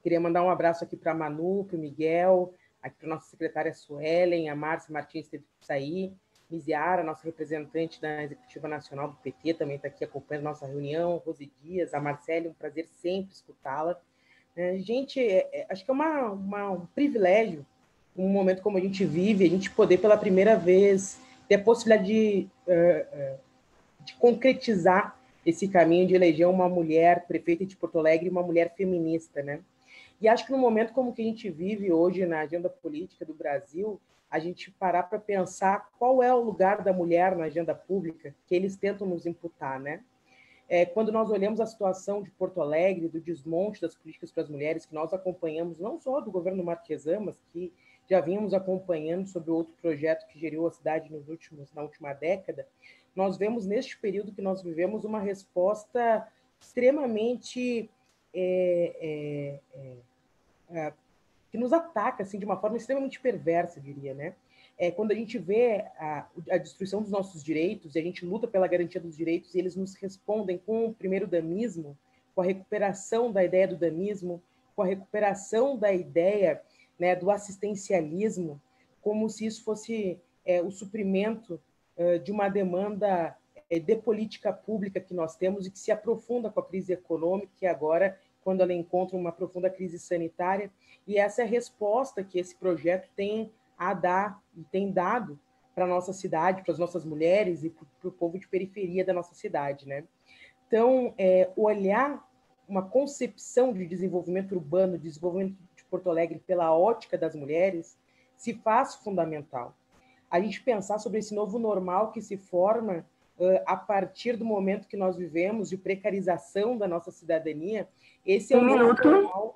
Queria mandar um abraço aqui para a Manu, para o Miguel, aqui para a nossa secretária Suelen, a Márcia Martins teve que sair, Miziara, nossa representante da Executiva Nacional do PT, também está aqui acompanhando nossa reunião, Rose Dias, a Marcele, um prazer sempre escutá-la. É, gente, é, é, acho que é uma, uma, um privilégio, um momento como a gente vive, a gente poder pela primeira vez ter a possibilidade de, uh, uh, de concretizar esse caminho de eleger uma mulher prefeita de Porto Alegre, uma mulher feminista, né? E acho que no momento como que a gente vive hoje na agenda política do Brasil, a gente parar para pensar qual é o lugar da mulher na agenda pública que eles tentam nos imputar, né? É, quando nós olhamos a situação de Porto Alegre, do desmonte das políticas para as mulheres, que nós acompanhamos não só do governo Marquesan, mas que já vínhamos acompanhando sobre outro projeto que geriu a cidade nos últimos, na última década, nós vemos neste período que nós vivemos uma resposta extremamente é, é, é é, que nos ataca assim de uma forma extremamente perversa, diria, né? É, quando a gente vê a, a, destruição dos nossos direitos e a gente luta pela garantia dos direitos e eles nos respondem com o primeiro damismo, com a recuperação da ideia do damismo, com a recuperação da ideia né, do assistencialismo, como se isso fosse é, o suprimento de uma demanda é, de política pública que nós temos e que se aprofunda com a crise econômica que agora quando ela encontra uma profunda crise sanitária, e essa é a resposta que esse projeto tem a dar e tem dado para a nossa cidade, para as nossas mulheres e para o povo de periferia da nossa cidade. Né? Então, é, olhar uma concepção de desenvolvimento urbano, desenvolvimento de Porto Alegre pela ótica das mulheres, se faz fundamental. A gente pensar sobre esse novo normal que se forma a partir do momento que nós vivemos de precarização da nossa cidadania esse é um o minuto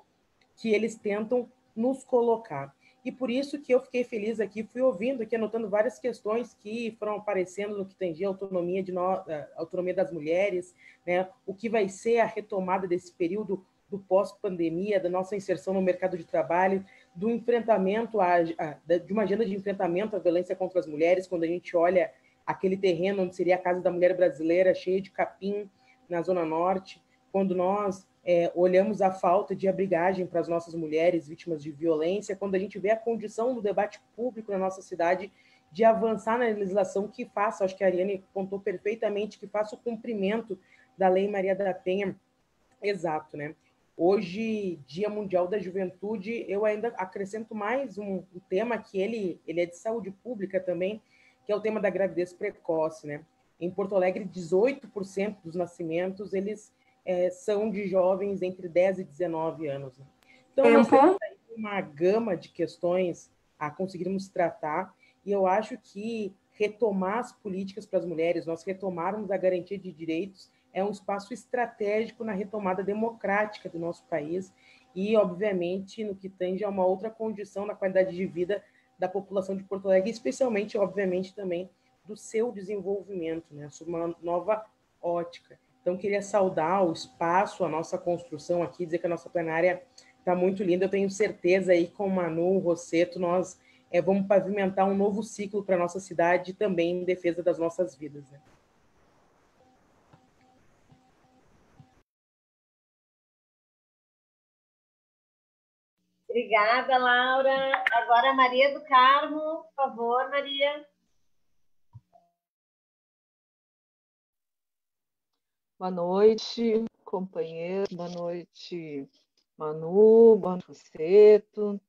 que eles tentam nos colocar. E por isso que eu fiquei feliz aqui, fui ouvindo aqui, anotando várias questões que foram aparecendo no que tangia a autonomia, de no, autonomia das mulheres, né? o que vai ser a retomada desse período do pós-pandemia, da nossa inserção no mercado de trabalho, do enfrentamento, a, de uma agenda de enfrentamento à violência contra as mulheres, quando a gente olha aquele terreno onde seria a Casa da Mulher Brasileira, cheia de capim, na Zona Norte, quando nós é, olhamos a falta de abrigagem para as nossas mulheres vítimas de violência, quando a gente vê a condição do debate público na nossa cidade de avançar na legislação que faça, acho que a Ariane contou perfeitamente, que faça o cumprimento da Lei Maria da Penha exato, né? Hoje, Dia Mundial da Juventude, eu ainda acrescento mais um, um, tema que ele, ele é de saúde pública também, que é o tema da gravidez precoce, né? Em Porto Alegre, 18% dos nascimentos, eles é, são de jovens entre 10 e 19 anos. Né? Então, nós temos uma gama de questões a conseguirmos tratar, e eu acho que retomar as políticas para as mulheres, nós retomarmos a garantia de direitos, é um espaço estratégico na retomada democrática do nosso país e, obviamente, no que tange a uma outra condição na qualidade de vida da população de Porto Alegre, especialmente, obviamente, também do seu desenvolvimento, né? Sob uma nova ótica. Então, queria saudar o espaço, a nossa construção aqui, dizer que a nossa plenária está muito linda. Eu tenho certeza aí com o Manu, o Rosseto, nós é, vamos pavimentar um novo ciclo para a nossa cidade também em defesa das nossas vidas. Né? Obrigada, Laura. Agora, Maria do Carmo, por favor, Maria. Boa noite, companheiro. Boa noite, Manu. Boa noite, Roseto.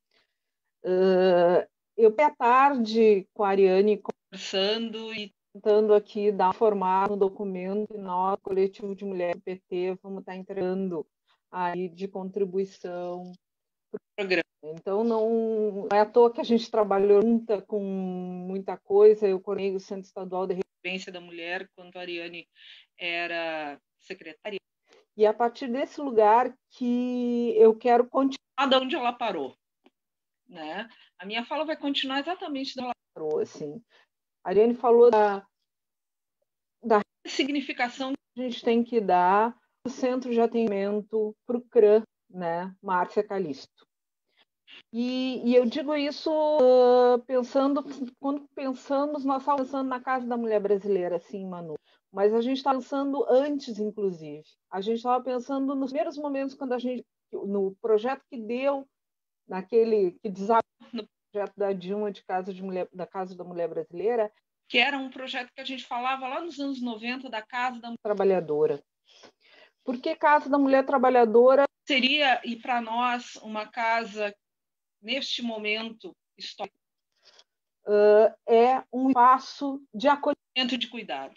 Uh, eu, à tarde, com a Ariane, conversando e tentando aqui dar formato no documento, e nós, coletivo de mulheres do PT, vamos estar entregando aí de contribuição programa. Então, não, é à toa que a gente trabalhou junta com muita coisa. Eu coordenei o Centro Estadual de Referência da Mulher, quando a Ariane era secretária. E é a partir desse lugar que eu quero continuar de onde ela parou. Né? A minha fala vai continuar exatamente de onde ela parou. Assim. A Ariane falou da, da significação que a gente tem que dar o centro de atendimento para o CRAN, né, Márcia Calisto. E, e, eu digo isso uh, pensando, quando pensamos, nós estamos pensando na Casa da Mulher Brasileira, sim, Manu, mas a gente está pensando antes, inclusive. A gente estava pensando nos primeiros momentos, quando a gente, no projeto que deu, naquele que desabou no projeto da Dilma de Casa de Mulher, da Casa da Mulher Brasileira, que era um projeto que a gente falava lá nos anos 90 da Casa da Mulher Trabalhadora. Porque Casa da Mulher Trabalhadora seria, e para nós, uma casa, neste momento histórico, uh, é um espaço de acolhimento de cuidado.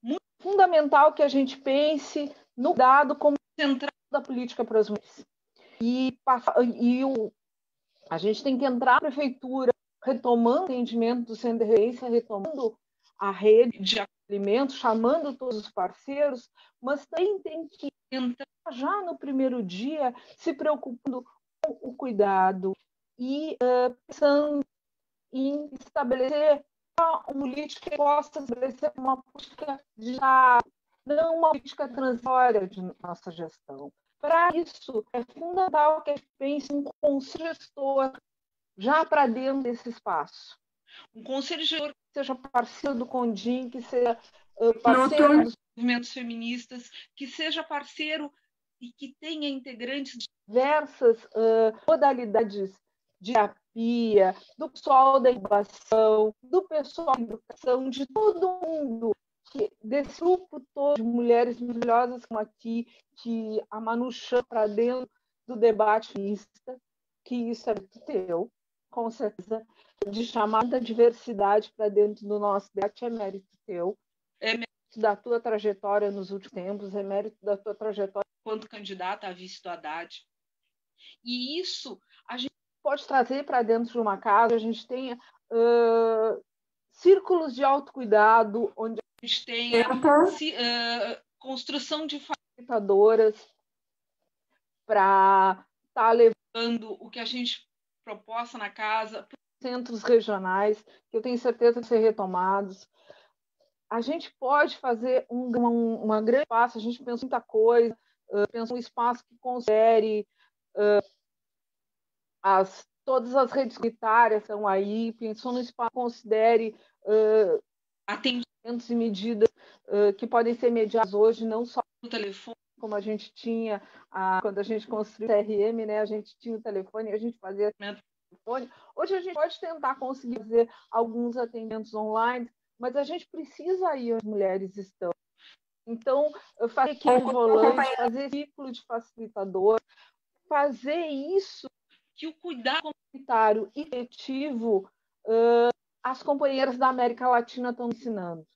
Muito fundamental que a gente pense no dado como central da política para as mulheres. E, e o, a gente tem que entrar na prefeitura retomando o atendimento do centro de referência, retomando a rede de acolhimento, chamando todos os parceiros, mas também tem que entrar já no primeiro dia se preocupando com o cuidado e uh, pensando em estabelecer uma política que possa estabelecer uma política já não uma política transitória de nossa gestão. Para isso, é fundamental que a gente pense em um conselho gestor já para dentro desse espaço. Um conselho gestor que seja parceiro do Condim, que seja uh, parceiro dos movimentos feministas, que seja parceiro e que tenha integrantes de diversas uh, modalidades de terapia, do pessoal da incubação, do pessoal da educação, de todo mundo, que, desse grupo todo de mulheres maravilhosas como aqui, que a Manu chama para dentro do debate feminista, que isso é teu, com certeza, de chamar da diversidade para dentro do nosso debate é mérito teu, é mérito da tua trajetória nos últimos tempos, é mérito da tua trajetória enquanto candidata a vice do Haddad. E isso a gente pode trazer para dentro de uma casa, a gente tenha uh, círculos de autocuidado, onde a gente tenha uh, construção de facilitadoras para estar tá levando o que a gente proposta na casa centros regionais, que eu tenho certeza que ser retomados, a gente pode fazer um, uma, uma, grande espaço, a gente pensa muita coisa, uh, pensa um espaço que considere uh, as, todas as redes comunitárias estão aí, pensou no espaço que considere uh, atendimentos e medidas uh, que podem ser mediados hoje, não só o telefone, como a gente tinha a, quando a gente construiu o CRM, né? A gente tinha o telefone, a gente fazia atendimento telefone. Hoje a gente pode tentar conseguir fazer alguns atendimentos online, mas a gente precisa ir onde as mulheres estão. Então, fazer equipe volante, fazer ciclo de facilitador, fazer isso que o cuidado comunitário e efetivo uh, as companheiras da América Latina estão ensinando.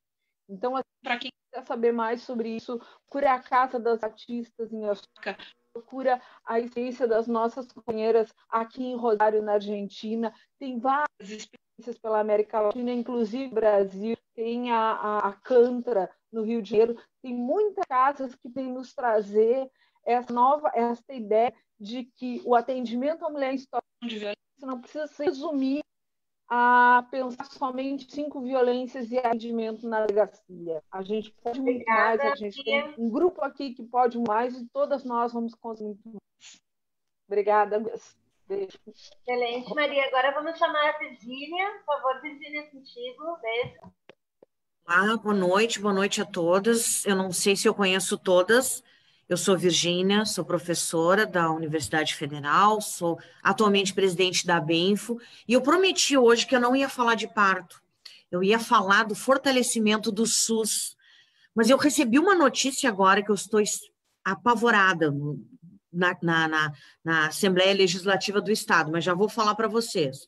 Então, assim, para quem quiser saber mais sobre isso, procure a Casa das Artistas em Osaka, procura a experiência das nossas companheiras aqui em Rosário, na Argentina. Tem várias experiências pela América Latina, inclusive Brasil, tem a, a, a Cantra no Rio de Janeiro. Tem muitas casas que vêm nos trazer essa nova, essa ideia de que o atendimento à mulher em situação de violência não precisa se resumir a pensar somente cinco violências e atendimento na delegacia. A gente pode muito mais, a gente tem um grupo aqui que pode mais e todas nós vamos conseguir muito mais. Obrigada, Beijo. Excelente, Maria. Agora vamos chamar a Virgínia. Por favor, Virgínia, contigo. Beijo. Olá, boa noite, boa noite a todas. Eu não sei se eu conheço todas, eu sou Virgínia, sou professora da Universidade Federal, sou atualmente presidente da Benfo, e eu prometi hoje que eu não ia falar de parto, eu ia falar do fortalecimento do SUS. Mas eu recebi uma notícia agora que eu estou apavorada na, na, na, na Assembleia Legislativa do Estado, mas já vou falar para vocês.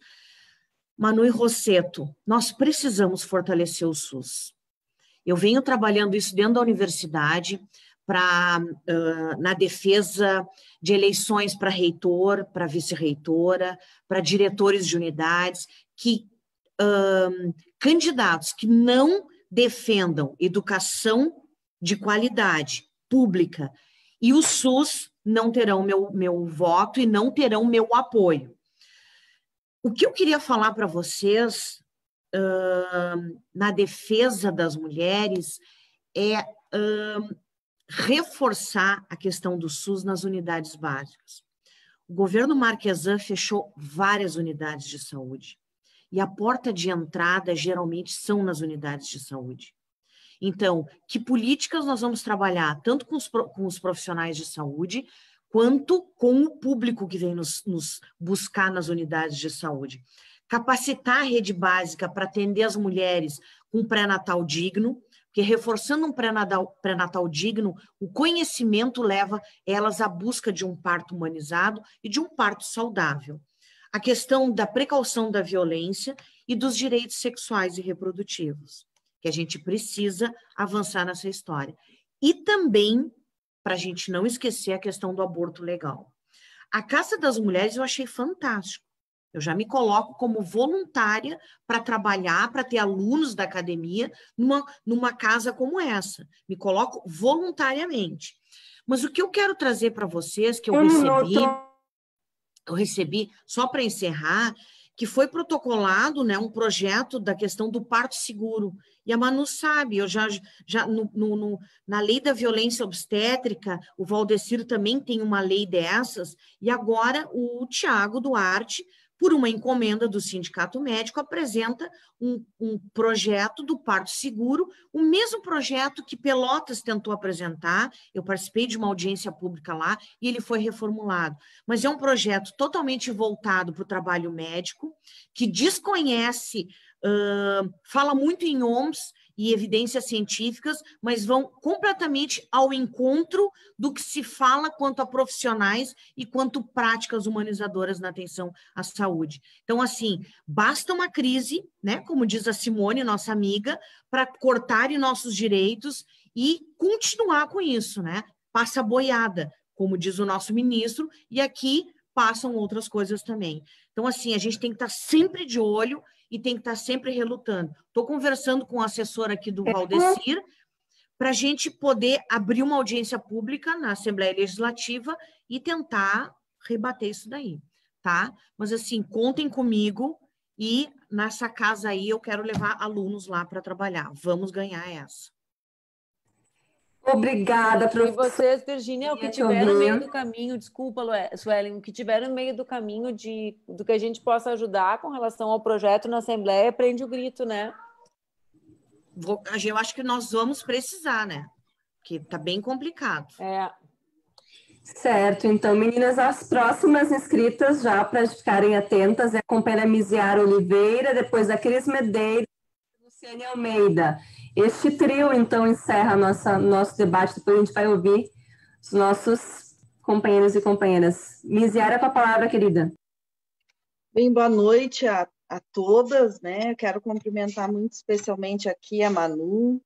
Manu e Rosseto, nós precisamos fortalecer o SUS. Eu venho trabalhando isso dentro da universidade, para uh, na defesa de eleições para reitor, para vice-reitora, para diretores de unidades, que uh, candidatos que não defendam educação de qualidade pública e o SUS não terão meu, meu voto e não terão meu apoio. O que eu queria falar para vocês uh, na defesa das mulheres é uh, reforçar a questão do SUS nas unidades básicas. O governo Marquesan fechou várias unidades de saúde e a porta de entrada geralmente são nas unidades de saúde. Então, que políticas nós vamos trabalhar, tanto com os, com os profissionais de saúde, quanto com o público que vem nos, nos buscar nas unidades de saúde? Capacitar a rede básica para atender as mulheres com pré-natal digno, porque reforçando um pré-natal, pré-natal digno, o conhecimento leva elas à busca de um parto humanizado e de um parto saudável. A questão da precaução da violência e dos direitos sexuais e reprodutivos, que a gente precisa avançar nessa história. E também, para a gente não esquecer, a questão do aborto legal. A Casa das Mulheres eu achei fantástico. Eu já me coloco como voluntária para trabalhar, para ter alunos da academia numa, numa casa como essa. Me coloco voluntariamente. Mas o que eu quero trazer para vocês, que eu recebi, eu recebi, só para encerrar, que foi protocolado né, um projeto da questão do parto seguro. E a Manu sabe, eu já, já no, no, no, na lei da violência obstétrica, o Valdecir também tem uma lei dessas, e agora o Tiago Duarte por uma encomenda do Sindicato Médico, apresenta um, um, projeto do parto seguro, o mesmo projeto que Pelotas tentou apresentar. Eu participei de uma audiência pública lá e ele foi reformulado. Mas é um projeto totalmente voltado para o trabalho médico, que desconhece, uh, fala muito em OMS e evidências científicas, mas vão completamente ao encontro do que se fala quanto a profissionais e quanto práticas humanizadoras na atenção à saúde. Então, assim, basta uma crise, né, como diz a Simone, nossa amiga, para cortarem nossos direitos e continuar com isso, né? Passa boiada, como diz o nosso ministro, e aqui passam outras coisas também. Então, assim, a gente tem que estar sempre de olho e tem que estar sempre relutando. Estou conversando com o assessor aqui do Valdecir para a gente poder abrir uma audiência pública na Assembleia Legislativa e tentar rebater isso daí, tá? Mas assim, contem comigo e nessa casa aí eu quero levar alunos lá para trabalhar. Vamos ganhar essa. Obrigada, professora. E vocês, Virginia, o que tiveram no meio do caminho, desculpa, Suelen, o que tiveram no meio do caminho de, do que a gente possa ajudar com relação ao projeto na Assembleia, prende o grito, né? Vou, eu acho que nós vamos precisar, né? porque está bem complicado. É. Certo, então, meninas, as próximas inscritas, já para ficarem atentas, é a companheira Miziara Oliveira, depois a Cris Medeiros e Luciane Almeida. Este trio, então, encerra nossa, nosso debate, depois a gente vai ouvir os nossos companheiros e companheiras. Miziara, com a palavra, querida. Bem, boa noite a, a todas, né? Quero cumprimentar muito especialmente aqui a Manu,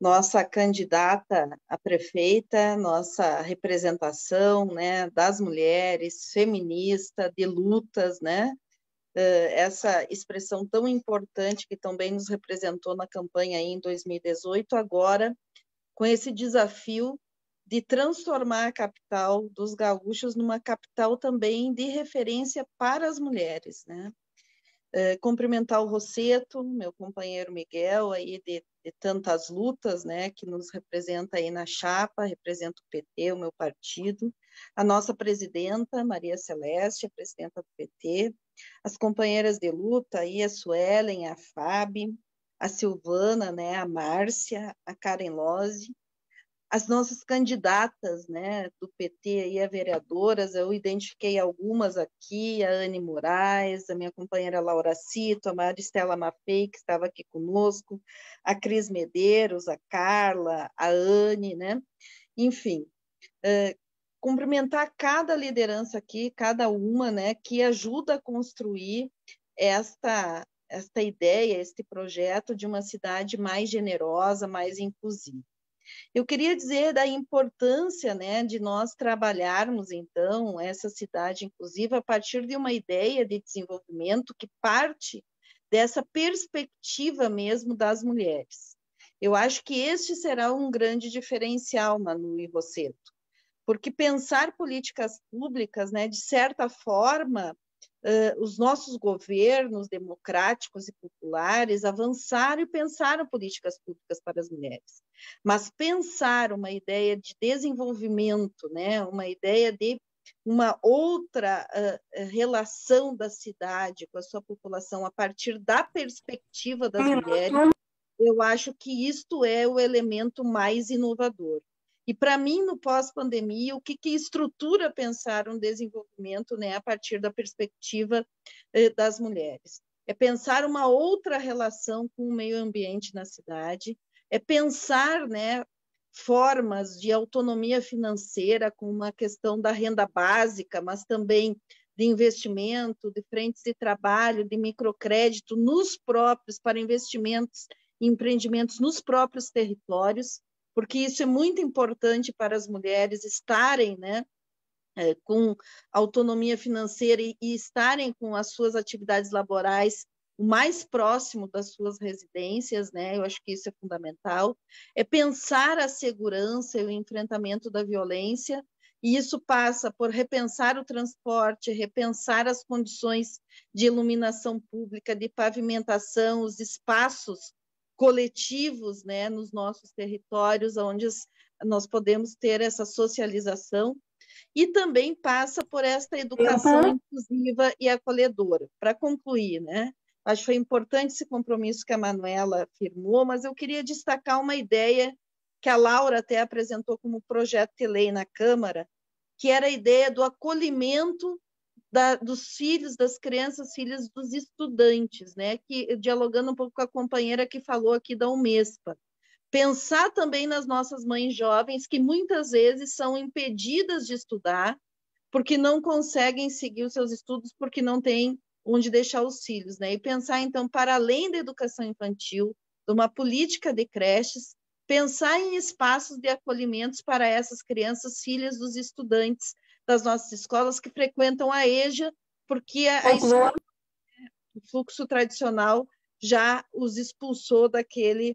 nossa candidata a prefeita, nossa representação, né, das mulheres, feminista, de lutas, né? Essa expressão tão importante que também nos representou na campanha em 2018, agora com esse desafio de transformar a capital dos gaúchos numa capital também de referência para as mulheres, né? É, cumprimentar o Rosseto, meu companheiro Miguel, aí de, de, tantas lutas, né, que nos representa aí na chapa, representa o PT, o meu partido, a nossa presidenta, Maria Celeste, a presidenta do PT, as companheiras de luta aí, a Suelen, a Fábio, a Silvana, né, a Márcia, a Karen Lose, as nossas candidatas né, do PT e a vereadoras, eu identifiquei algumas aqui, a Anne Moraes, a minha companheira Laura Cito, a Maristela Mafei, que estava aqui conosco, a Cris Medeiros, a Carla, a Anne, né? enfim, é, cumprimentar cada liderança aqui, cada uma, né, que ajuda a construir esta, esta ideia, este projeto de uma cidade mais generosa, mais inclusiva. Eu queria dizer da importância né, de nós trabalharmos, então, essa cidade inclusiva a partir de uma ideia de desenvolvimento que parte dessa perspectiva mesmo das mulheres. Eu acho que este será um grande diferencial, Manu e Rosseto, porque pensar políticas públicas, né, de certa forma, uh, os nossos governos democráticos e populares avançaram e pensaram políticas públicas para as mulheres. Mas pensar uma ideia de desenvolvimento, né, uma ideia de uma outra uh, relação da cidade com a sua população a partir da perspectiva das mulheres, eu acho que isto é o elemento mais inovador. E para mim, no pós-pandemia, o que, que estrutura pensar um desenvolvimento né, a partir da perspectiva eh, das mulheres? É pensar uma outra relação com o meio ambiente na cidade, é pensar né, formas de autonomia financeira com uma questão da renda básica, mas também de investimento, de frentes de trabalho, de microcrédito nos próprios, para investimentos e empreendimentos nos próprios territórios porque isso é muito importante para as mulheres estarem, né, é, com autonomia financeira e, e estarem com as suas atividades laborais o mais próximo das suas residências, né? Eu acho que isso é fundamental. É pensar a segurança e o enfrentamento da violência, e isso passa por repensar o transporte, repensar as condições de iluminação pública, de pavimentação, os espaços coletivos né, nos nossos territórios, onde nós podemos ter essa socialização, e também passa por esta educação uhum. inclusiva e acolhedora. Para concluir, né, acho que foi importante esse compromisso que a Manuela firmou, mas eu queria destacar uma ideia que a Laura até apresentou como projeto de lei na Câmara, que era a ideia do acolhimento da, dos filhos, das crianças, filhas dos estudantes, né? Que dialogando um pouco com a companheira que falou aqui da Umespa. Pensar também nas nossas mães jovens que muitas vezes são impedidas de estudar porque não conseguem seguir os seus estudos porque não têm onde deixar os filhos, né? E pensar então para além da educação infantil, de uma política de creches, pensar em espaços de acolhimentos para essas crianças, filhas dos estudantes, das nossas escolas que frequentam a EJA, porque a, a escola, o fluxo tradicional já os expulsou daquele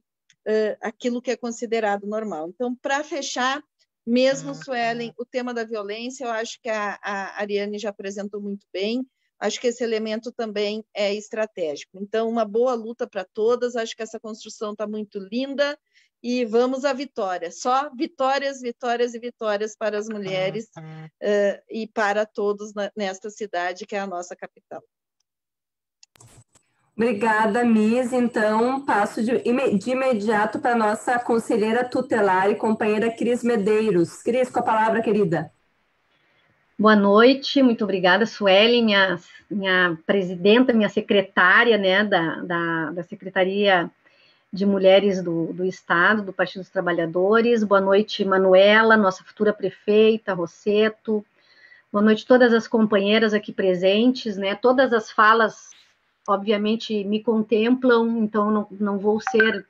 uh, aquilo que é considerado normal. Então, para fechar, mesmo, ah, Suelen, tá. o tema da violência, eu acho que a, a Ariane já apresentou muito bem, acho que esse elemento também é estratégico. Então, uma boa luta para todas, acho que essa construção está muito linda, e vamos à vitória. Só vitórias, vitórias e vitórias para as mulheres uh, e para todos na, nesta cidade que é a nossa capital. Obrigada, Miss. Então, passo de, de imediato para a nossa conselheira tutelar e companheira Cris Medeiros. Cris, com a palavra, querida. Boa noite, muito obrigada, Sueli, minha, minha presidenta, minha secretária né, da, da, da Secretaria de Mulheres do, do Estado, do Partido dos Trabalhadores. Boa noite, Manuela, nossa futura prefeita, Rosseto. Boa noite, todas as companheiras aqui presentes, né? Todas as falas obviamente me contemplam, então não, não vou ser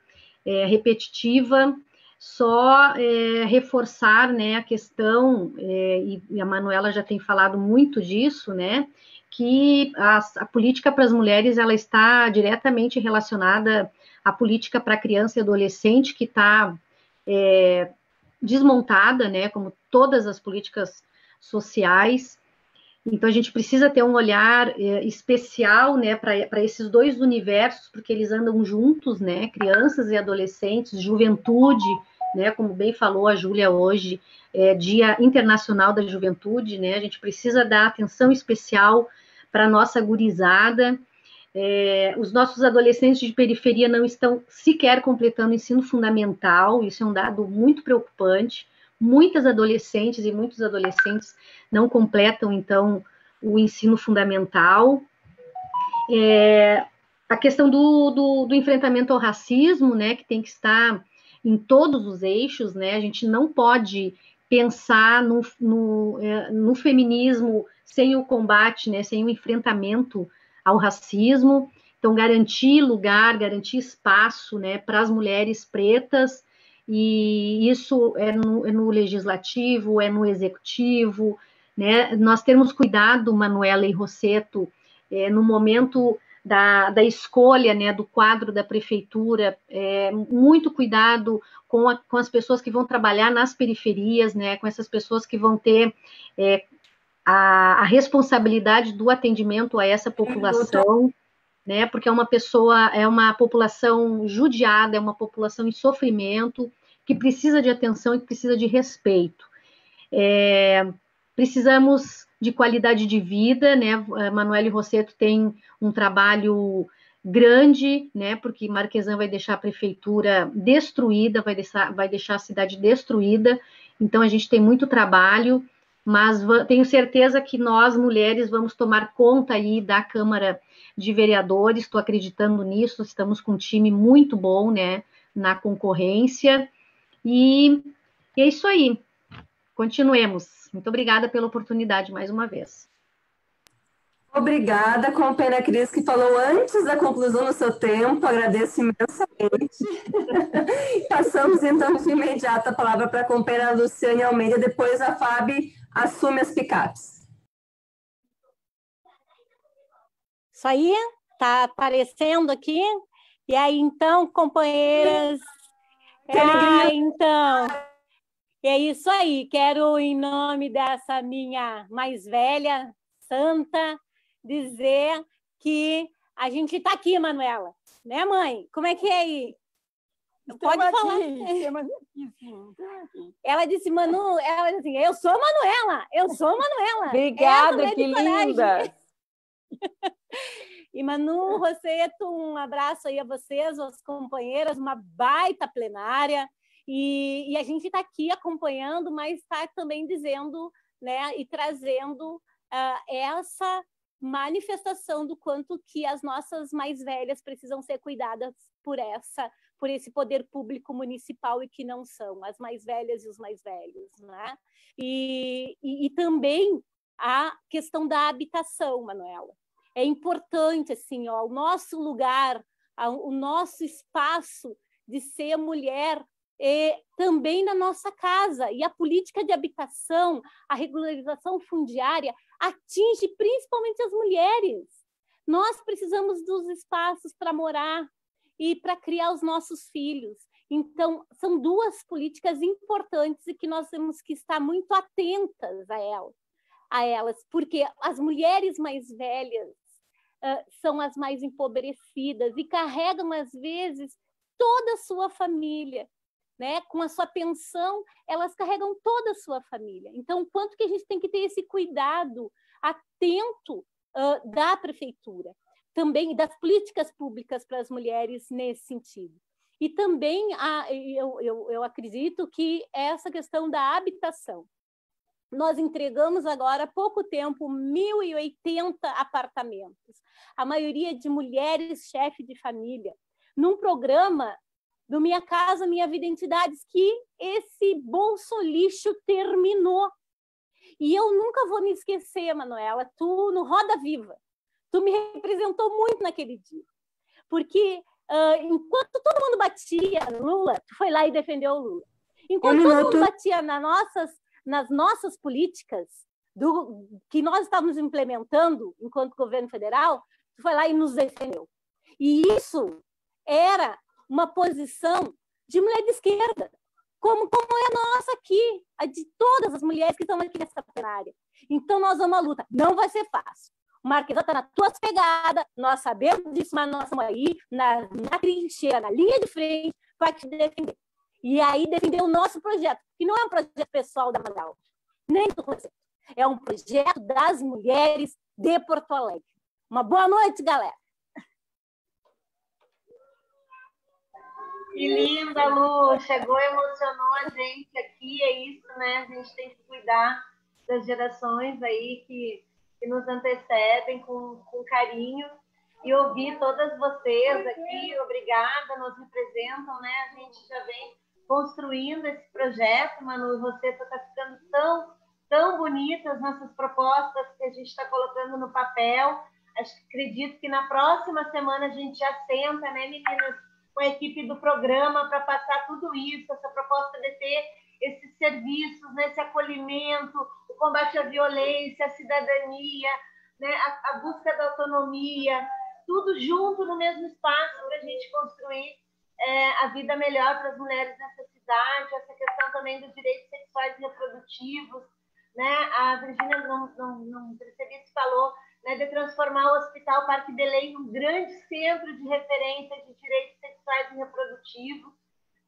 é, repetitiva, só é, reforçar né, a questão, é, e, e, a Manuela já tem falado muito disso, né, que a, a política para as mulheres ela está diretamente relacionada à política para criança e adolescente, que está é, desmontada, né, como todas as políticas sociais, então a gente precisa ter um olhar é, especial, né, para esses dois universos, porque eles andam juntos, né, crianças e adolescentes, juventude, né, como bem falou a Júlia hoje, é Dia Internacional da Juventude, né, a gente precisa dar atenção especial para a nossa gurizada. É, os nossos adolescentes de periferia não estão sequer completando o ensino fundamental, isso é um dado muito preocupante muitas adolescentes e muitos adolescentes não completam, então, o ensino fundamental. É, a questão do, do, do, enfrentamento ao racismo, né, que tem que estar em todos os eixos, né, a gente não pode pensar no, no, é, no feminismo sem o combate, né, sem o enfrentamento ao racismo. Então, garantir lugar, garantir espaço né, para as mulheres pretas e isso é no, é no legislativo, é no executivo, né? Nós temos cuidado, Manuela e Rosseto, é, no momento da, da, escolha né, do quadro da prefeitura, é, muito cuidado com, a, com, as pessoas que vão trabalhar nas periferias, né, com essas pessoas que vão ter é, a, a, responsabilidade do atendimento a essa população, né, porque é uma pessoa, é uma população judiada, é uma população em sofrimento, que precisa de atenção e precisa de respeito. É, precisamos de qualidade de vida, né? A Manuele Rosseto tem um trabalho grande, né? Porque Marquesan vai deixar a prefeitura destruída, vai deixar, vai deixar a cidade destruída. Então a gente tem muito trabalho, mas tenho certeza que nós mulheres vamos tomar conta aí da Câmara de Vereadores. Estou acreditando nisso. Estamos com um time muito bom, né? Na concorrência e, e é isso aí. Continuemos. Muito obrigada pela oportunidade mais uma vez. Obrigada, companheira Cris, que falou antes da conclusão do seu tempo, agradeço imensamente. Passamos então de imediato a palavra para a companheira Luciane Almeida, depois a Fábio assume as picapes. Isso aí, está aparecendo aqui. E aí, então, companheiras ah, então. É isso aí. Quero, em nome dessa minha mais velha, santa, dizer que a gente está aqui, Manuela. Né, mãe? Como é que é aí? Pode falar. Ela disse, Manu, ela disse assim, eu sou Manuela, eu sou Manuela. Obrigada, que linda. E Manu Rosseto, um abraço aí a vocês, as companheiras, uma baita plenária. E, e a gente está aqui acompanhando, mas está também dizendo né, e trazendo uh, essa manifestação do quanto que as nossas mais velhas precisam ser cuidadas por essa por esse poder público municipal e que não são as mais velhas e os mais velhos, né? E, e, e também a questão da habitação, Manuela é importante assim, ó, o nosso lugar, o nosso espaço de ser mulher é, também na nossa casa. E a política de habitação, a regularização fundiária atinge principalmente as mulheres. Nós precisamos dos espaços para morar e para criar os nossos filhos. Então, são duas políticas importantes e que nós temos que estar muito atentas a elas, a elas porque as mulheres mais velhas são as mais empobrecidas e carregam, às vezes, toda a sua família. Né? Com a sua pensão, elas carregam toda a sua família. Então, quanto que a gente tem que ter esse cuidado atento uh, da prefeitura? Também das políticas públicas para as mulheres nesse sentido. E também a, eu, eu, eu acredito que essa questão da habitação. Nós entregamos agora há pouco tempo 1.080 apartamentos, a maioria de mulheres chefe de família, num programa do Minha Casa Minha Vida Entidades, que esse bolso lixo terminou. E eu nunca vou me esquecer, Manuela, tu no Roda Viva, tu me representou muito naquele dia. Porque uh, enquanto todo mundo batia Lula, tu foi lá e defendeu o Lula. Enquanto todo mundo batia nas nossas, nas nossas políticas do, que nós estávamos implementando enquanto governo federal, tu foi lá e nos defendeu. E isso era uma posição de mulher de esquerda, como, como é a nossa aqui, a de todas as mulheres que estão aqui nessa plenária. Então, nós vamos à luta. Não vai ser fácil. Marquesa está nas tuas pegadas, nós sabemos disso, mas nós estamos aí na, na trincheira, na linha de frente, para te defender. E aí defender o nosso projeto, que não é um projeto pessoal da Manuel, nem do Conceito. É um projeto das mulheres de Porto Alegre. Uma boa noite, galera. Que linda, Lu! Chegou, emocionou a gente aqui, é isso, né? A gente tem que cuidar das gerações aí que, que nos antecedem com, com carinho e ouvir todas vocês aqui, obrigada, nos representam, né? A gente já vem construindo esse projeto, Manu, você está ficando tão, tão bonita as nossas propostas que a gente está colocando no papel. Acho, acredito que na próxima semana a gente já senta, né, meninas? com a equipe do programa para passar tudo isso, essa proposta de ter esses serviços, né, esse acolhimento, o combate à violência, a cidadania, né, a, a busca da autonomia, tudo junto no mesmo espaço para a gente construir é, a vida melhor para as mulheres nessa cidade, essa questão também dos direitos sexuais e reprodutivos. Né? A Virginia não, não, não percebi se falou né, de transformar o Hospital Parque Belém num grande centro de referência de direitos sexuais e reprodutivos,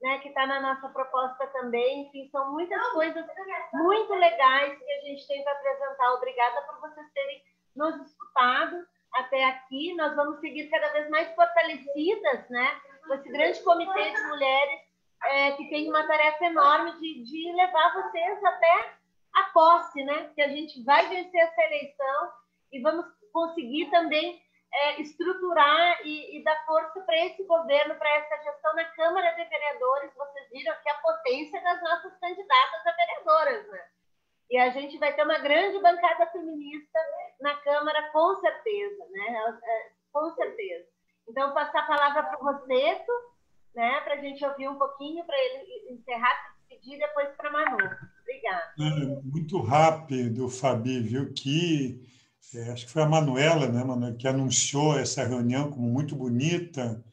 né, que está na nossa proposta também. Enfim, são muitas coisas muito legais que a gente tem para apresentar. Obrigada por vocês terem nos escutado até aqui. Nós vamos seguir cada vez mais fortalecidas, né, com esse grande comitê de mulheres é, que tem uma tarefa enorme de, de levar vocês até a posse, né, que a gente vai vencer essa eleição e vamos conseguir também é, estruturar e, e, dar força para esse governo, para essa gestão na Câmara de Vereadores. Vocês viram aqui a potência das nossas candidatas a vereadoras, né? E a gente vai ter uma grande bancada feminista na Câmara, com certeza, né? É, com certeza. Então, passar a palavra para o Roseto, né? Para a gente ouvir um pouquinho, para ele encerrar, se despedir, depois para a Manu. Obrigada. É, muito rápido, Fabi, viu? Que é, acho que foi a Manuela, né, Manuela, que anunciou essa reunião como muito bonita,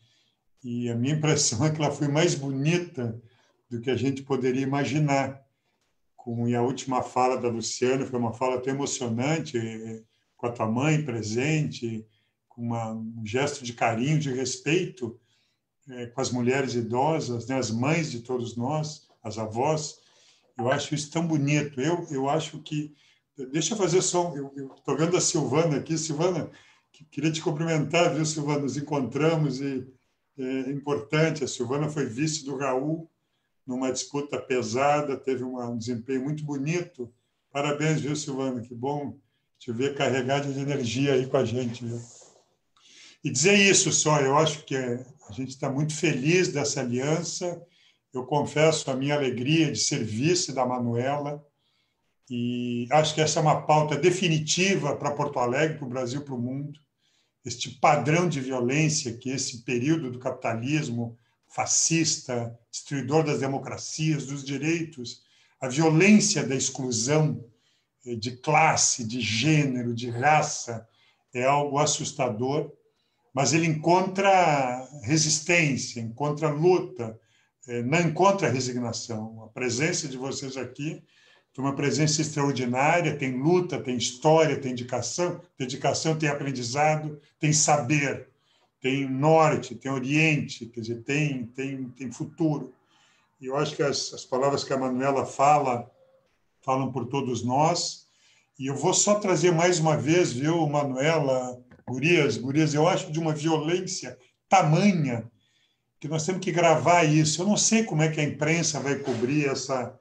e a minha impressão é que ela foi mais bonita do que a gente poderia imaginar. Com, e a última fala da Luciana foi uma fala tão emocionante, com a tua mãe presente, com uma, um gesto de carinho, de respeito é, com as mulheres idosas, né, as mães de todos nós, as avós. Eu acho isso tão bonito. Eu, eu acho que Deixa eu fazer só. Eu estou vendo a Silvana aqui. Silvana, queria te cumprimentar, viu, Silvana? Nos encontramos e é importante. A Silvana foi vice do Raul numa disputa pesada, teve um desempenho muito bonito. Parabéns, viu, Silvana? Que bom te ver carregada de energia aí com a gente, viu? E dizer isso só, eu acho que a gente está muito feliz dessa aliança. Eu confesso a minha alegria de ser vice da Manuela e acho que essa é uma pauta definitiva para Porto Alegre, para o Brasil, para o mundo. Este padrão de violência que esse período do capitalismo fascista, destruidor das democracias, dos direitos, a violência da exclusão eh, de classe, de gênero, de raça, é algo assustador, mas ele encontra resistência, encontra luta, eh, não encontra resignação. A presença de vocês aqui tem uma presença extraordinária, tem luta, tem história, tem dedicação, dedicação tem aprendizado, tem saber, tem norte, tem oriente, quer dizer, tem, tem, tem futuro. E eu acho que as, as palavras que a Manuela fala falam por todos nós. E eu vou só trazer mais uma vez, viu, Manuela, gurias, gurias, eu acho de uma violência tamanha que nós temos que gravar isso. Eu não sei como é que a imprensa vai cobrir essa,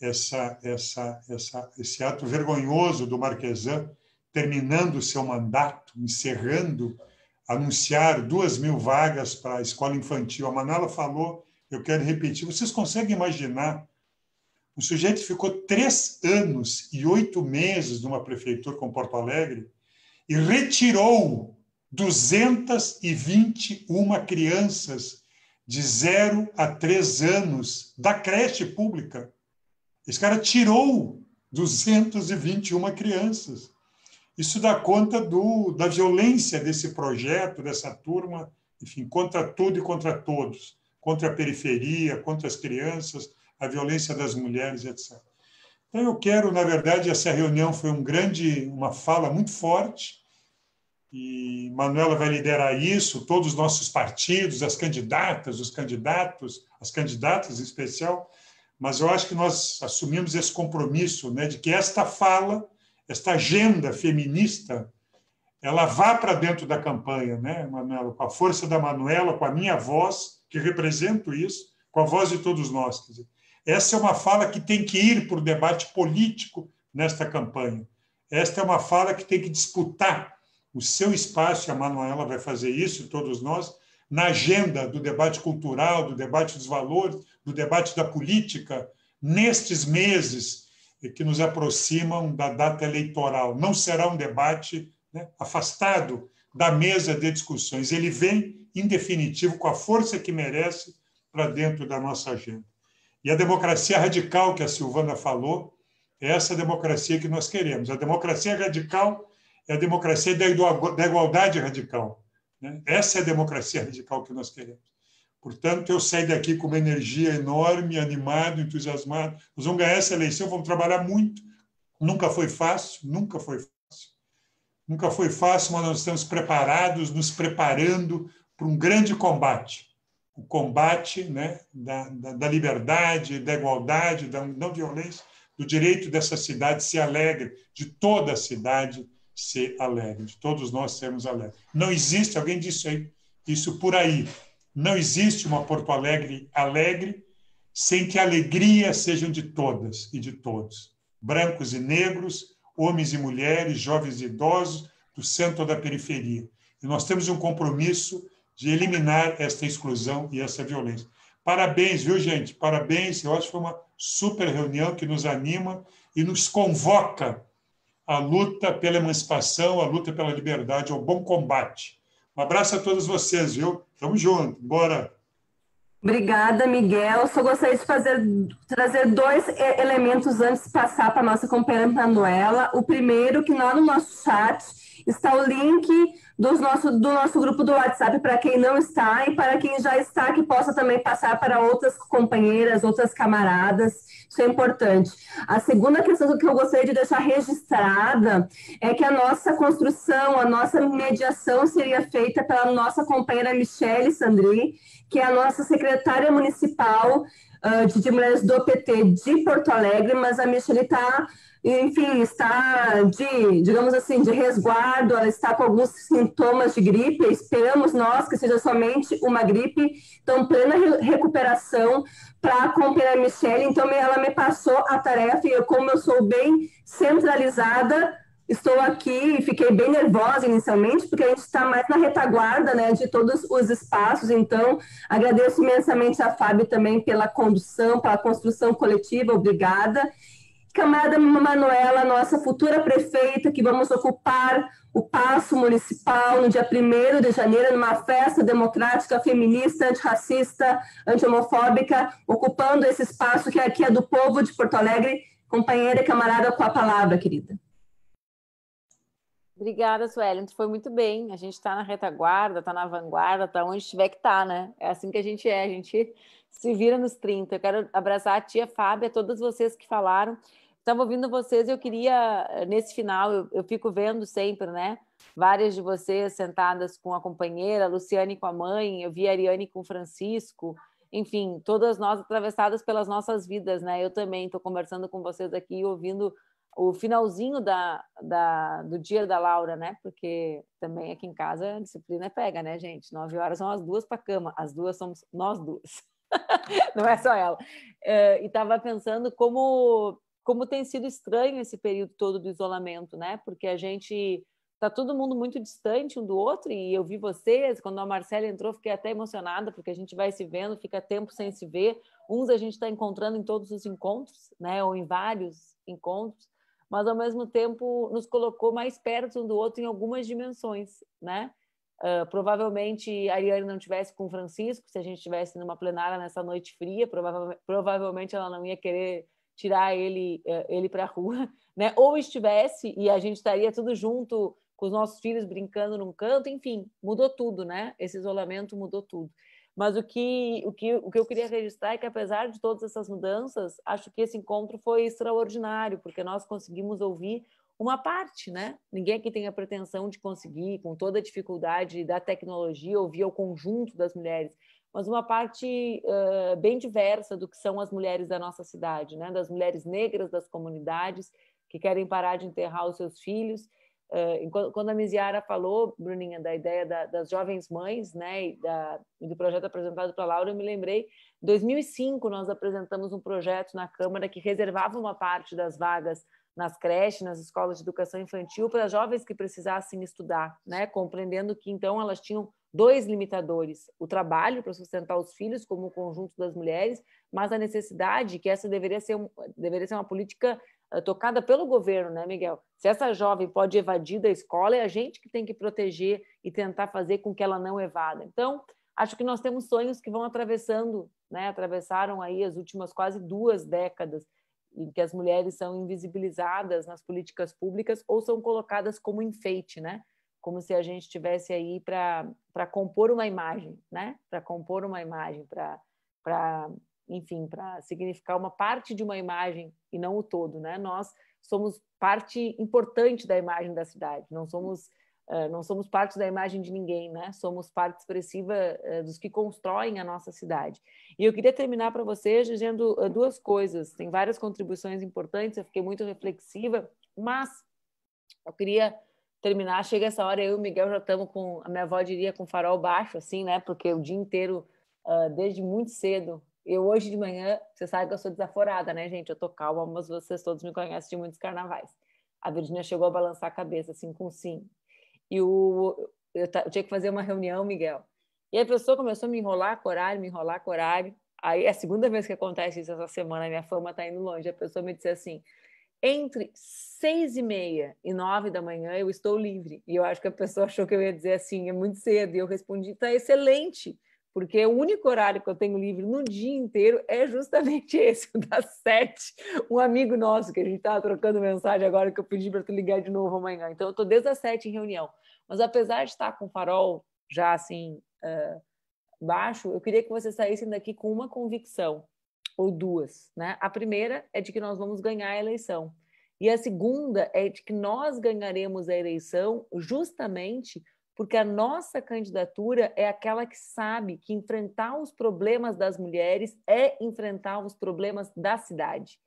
essa, essa, essa, esse ato vergonhoso do Marquesan, terminando o seu mandato, encerrando, anunciar duas mil vagas para a escola infantil. A Manala falou, eu quero repetir. Vocês conseguem imaginar? O sujeito ficou três anos e oito meses numa prefeitura com Porto Alegre e retirou 221 crianças de 0 a 3 anos da creche pública. Esse cara tirou 221 crianças. Isso dá conta do, da violência desse projeto, dessa turma, enfim, contra tudo e contra todos, contra a periferia, contra as crianças, a violência das mulheres, etc. Então eu quero, na verdade, essa reunião foi um grande, uma fala muito forte e Manuela vai liderar isso, todos os nossos partidos, as candidatas, os candidatos, as candidatas em especial, mas eu acho que nós assumimos esse compromisso né, de que esta fala, esta agenda feminista, ela vá para dentro da campanha, né, Manuela, com a força da Manuela, com a minha voz, que represento isso, com a voz de todos nós. Dizer, essa é uma fala que tem que ir para o debate político nesta campanha. Esta é uma fala que tem que disputar o seu espaço, e a Manuela vai fazer isso, todos nós, na agenda do debate cultural, do debate dos valores, do debate da política, nestes meses que nos aproximam da data eleitoral. Não será um debate né, afastado da mesa de discussões. Ele vem, em definitivo, com a força que merece para dentro da nossa agenda. E a democracia radical que a Silvana falou, é essa democracia que nós queremos. A democracia radical é a democracia da igualdade radical. Né? Essa é a democracia radical que nós queremos. Portanto, eu saio daqui com uma energia enorme, animado, entusiasmado. Nós vamos ganhar essa eleição, vamos trabalhar muito. Nunca foi fácil, nunca foi fácil. Nunca foi fácil, mas nós estamos preparados, nos preparando para um grande combate. O combate né, da, da, da liberdade, da igualdade, da não violência, do direito dessa cidade ser alegre, de toda a cidade ser alegre, de todos nós sermos alegres. Não existe, alguém disse aí, isso por aí, não existe uma Porto Alegre alegre sem que a alegria sejam de todas e de todos, brancos e negros, homens e mulheres, jovens e idosos, do centro ou da periferia. E nós temos um compromisso de eliminar esta exclusão e essa violência. Parabéns, viu, gente? Parabéns. Eu acho que foi uma super reunião que nos anima e nos convoca a luta pela emancipação, a luta pela liberdade, ao bom combate. Um abraço a todos vocês, viu? Tamo junto, bora! Obrigada, Miguel. Só gostaria de fazer, trazer dois elementos antes de passar para a nossa companheira Manuela. O primeiro, que lá no nosso chat está o link do nosso, do nosso grupo do WhatsApp para quem não está e para quem já está, que possa também passar para outras companheiras, outras camaradas. Isso é importante. A segunda questão que eu gostaria de deixar registrada é que a nossa construção, a nossa mediação seria feita pela nossa companheira Michele Sandri, que é a nossa secretária municipal de, de mulheres do PT de Porto Alegre, mas a Michele está enfim, está de, digamos assim, de resguardo, ela está com alguns sintomas de gripe, esperamos nós que seja somente uma gripe, então plena recuperação para acompanhar a Michelle, então ela me passou a tarefa e eu, como eu sou bem centralizada, estou aqui e fiquei bem nervosa inicialmente, porque a gente está mais na retaguarda né, de todos os espaços, então agradeço imensamente a Fábio também pela condução, pela construção coletiva, obrigada, Camarada Manuela, nossa futura prefeita, que vamos ocupar o Paço Municipal no dia 1 de janeiro, numa festa democrática, feminista, antirracista, anti-homofóbica, ocupando esse espaço que aqui é do povo de Porto Alegre. Companheira e camarada, com a palavra, querida. Obrigada, Suelen. Foi muito bem. A gente está na retaguarda, está na vanguarda, está onde tiver que estar, tá, né? É assim que a gente é. A gente se vira nos 30. Eu quero abraçar a tia Fábia, todas vocês que falaram estava ouvindo vocês e eu queria, nesse final, eu, eu, fico vendo sempre, né? Várias de vocês sentadas com a companheira, a Luciane com a mãe, eu vi a Ariane com o Francisco, enfim, todas nós atravessadas pelas nossas vidas, né? Eu também estou conversando com vocês aqui, ouvindo o finalzinho da, da, do dia da Laura, né? Porque também aqui em casa a disciplina é pega, né, gente? Nove horas são as duas para cama, as duas somos nós duas, não é só ela. Uh, e estava pensando como como tem sido estranho esse período todo do isolamento, né? Porque a gente tá todo mundo muito distante um do outro e eu vi vocês quando a Marcela entrou fiquei até emocionada porque a gente vai se vendo fica tempo sem se ver. Uns a gente está encontrando em todos os encontros né? Ou em vários encontros mas ao mesmo tempo nos colocou mais perto um do outro em algumas dimensões né? Uh, provavelmente a Ariane não tivesse com o Francisco se a gente tivesse numa plenária nessa noite fria provavelmente ela não ia querer tirar ele uh, ele para a rua né ou estivesse e a gente estaria tudo junto com os nossos filhos brincando num canto, enfim, mudou tudo, né? Esse isolamento mudou tudo. Mas o que, o que, o que eu queria registrar é que, apesar de todas essas mudanças, acho que esse encontro foi extraordinário, porque nós conseguimos ouvir uma parte, né? Ninguém aqui tem a pretensão de conseguir, com toda a dificuldade da tecnologia, ouvir o conjunto das mulheres, mas uma parte uh, bem diversa do que são as mulheres da nossa cidade, né? Das mulheres negras das comunidades que querem parar de enterrar os seus filhos quando a Misiara falou, Bruninha, da ideia da, das jovens mães, né, e, da, e do projeto apresentado para Laura, eu me lembrei, em 2005 nós apresentamos um projeto na Câmara que reservava uma parte das vagas nas creches, nas escolas de educação infantil para jovens que precisassem estudar, né, compreendendo que então elas tinham dois limitadores: o trabalho para sustentar os filhos, como o conjunto das mulheres, mas a necessidade que essa deveria ser, deveria ser uma política eh, tocada pelo governo, né, Miguel? Se essa jovem pode evadir da escola, é a gente que tem que proteger e tentar fazer com que ela não evada. Então, acho que nós temos sonhos que vão atravessando, né, atravessaram aí as últimas quase duas décadas em que as mulheres são invisibilizadas nas políticas públicas ou são colocadas como enfeite, né? Como se a gente tivesse aí para compor uma imagem, né? Para compor uma imagem, para enfim, para significar uma parte de uma imagem e não o todo, né? Nós somos parte importante da imagem da cidade, não somos uh, não somos parte da imagem de ninguém, né? Somos parte expressiva uh, dos que constroem a nossa cidade. E eu queria terminar para vocês dizendo uh, duas coisas. Tem várias contribuições importantes, eu fiquei muito reflexiva, mas eu queria terminar. Chega essa hora, eu e o Miguel já estamos com a minha avó diria com farol baixo, assim, né? Porque o dia inteiro, desde muito cedo, eu hoje de manhã, você sabe que eu sou desaforada, né, gente? Eu tô calma, mas vocês todos me conhecem de muitos carnavais. A Virginia chegou a balançar a cabeça, assim, com sim. E o, eu, eu, tinha que fazer uma reunião, Miguel. E a pessoa começou a me enrolar com horário, me enrolar com horário. Aí é a segunda vez que acontece isso essa semana, minha fama tá indo longe. A pessoa me disse assim: entre seis e meia e nove da manhã eu estou livre. E eu acho que a pessoa achou que eu ia dizer assim, é muito cedo. E eu respondi: tá excelente porque o único horário que eu tenho livre no dia inteiro é justamente esse, das sete. Um amigo nosso, que a gente estava trocando mensagem agora, que eu pedi para tu ligar de novo amanhã. Então, eu estou desde as sete em reunião. Mas apesar de estar com o farol já assim uh, baixo, eu queria que vocês saíssem daqui com uma convicção, ou duas. Né? A primeira é de que nós vamos ganhar a eleição. E a segunda é de que nós ganharemos a eleição justamente porque a nossa candidatura é aquela que sabe que enfrentar os problemas das mulheres é enfrentar os problemas da cidade.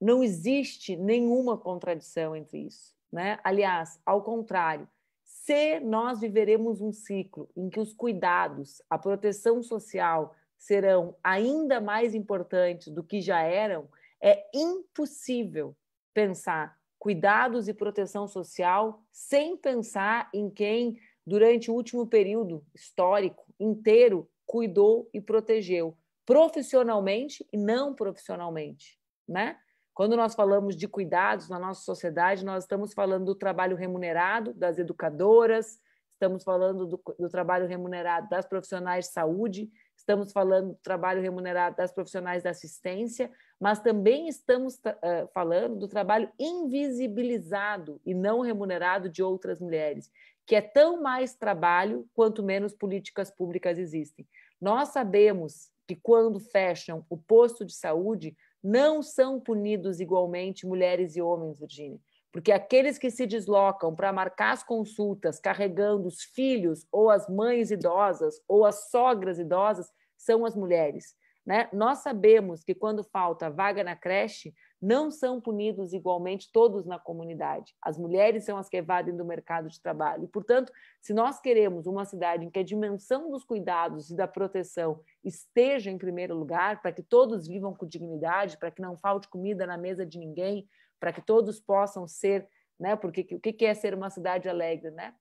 Não existe nenhuma contradição entre isso. Né? Aliás, ao contrário, se nós viveremos um ciclo em que os cuidados, a proteção social serão ainda mais importantes do que já eram, é impossível pensar cuidados e proteção social sem pensar em quem, durante o último período histórico inteiro, cuidou e protegeu, profissionalmente e não profissionalmente, né? Quando nós falamos de cuidados na nossa sociedade, nós estamos falando do trabalho remunerado das educadoras, estamos falando do, do trabalho remunerado das profissionais de saúde, estamos falando do trabalho remunerado das profissionais da assistência, mas também estamos uh, falando do trabalho invisibilizado e não remunerado de outras mulheres, que é tão mais trabalho quanto menos políticas públicas existem. Nós sabemos que quando fecham o posto de saúde, não são punidos igualmente mulheres e homens, Virginia, porque aqueles que se deslocam para marcar as consultas carregando os filhos ou as mães idosas ou as sogras idosas são as mulheres. Né? Nós sabemos que quando falta vaga na creche, não são punidos igualmente todos na comunidade. As mulheres são as que evadem do mercado de trabalho. E, portanto, se nós queremos uma cidade em que a dimensão dos cuidados e da proteção esteja em primeiro lugar, para que todos vivam com dignidade, para que não falte comida na mesa de ninguém, para que todos possam ser, né? Porque o que é ser uma cidade alegre, né?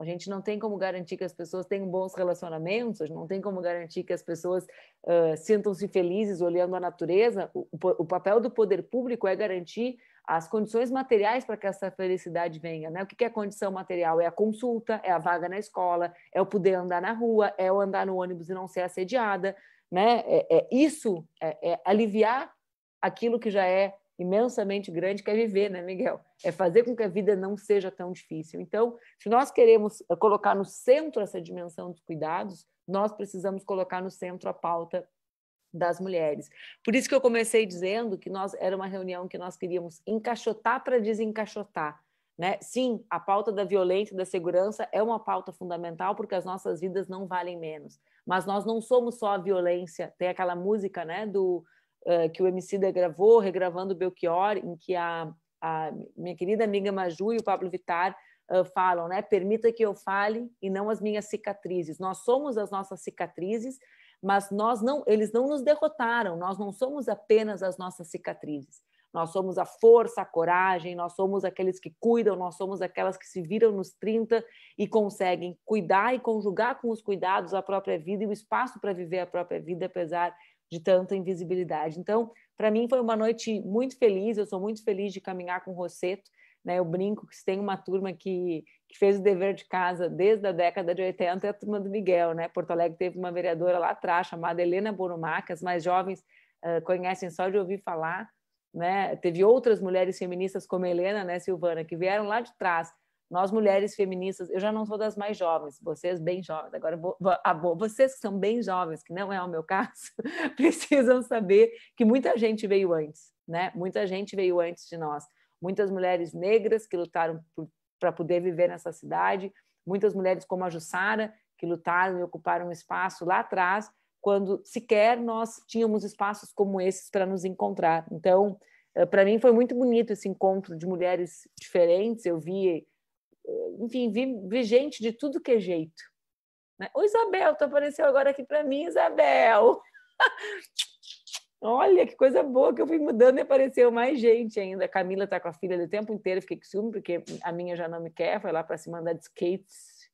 A gente não tem como garantir que as pessoas tenham bons relacionamentos, não tem como garantir que as pessoas uh, sintam-se felizes olhando a natureza. O, o, papel do poder público é garantir as condições materiais para que essa felicidade venha. Né? O que é a condição material? É a consulta, é a vaga na escola, é o poder andar na rua, é o andar no ônibus e não ser assediada. Né? É, é isso, é, é aliviar aquilo que já é imensamente grande que é viver, né, Miguel? É fazer com que a vida não seja tão difícil. Então, se nós queremos eh, colocar no centro essa dimensão dos cuidados, nós precisamos colocar no centro a pauta das mulheres. Por isso que eu comecei dizendo que nós era uma reunião que nós queríamos encaixotar para desencaixotar. Né? Sim, a pauta da violência e da segurança é uma pauta fundamental porque as nossas vidas não valem menos. Mas nós não somos só a violência. Tem aquela música né, do, que o Emicida gravou, regravando Belchior, em que a, a minha querida amiga Maju e o Pablo Vittar uh, falam, né? Permita que eu fale e não as minhas cicatrizes. Nós somos as nossas cicatrizes, mas nós não, eles não nos derrotaram. Nós não somos apenas as nossas cicatrizes. Nós somos a força, a coragem, nós somos aqueles que cuidam, nós somos aquelas que se viram nos 30 e conseguem cuidar e conjugar com os cuidados a própria vida e o espaço para viver a própria vida, apesar de tanta invisibilidade. Então, para mim foi uma noite muito feliz, eu sou muito feliz de caminhar com o Rosseto, né? Eu brinco que tem uma turma que, que fez o dever de casa desde a década de 80 é a turma do Miguel, né? Porto Alegre teve uma vereadora lá atrás chamada Helena Borumac, as mais jovens uh, conhecem só de ouvir falar, né? Teve outras mulheres feministas como Helena, né, Silvana, que vieram lá de trás nós mulheres feministas, eu já não sou das mais jovens, vocês bem jovens, agora vocês que são bem jovens, que não é o meu caso, precisam saber que muita gente veio antes, né? Muita gente veio antes de nós, muitas mulheres negras que lutaram para poder viver nessa cidade, muitas mulheres como a Jussara que lutaram e ocuparam um espaço lá atrás, quando sequer nós tínhamos espaços como esses para nos encontrar. Então, eh, para mim foi muito bonito esse encontro de mulheres diferentes. Eu vi enfim, vi, vi gente de tudo que é jeito. Né? O Isabel, tu apareceu agora aqui para mim, Isabel. Olha que coisa boa que eu fui mudando e apareceu mais gente ainda. A Camila está com a filha o tempo inteiro, fiquei com ciúme, porque a minha já não me quer, foi lá para cima andar de skates.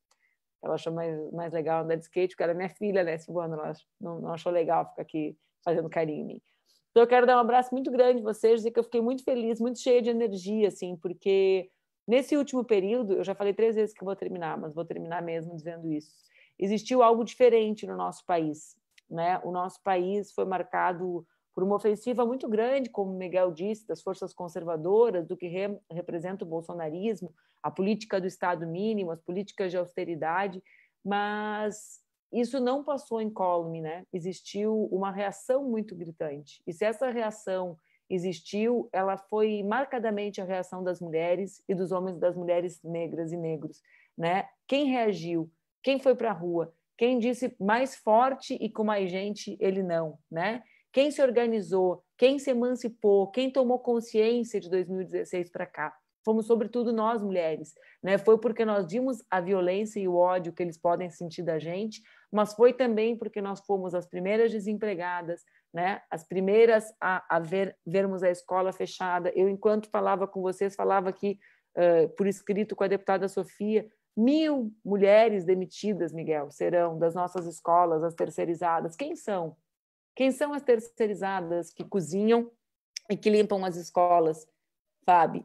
Ela achou mais, mais legal andar de skate, porque era minha filha, né, Silvana? Ela não, não achou legal ficar aqui fazendo carinho em mim. Então eu quero dar um abraço muito grande a vocês, dizer que eu fiquei muito feliz, muito cheia de energia, assim, porque Nesse último período, eu já falei três vezes que vou terminar, mas vou terminar mesmo dizendo isso. Existiu algo diferente no nosso país. Né? O nosso país foi marcado por uma ofensiva muito grande, como Miguel disse, das forças conservadoras, do que re representa o bolsonarismo, a política do Estado mínimo, as políticas de austeridade, mas isso não passou incólume, né? Existiu uma reação muito gritante. E se essa reação existiu, ela foi marcadamente a reação das mulheres e dos homens das mulheres negras e negros, né? Quem reagiu? Quem foi para a rua? Quem disse mais forte e com mais gente ele não, né? Quem se organizou? Quem se emancipou? Quem tomou consciência de 2016 para cá? Fomos sobretudo nós mulheres, né? Foi porque nós vimos a violência e o ódio que eles podem sentir da gente, mas foi também porque nós fomos as primeiras desempregadas, né? As primeiras a, a ver, vermos a escola fechada. Eu, enquanto falava com vocês, falava aqui uh, por escrito com a deputada Sofia, mil mulheres demitidas, Miguel, serão das nossas escolas, as terceirizadas. Quem são? Quem são as terceirizadas que cozinham e que limpam as escolas, Fábio?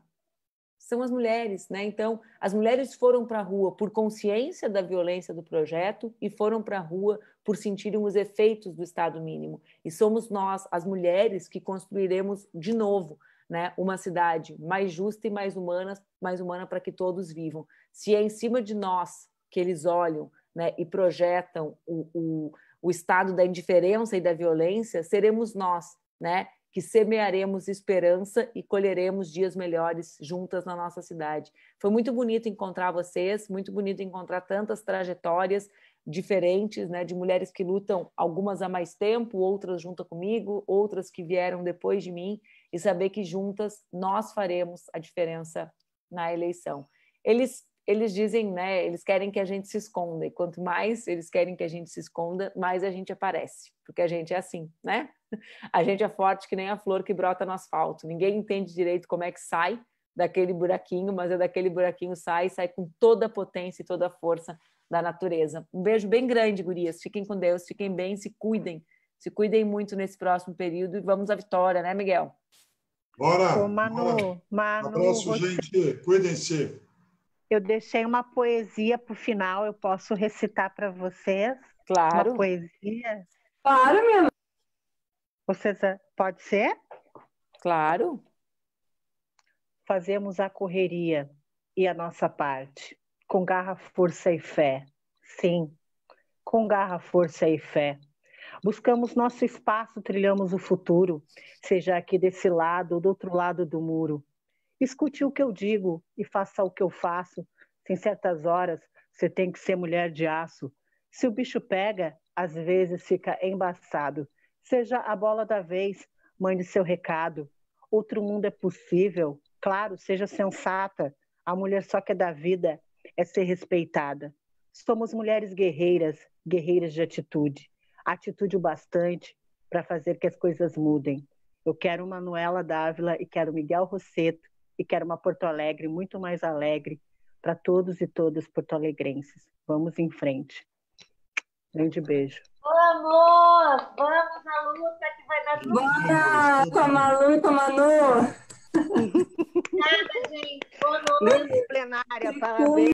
São as mulheres, né? Então, as mulheres foram para a rua por consciência da violência do projeto e foram para a rua por sentirem os efeitos do Estado mínimo. E somos nós, as mulheres, que construiremos de novo, né, uma cidade mais justa e mais humana, mais humana para que todos vivam. Se é em cima de nós que eles olham, né, e projetam o, o, o estado da indiferença e da violência, seremos nós, né, que semearemos esperança e colheremos dias melhores juntas na nossa cidade. Foi muito bonito encontrar vocês, muito bonito encontrar tantas trajetórias diferentes, né, de mulheres que lutam, algumas há mais tempo, outras junto comigo, outras que vieram depois de mim, e saber que juntas nós faremos a diferença na eleição. Eles eles dizem, né, eles querem que a gente se esconda, e quanto mais eles querem que a gente se esconda, mais a gente aparece, porque a gente é assim, né? A gente é forte que nem a flor que brota no asfalto. Ninguém entende direito como é que sai daquele buraquinho, mas é daquele buraquinho sai, sai com toda a potência e toda a força da natureza. Um beijo bem grande, gurias. Fiquem com Deus, fiquem bem, se cuidem. Se cuidem muito nesse próximo período e vamos à vitória, né, Miguel? Bora! Ô, Manu, bora. Manu, Abraço, você... gente. Cuidem-se. Eu deixei uma poesia para o final, eu posso recitar para vocês? Claro. Uma poesia? Claro, minha Vocês, pode ser? Claro. Fazemos a correria e a nossa parte, com garra, força e fé. Sim, com garra, força e fé. Buscamos nosso espaço, trilhamos o futuro, seja aqui desse lado ou do outro lado do muro. Escute o que eu digo e faça o que eu faço. Sem certas horas, você tem que ser mulher de aço. Se o bicho pega, às vezes fica embaçado. Seja a bola da vez, mande seu recado. Outro mundo é possível. Claro, seja sensata. A mulher só quer da vida é ser respeitada. Somos mulheres guerreiras, guerreiras de atitude. Atitude o bastante para fazer que as coisas mudem. Eu quero Manuela Dávila e quero Miguel Rosseto e quero uma Porto Alegre muito mais alegre para todos e todas porto-alegrenses. Vamos em frente. Grande beijo. Vamos! Vamos na luta que vai dar tudo Bora! Com a Malu e com a Manu! Obrigada, gente. Boa noite. Plenária, parabéns.